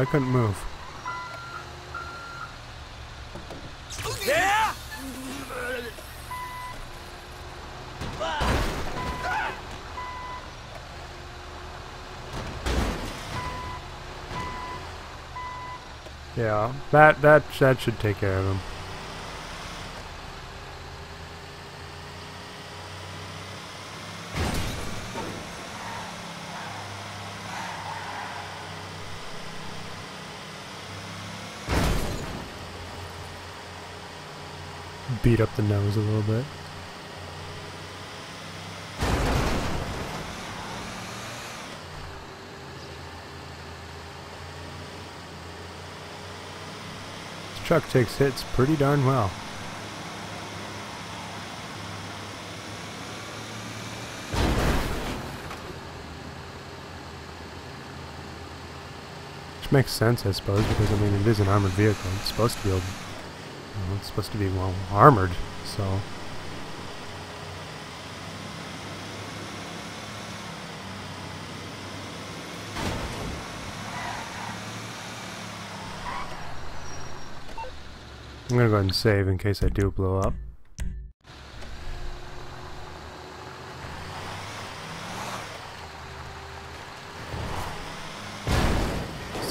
I couldn't move. Yeah? Yeah, that that that should take care of him. Beat up the nose a little bit. This truck takes hits pretty darn well. Which makes sense, I suppose, because I mean it is an armored vehicle. It's supposed to be able, you know, it's supposed to be well armored, so. I'm gonna go ahead and save in case I do blow up.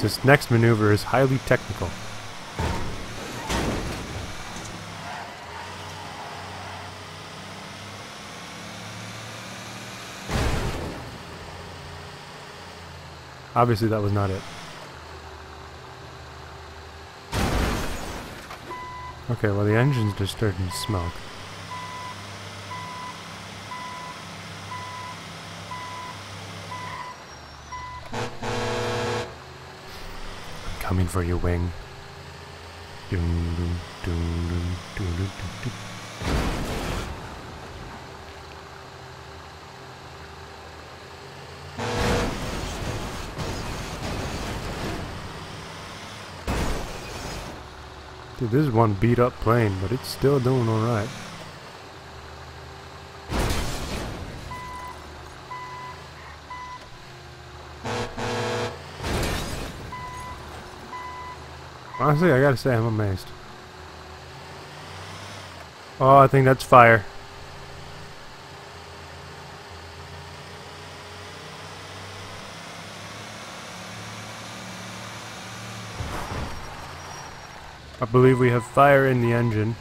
This next maneuver is highly technical. Obviously that was not it. Okay, well the engine's just starting to smoke. I'm coming for you, Wing. Dude, this is one beat up plane, but it's still doing alright. Honestly, I gotta say, I'm amazed. Oh, I think that's fire. I believe we have fire in the engine.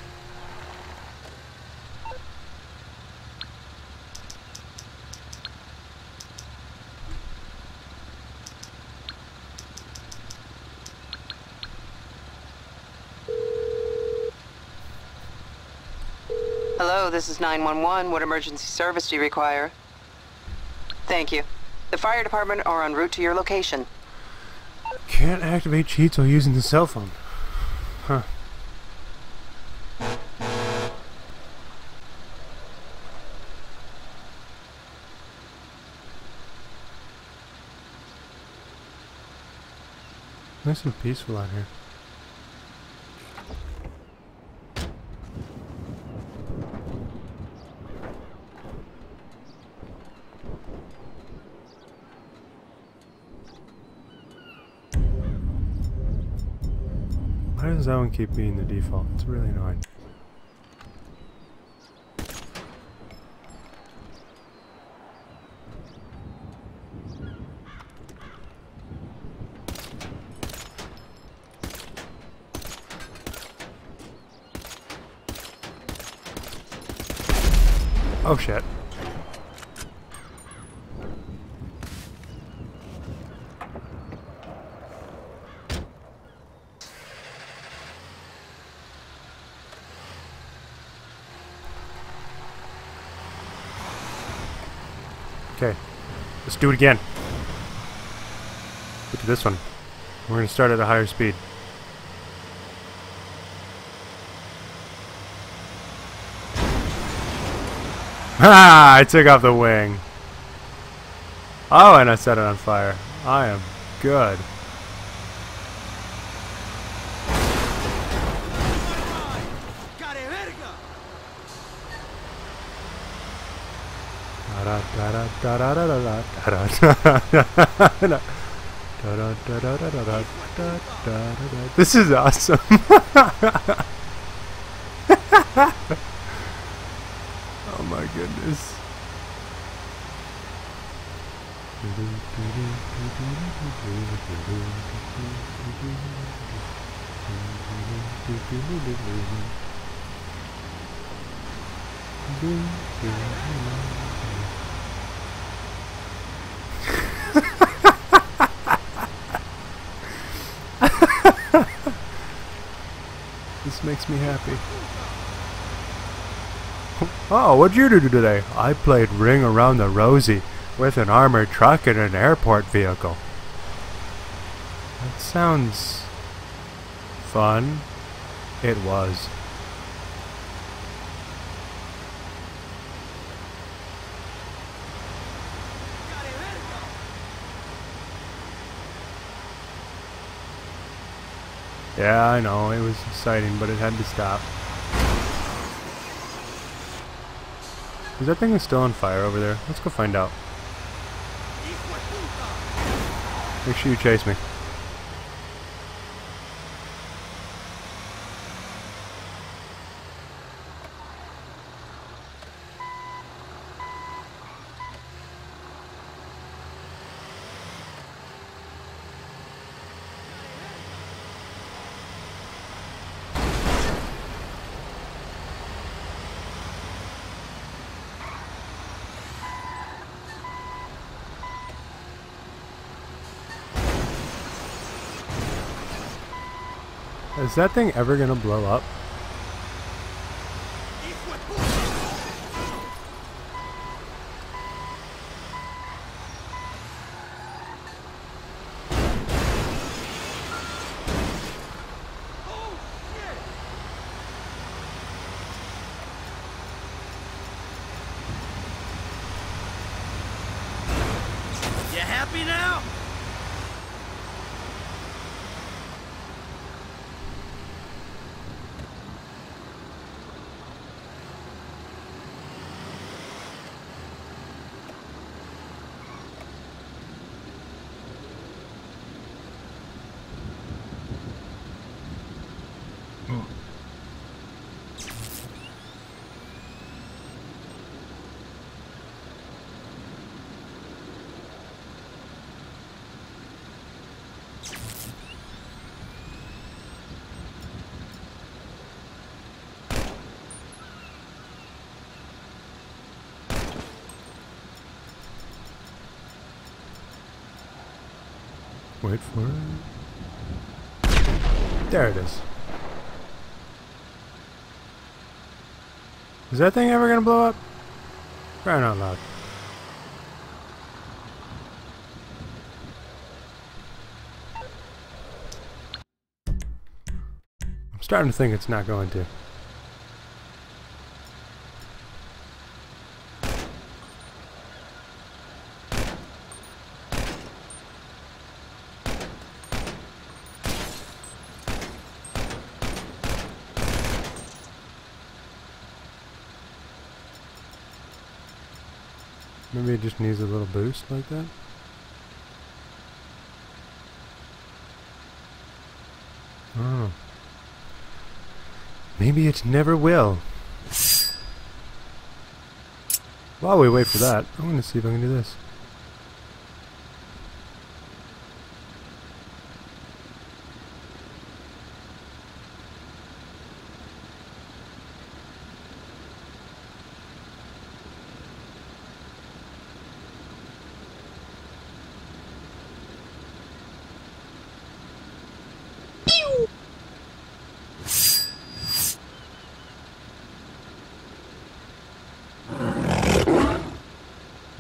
Hello, this is 911. What emergency service do you require? Thank you. The fire department are en route to your location. Can't activate cheats while using the cell phone. Huh. Nice and peaceful out here. Why does that one keep being the default? It's really annoying. Oh shit. Okay, let's do it again. Look at this one. We're gonna start at a higher speed. Ha! I took off the wing. Oh, and I set it on fire. I am good. Got a verga! Not da da da da da da da da da this is awesome. oh my goodness. Makes me happy. Oh, what'd you do today? I played Ring Around the Rosie with an armored truck and an airport vehicle. That sounds fun. It was. Yeah, I know, it was exciting, but it had to stop. Is that thing still on fire over there? Let's go find out. Make sure you chase me. Is that thing ever gonna blow up? You happy now? Wait for it. There it is. Is that thing ever gonna blow up? Crying out loud. I'm starting to think it's not going to. Needs a little boost like that. Oh. Maybe it never will. While we wait for that, I'm going to see if I can do this.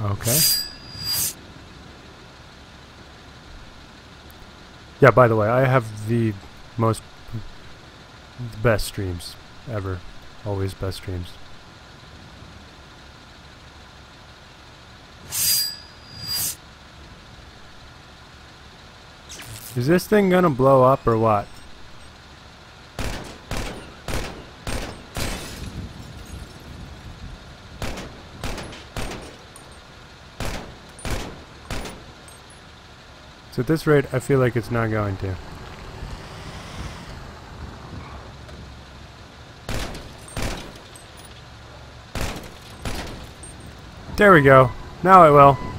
Okay. Yeah, by the way, I have the most best streams ever. Always best streams. Is this thing gonna blow up or what? So at this rate, I feel like it's not going to. There we go. Now it will.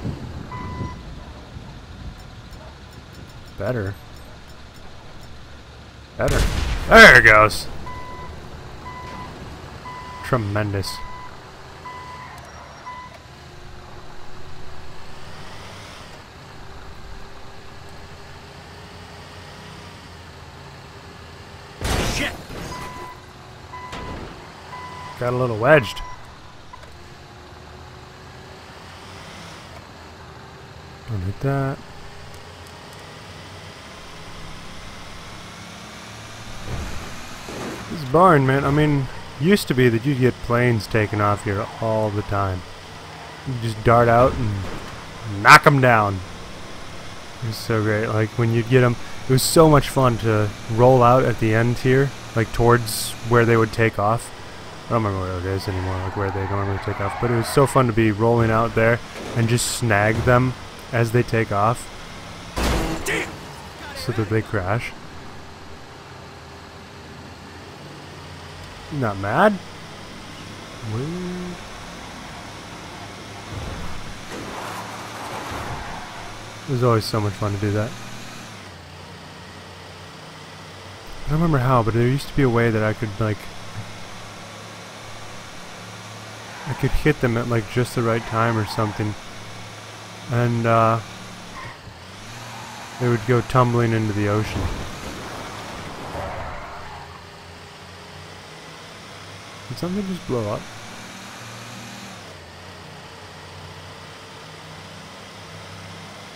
Better. Better. There it goes. Tremendous. Shit! Got a little wedged. Don't hit that. Barn, man, I mean, used to be that you'd get planes taken off here all the time. You just dart out and knock them down. It was so great. Like, when you'd get them, it was so much fun to roll out at the end here, like towards where they would take off. I don't remember where it is anymore, like where they normally take off. But it was so fun to be rolling out there and just snag them as they take off so that they crash. Not mad? Weird. It was always so much fun to do that. I don't remember how, but there used to be a way that I could like I could hit them at like just the right time or something. And uh they would go tumbling into the ocean. Something just blow up?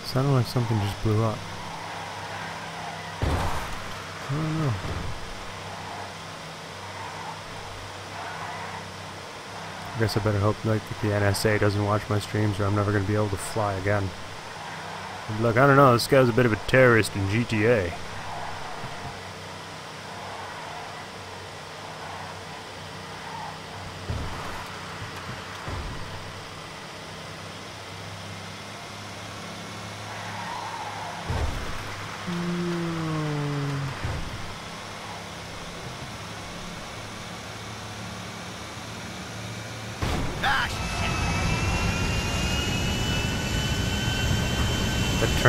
Sounded like something just blew up. I don't know. I guess I better hope like the NSA doesn't watch my streams or I'm never going to be able to fly again. Look, I don't know, this guy's a bit of a terrorist in GTA.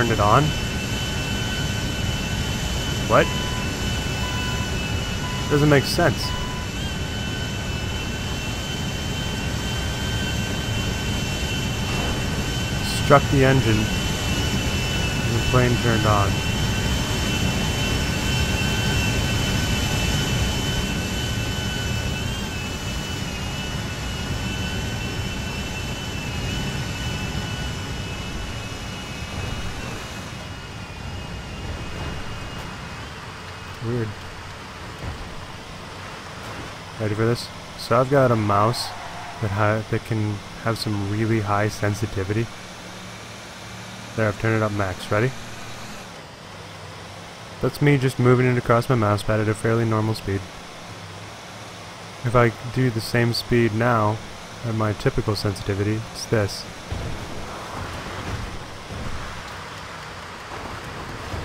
Turned it on? What? Doesn't make sense. Struck the engine. and The plane turned on. Weird. Ready for this? So I've got a mouse that ha that can have some really high sensitivity. There, I've turned it up max. Ready? That's me just moving it across my mouse pad at a fairly normal speed. If I do the same speed now, at my typical sensitivity, it's this.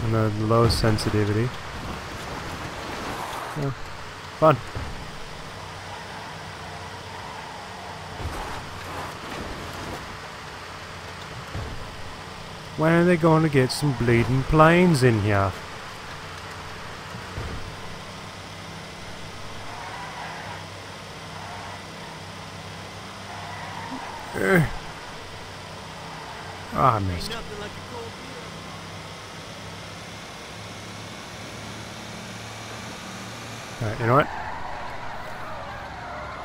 And the low sensitivity. Yeah. Fun. When are they going to get some bleeding planes in here? Eh. Ah, I missed. Alright, you know what?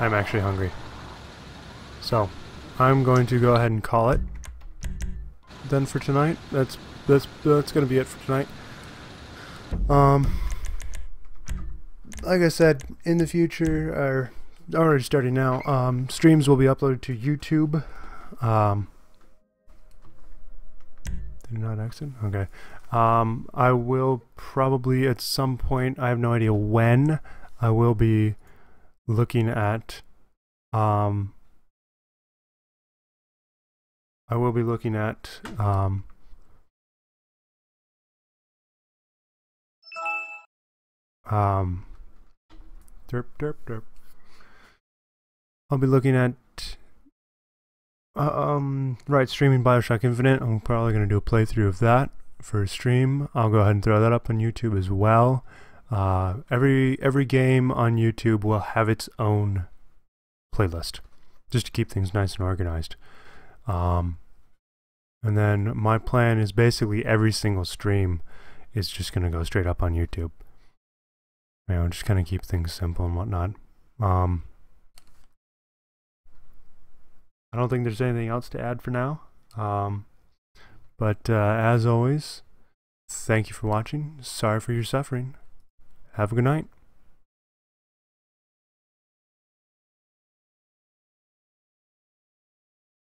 I'm actually hungry. So, I'm going to go ahead and call it then for tonight. That's that's that's gonna be it for tonight. Um like I said, in the future or already starting now, um streams will be uploaded to YouTube. Um did not exit? Okay. Um, I will probably at some point, I have no idea when, I will be looking at, um, I will be looking at um, um, derp derp derp. I'll be looking at uh, um right streaming Bioshock Infinite. I'm probably gonna do a playthrough of that for a stream. I'll go ahead and throw that up on YouTube as well. Uh, every every game on YouTube will have its own playlist, just to keep things nice and organized. Um, and then my plan is basically every single stream is just gonna go straight up on YouTube. You know, just kind of keep things simple and whatnot. Um, I don't think there's anything else to add for now. Um, but uh, as always, thank you for watching. Sorry for your suffering. Have a good night.